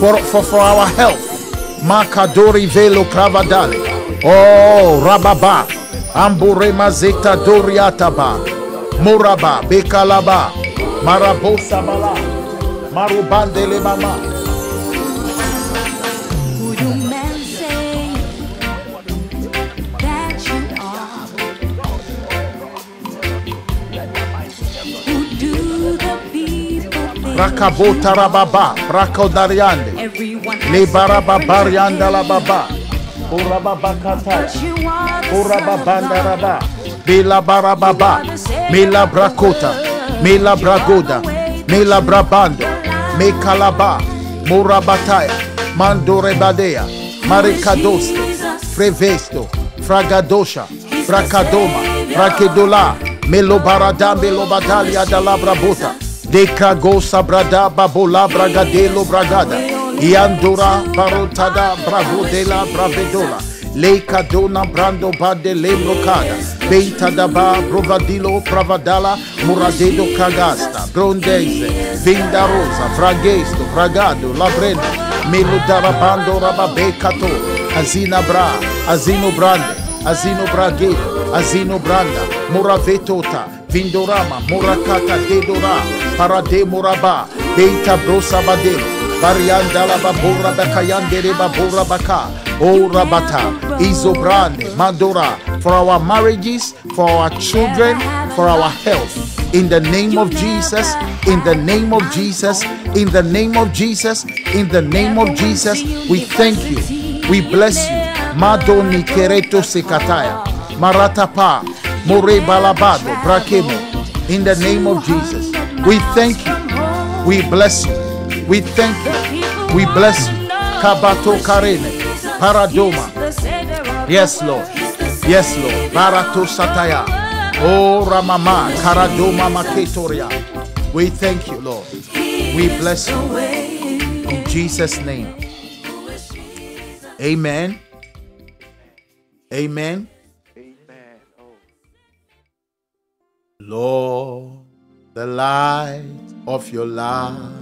[SPEAKER 1] for, for, for our health. Makadori Velo Cravadale. Oh, Rababa, Amburema Zeta Doriataba, Moraba, Bekalaba, Marabosa Bala, Marubandele Mama. Rakabota Rababa, Brakodariande,
[SPEAKER 2] everyone
[SPEAKER 1] Le
[SPEAKER 2] has
[SPEAKER 1] Baraba
[SPEAKER 2] different
[SPEAKER 1] Barianda La? Baba, Urababa Kataya.
[SPEAKER 2] But you are the
[SPEAKER 1] Ora
[SPEAKER 2] Son of
[SPEAKER 1] babanda raba, Bela barababa, Mela brakota, Mela bragoda, Mela brabando, Me kalaba, Mora bataya, Mandore badea, Marikadoste, Frevesto, Fragadosha, Fracadoma, Frakedola, Melo barada, Melo badalia da la brabota, De Kragosa brada, Babola bragadelo bragada, Iandura barotada, Bravo de la bravedola, Leika dona brando bade lembrocada Beita daba brovadilo pravadala Muradedo cagasta. Brondese Vinda rosa Fragesto Fragado Labreno Melodarabando rababecato Azina bra Azino brande Azino bragedo Azino branda. Muravetota Vindorama Murakata dedora Badelo Varianda la babura bakayande babura baka O Rabata, Izobrande, Mandora, for our marriages, for our children, for our health. In the name of Jesus, in the name of Jesus, in the name of Jesus, in the name of Jesus, we thank you. We bless you. Madoni Kereto Sekataya, Maratapa, Brakemo. In the name of Jesus, we thank you. We bless you. We thank you. We bless you. Kabato Karene. Paradoma. Yes, Lord. Yes, Lord. Barato Sataya. Oh, Ramama. Karadoma Maketoria. We thank you, Lord. We bless you. In Jesus' name. Amen. Amen. Amen. Oh. Lord, the light of your love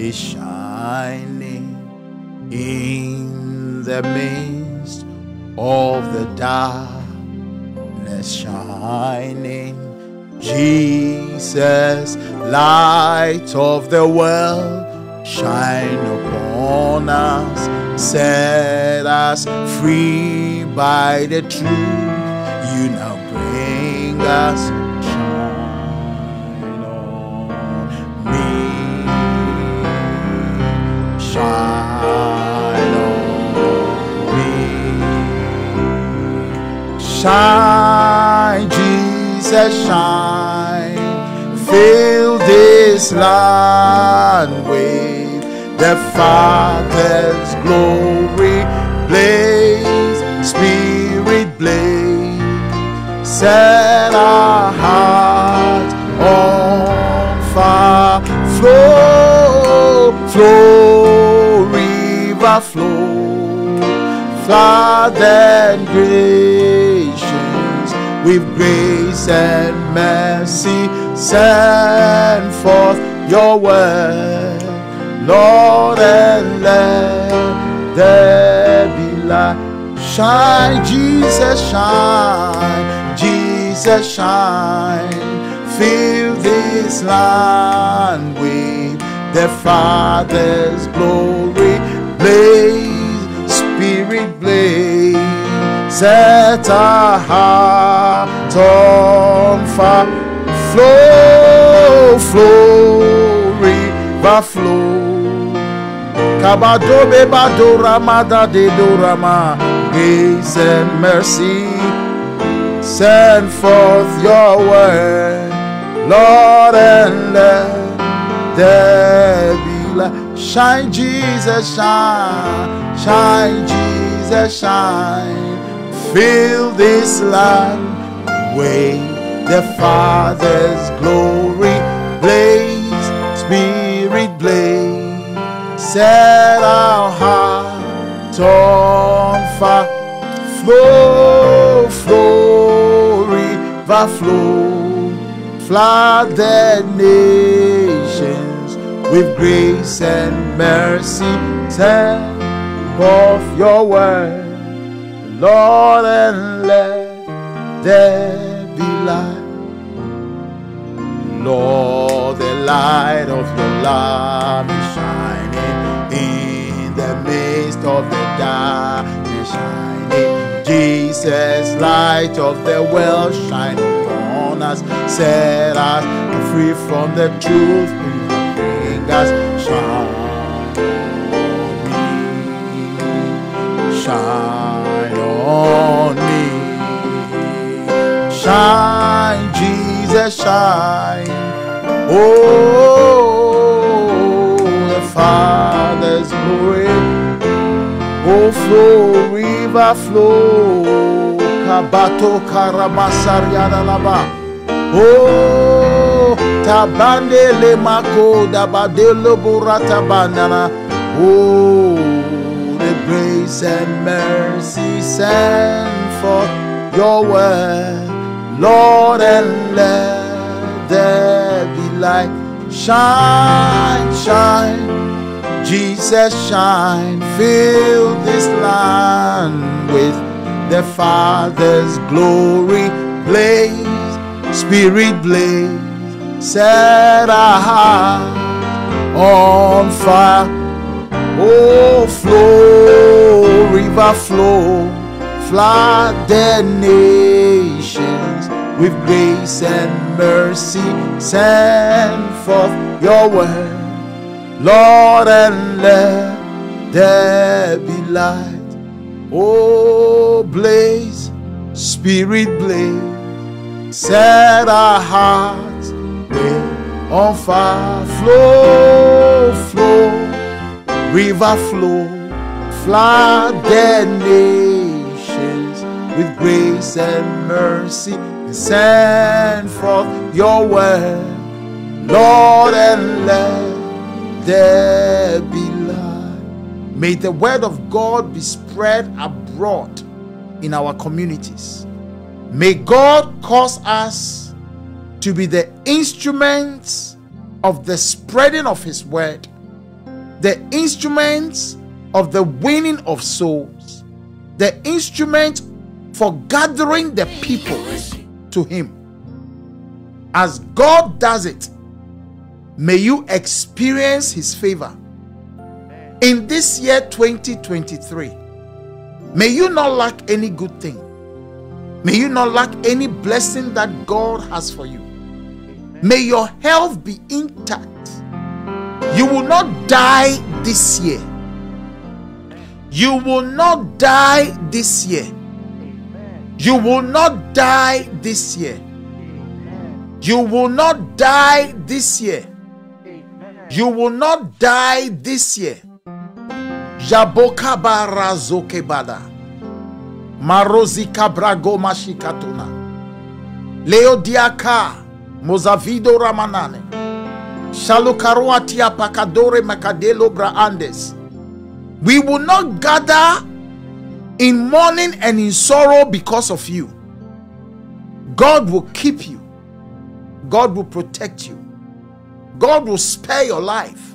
[SPEAKER 1] is shining in the midst of the darkness shining. Jesus light of the world shine upon us. Set us free by the truth. You now bring us Shine, Jesus, shine. Fill this land with the Father's glory. Blaze, Spirit, blaze. Set our hearts on fire. Flow, flow, river flow. Flood and gracious with grace and mercy. Send forth your word, Lord, and let there be light. Shine, Jesus, shine. Jesus Jesus, shine. Fill this land with the Father's glory. Blaze, Spirit, blaze. Set our heart on fire. Flow, flow, river flow. Kabadobe badorama da de dorama. Grace and mercy. Send forth your word, Lord, and let there be light. Shine, Jesus, shine. Shine, Jesus, shine. Fill this land with the Father's glory. Blaze, Spirit, blaze. Set our heart on fire. Flow, flow, river flow. Flood the nations with grace and mercy. Send forth your word, Lord, and let there be light. Lord, the light of your love is shining in the midst of the darkness, shining. Jesus, light of the world, shine upon us, set us free from the truth, bring us shine shine me, shine, Jesus, shine. Oh, the Father's glory. Oh, flow, river flow. Kabato karamasariana laba. Oh, tabande le mako dabadelo burata banana. Oh, grace and mercy send forth your word, Lord, and let there be light. Shine, shine. Jesus shine, fill this land with the Father's glory. Blaze, Spirit blaze, set our heart on fire. Oh, flow, river flow, flood the nations with grace and mercy. Send forth your word. Lord, and let there be light. Oh, blaze, spirit blaze, set our hearts on fire. Flow, flow, river flow, flood the nations with grace and mercy. And send forth your word, Lord, and let there be light. May the word of God be spread abroad in our communities. May God cause us to be the instruments of the spreading of His word, the instruments of the winning of souls, the instrument for gathering the people to Him. As God does it, May you experience His favor in this year 2023. May you not lack any good thing. May you not lack any blessing that God has for you. May your health be intact. You will not die this year. You will not die this year. You will not die this year. You will not die this year. You will not die this year. Jaboka barazoke bada. Marozika brago mashikatuna. Leodiaka mozavido ramanane. Shalukaruatia pakadore makadelo braandes. We will not gather in mourning and in sorrow because of you. God will keep you. God will protect you. God will spare your life.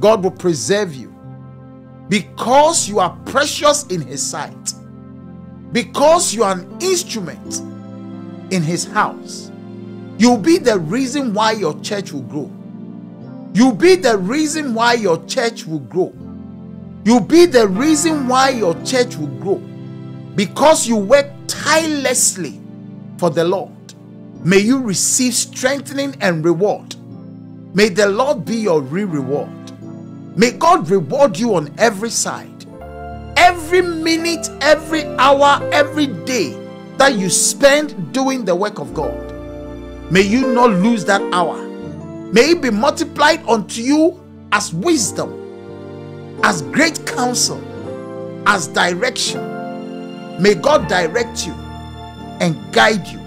[SPEAKER 1] God will preserve you. Because you are precious in His sight. Because you are an instrument in his house. You'll be the reason why your church will grow. You'll be the reason why your church will grow. You'll be the reason why your church will grow because you work tirelessly for the Lord. May you receive strengthening and reward. May the Lord be your real reward. May God reward you on every side. Every minute, every hour, every day that you spend doing the work of God. May you not lose that hour. May it be multiplied unto you as wisdom, as great counsel, as direction. May God direct you and guide you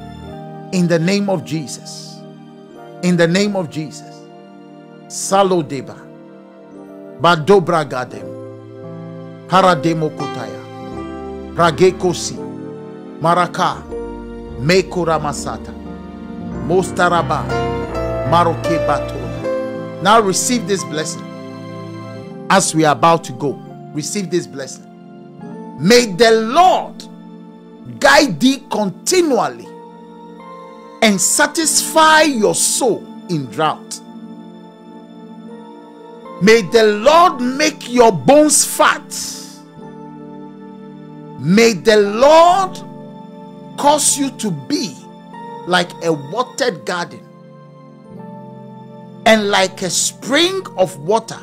[SPEAKER 1] in the name of Jesus. In the name of Jesus. Salo deba. Badobra gadem. Parademo kotaya. Pragekosi. Maraka. Mekura masata. Mostaraba. Maroke batona. Now receive this blessing. As we are about to go, receive this blessing. May the Lord guide thee continually and satisfy your soul in drought. May the Lord make your bones fat. May the Lord cause you to be like a watered garden and like a spring of water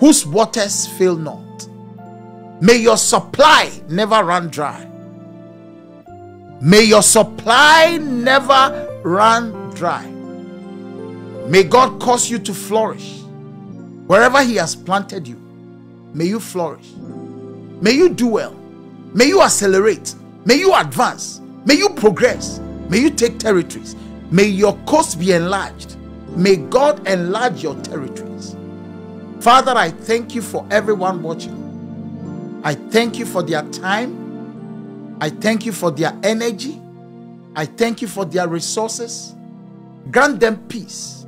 [SPEAKER 1] whose waters fail not. May your supply never run dry. May your supply never run dry. May God cause you to flourish. Wherever He has planted you, may you flourish. May you do well. May you accelerate. May you advance. May you progress. May you take territories. May your coast be enlarged. May God enlarge your territories. Father, I thank you for everyone watching. I thank you for their time. I thank you for their energy. I thank you for their resources. Grant them peace.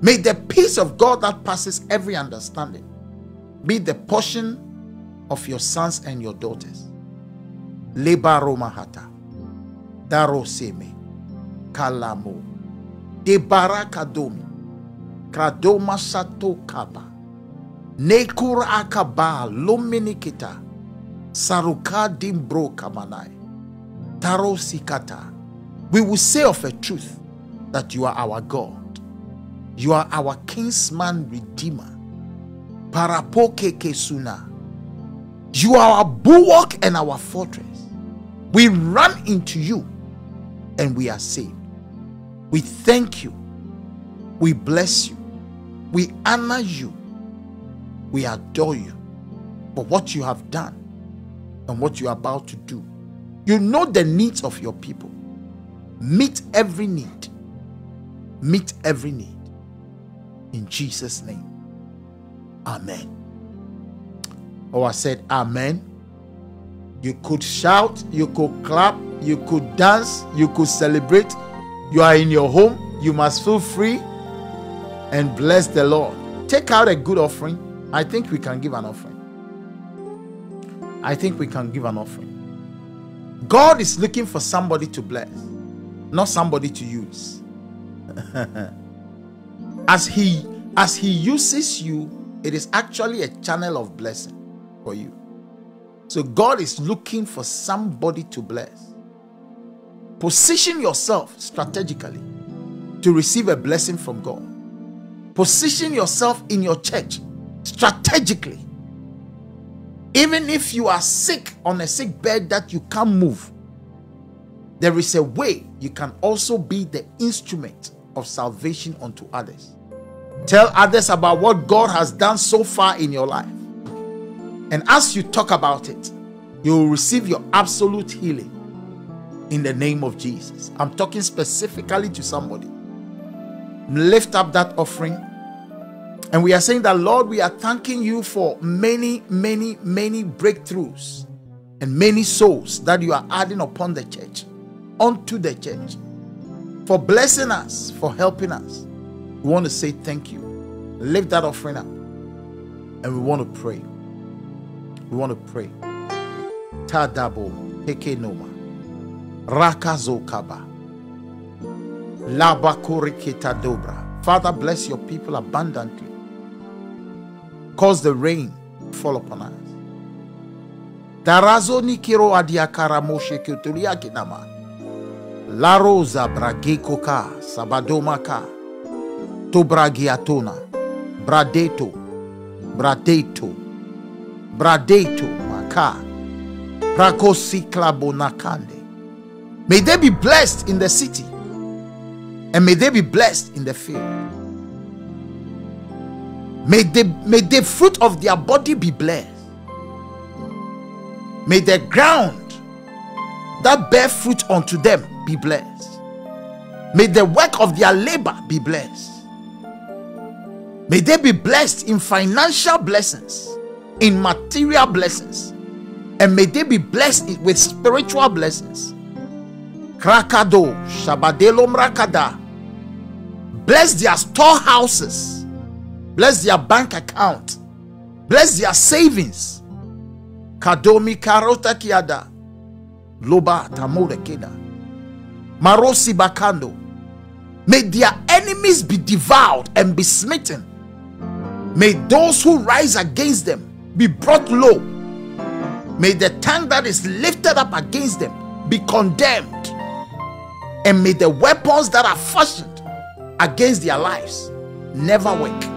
[SPEAKER 1] May the peace of God that passes every understanding be the portion of your sons and your daughters. Lebaro mahata. Daro seme. Kalamo. Debara kadomi. Kradoma sato kaba. Nekura akaba luminikita. Saruka dimbro kamanai. Taro sikata. We will say of a truth that you are our God. You are our kinsman redeemer. Parapoke kesuna. You are our bulwark and our fortress. We run into you and we are saved. We thank you. We bless you. We honor you. We adore you for what you have done and what you are about to do. You know the needs of your people. Meet every need. Meet every need. In Jesus' name. Amen. Oh, I said, Amen. You could shout, you could clap, you could dance, you could celebrate. You are in your home. You must feel free and bless the Lord. Take out a good offering. I think we can give an offering. I think we can give an offering. God is looking for somebody to bless, not somebody to use. as he as he uses you, it is actually a channel of blessing for you. So God is looking for somebody to bless. Position yourself strategically to receive a blessing from God. Position yourself in your church strategically. Even if you are sick on a sick bed that you can't move, there is a way you can also be the instrument of salvation unto others. Tell others about what God has done so far in your life. And as you talk about it, you will receive your absolute healing in the name of Jesus. I'm talking specifically to somebody. Lift up that offering. And we are saying that, Lord, we are thanking you for many, many, many breakthroughs and many souls that you are adding upon the church, onto the church, for blessing us, for helping us. We want to say thank you. Lift that offering up. And we want to pray. We want to pray. Tadabo Pekenoma. Rakazokaba. Labakurikita dobra. Father, bless your people abundantly. Cause the rain to fall upon us. Darazo nikiro adiakara moshe kinama. La rosa bragekoka sabadomaka. Tobragiatona. Bradeto. Bradeto. Bradeto maka. Prakosiklabonakande. May they be blessed in the city and may they be blessed in the field. May the, may the fruit of their body be blessed. May the ground that bear fruit unto them be blessed. May the work of their labor be blessed. May they be blessed in financial blessings, in material blessings, and may they be blessed with spiritual blessings. Krakado, Shabadelo Mrakada. Bless their storehouses. Bless their bank account. Bless their savings. Kadomi Karota Kiada. Loba Tamore Keda. Marosi Bakando. May their enemies be devoured and be smitten. May those who rise against them be brought low. May the tongue that is lifted up against them be condemned. And may the weapons that are fashioned against their lives never work.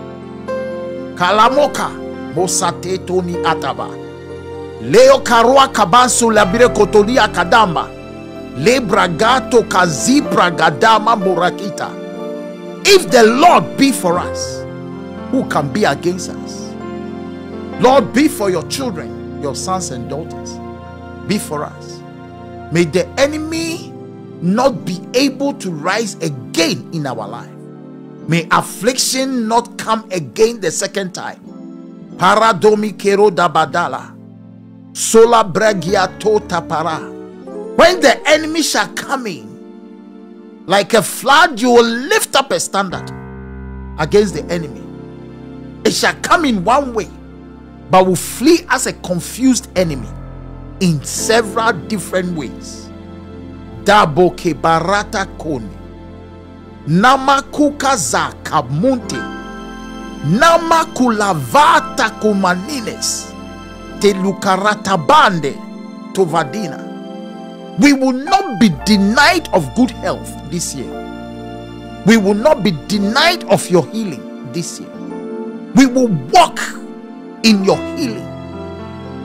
[SPEAKER 1] Kalamoka Mosate Toni Ataba. Leo Karua Kabansu Labire Kotolia Kadamba. Lebragato Kazibra Gadama Murakita. If the Lord be for us, who can be against us? Lord, be for your children, your sons and daughters. Be for us. May the enemy not be able to rise again in our life. May affliction not come again the second time. Paradomi kero dabadala. Sola bregia tota para. When the enemy shall come in, like a flood, you will lift up a standard against the enemy. It shall come in one way, but will flee as a confused enemy in several different ways. Dabo ke barata koni. Namakuka za kamunte. Namakulavata kumanines. Telukarata bande tovadina. We will not be denied of good health this year. We will not be denied of your healing this year. We will walk in your healing.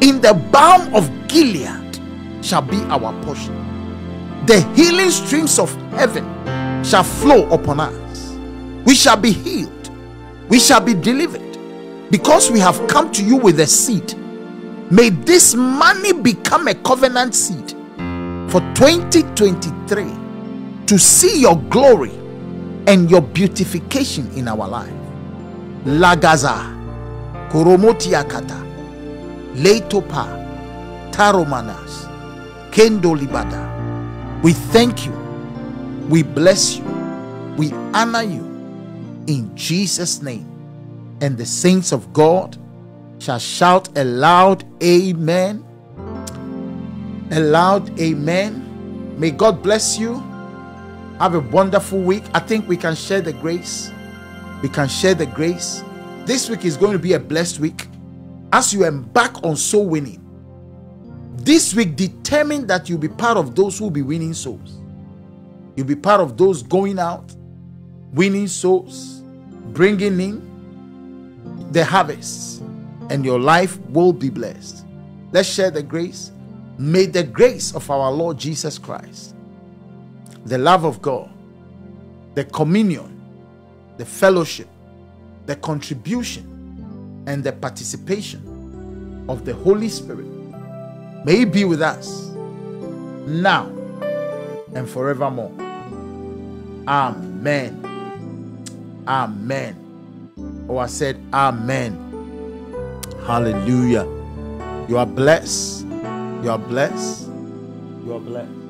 [SPEAKER 1] In the balm of Gilead shall be our portion. The healing streams of heaven shall flow upon us. We shall be healed. We shall be delivered because we have come to you with a seed. May this money become a covenant seed for 2023 to see your glory and your beautification in our life. Lagaza, Koromotiakata, Leitopa, Taromanas, Kendo Libada. We thank you, we bless you, we honor you in Jesus' name. And the saints of God shall shout a loud Amen. A loud Amen. May God bless you. Have a wonderful week. I think we can share the grace. We can share the grace. This week is going to be a blessed week as you embark on soul winning. This week, determine that you'll be part of those who will be winning souls. You'll be part of those going out, winning souls, bringing in the harvest, and your life will be blessed. Let's share the grace. May the grace of our Lord Jesus Christ, the love of God, the communion, the fellowship, the contribution, and the participation of the Holy Spirit may be with us now and forevermore. Amen. Amen. Oh, I said, Amen. Hallelujah. You are blessed. You are blessed. You are blessed.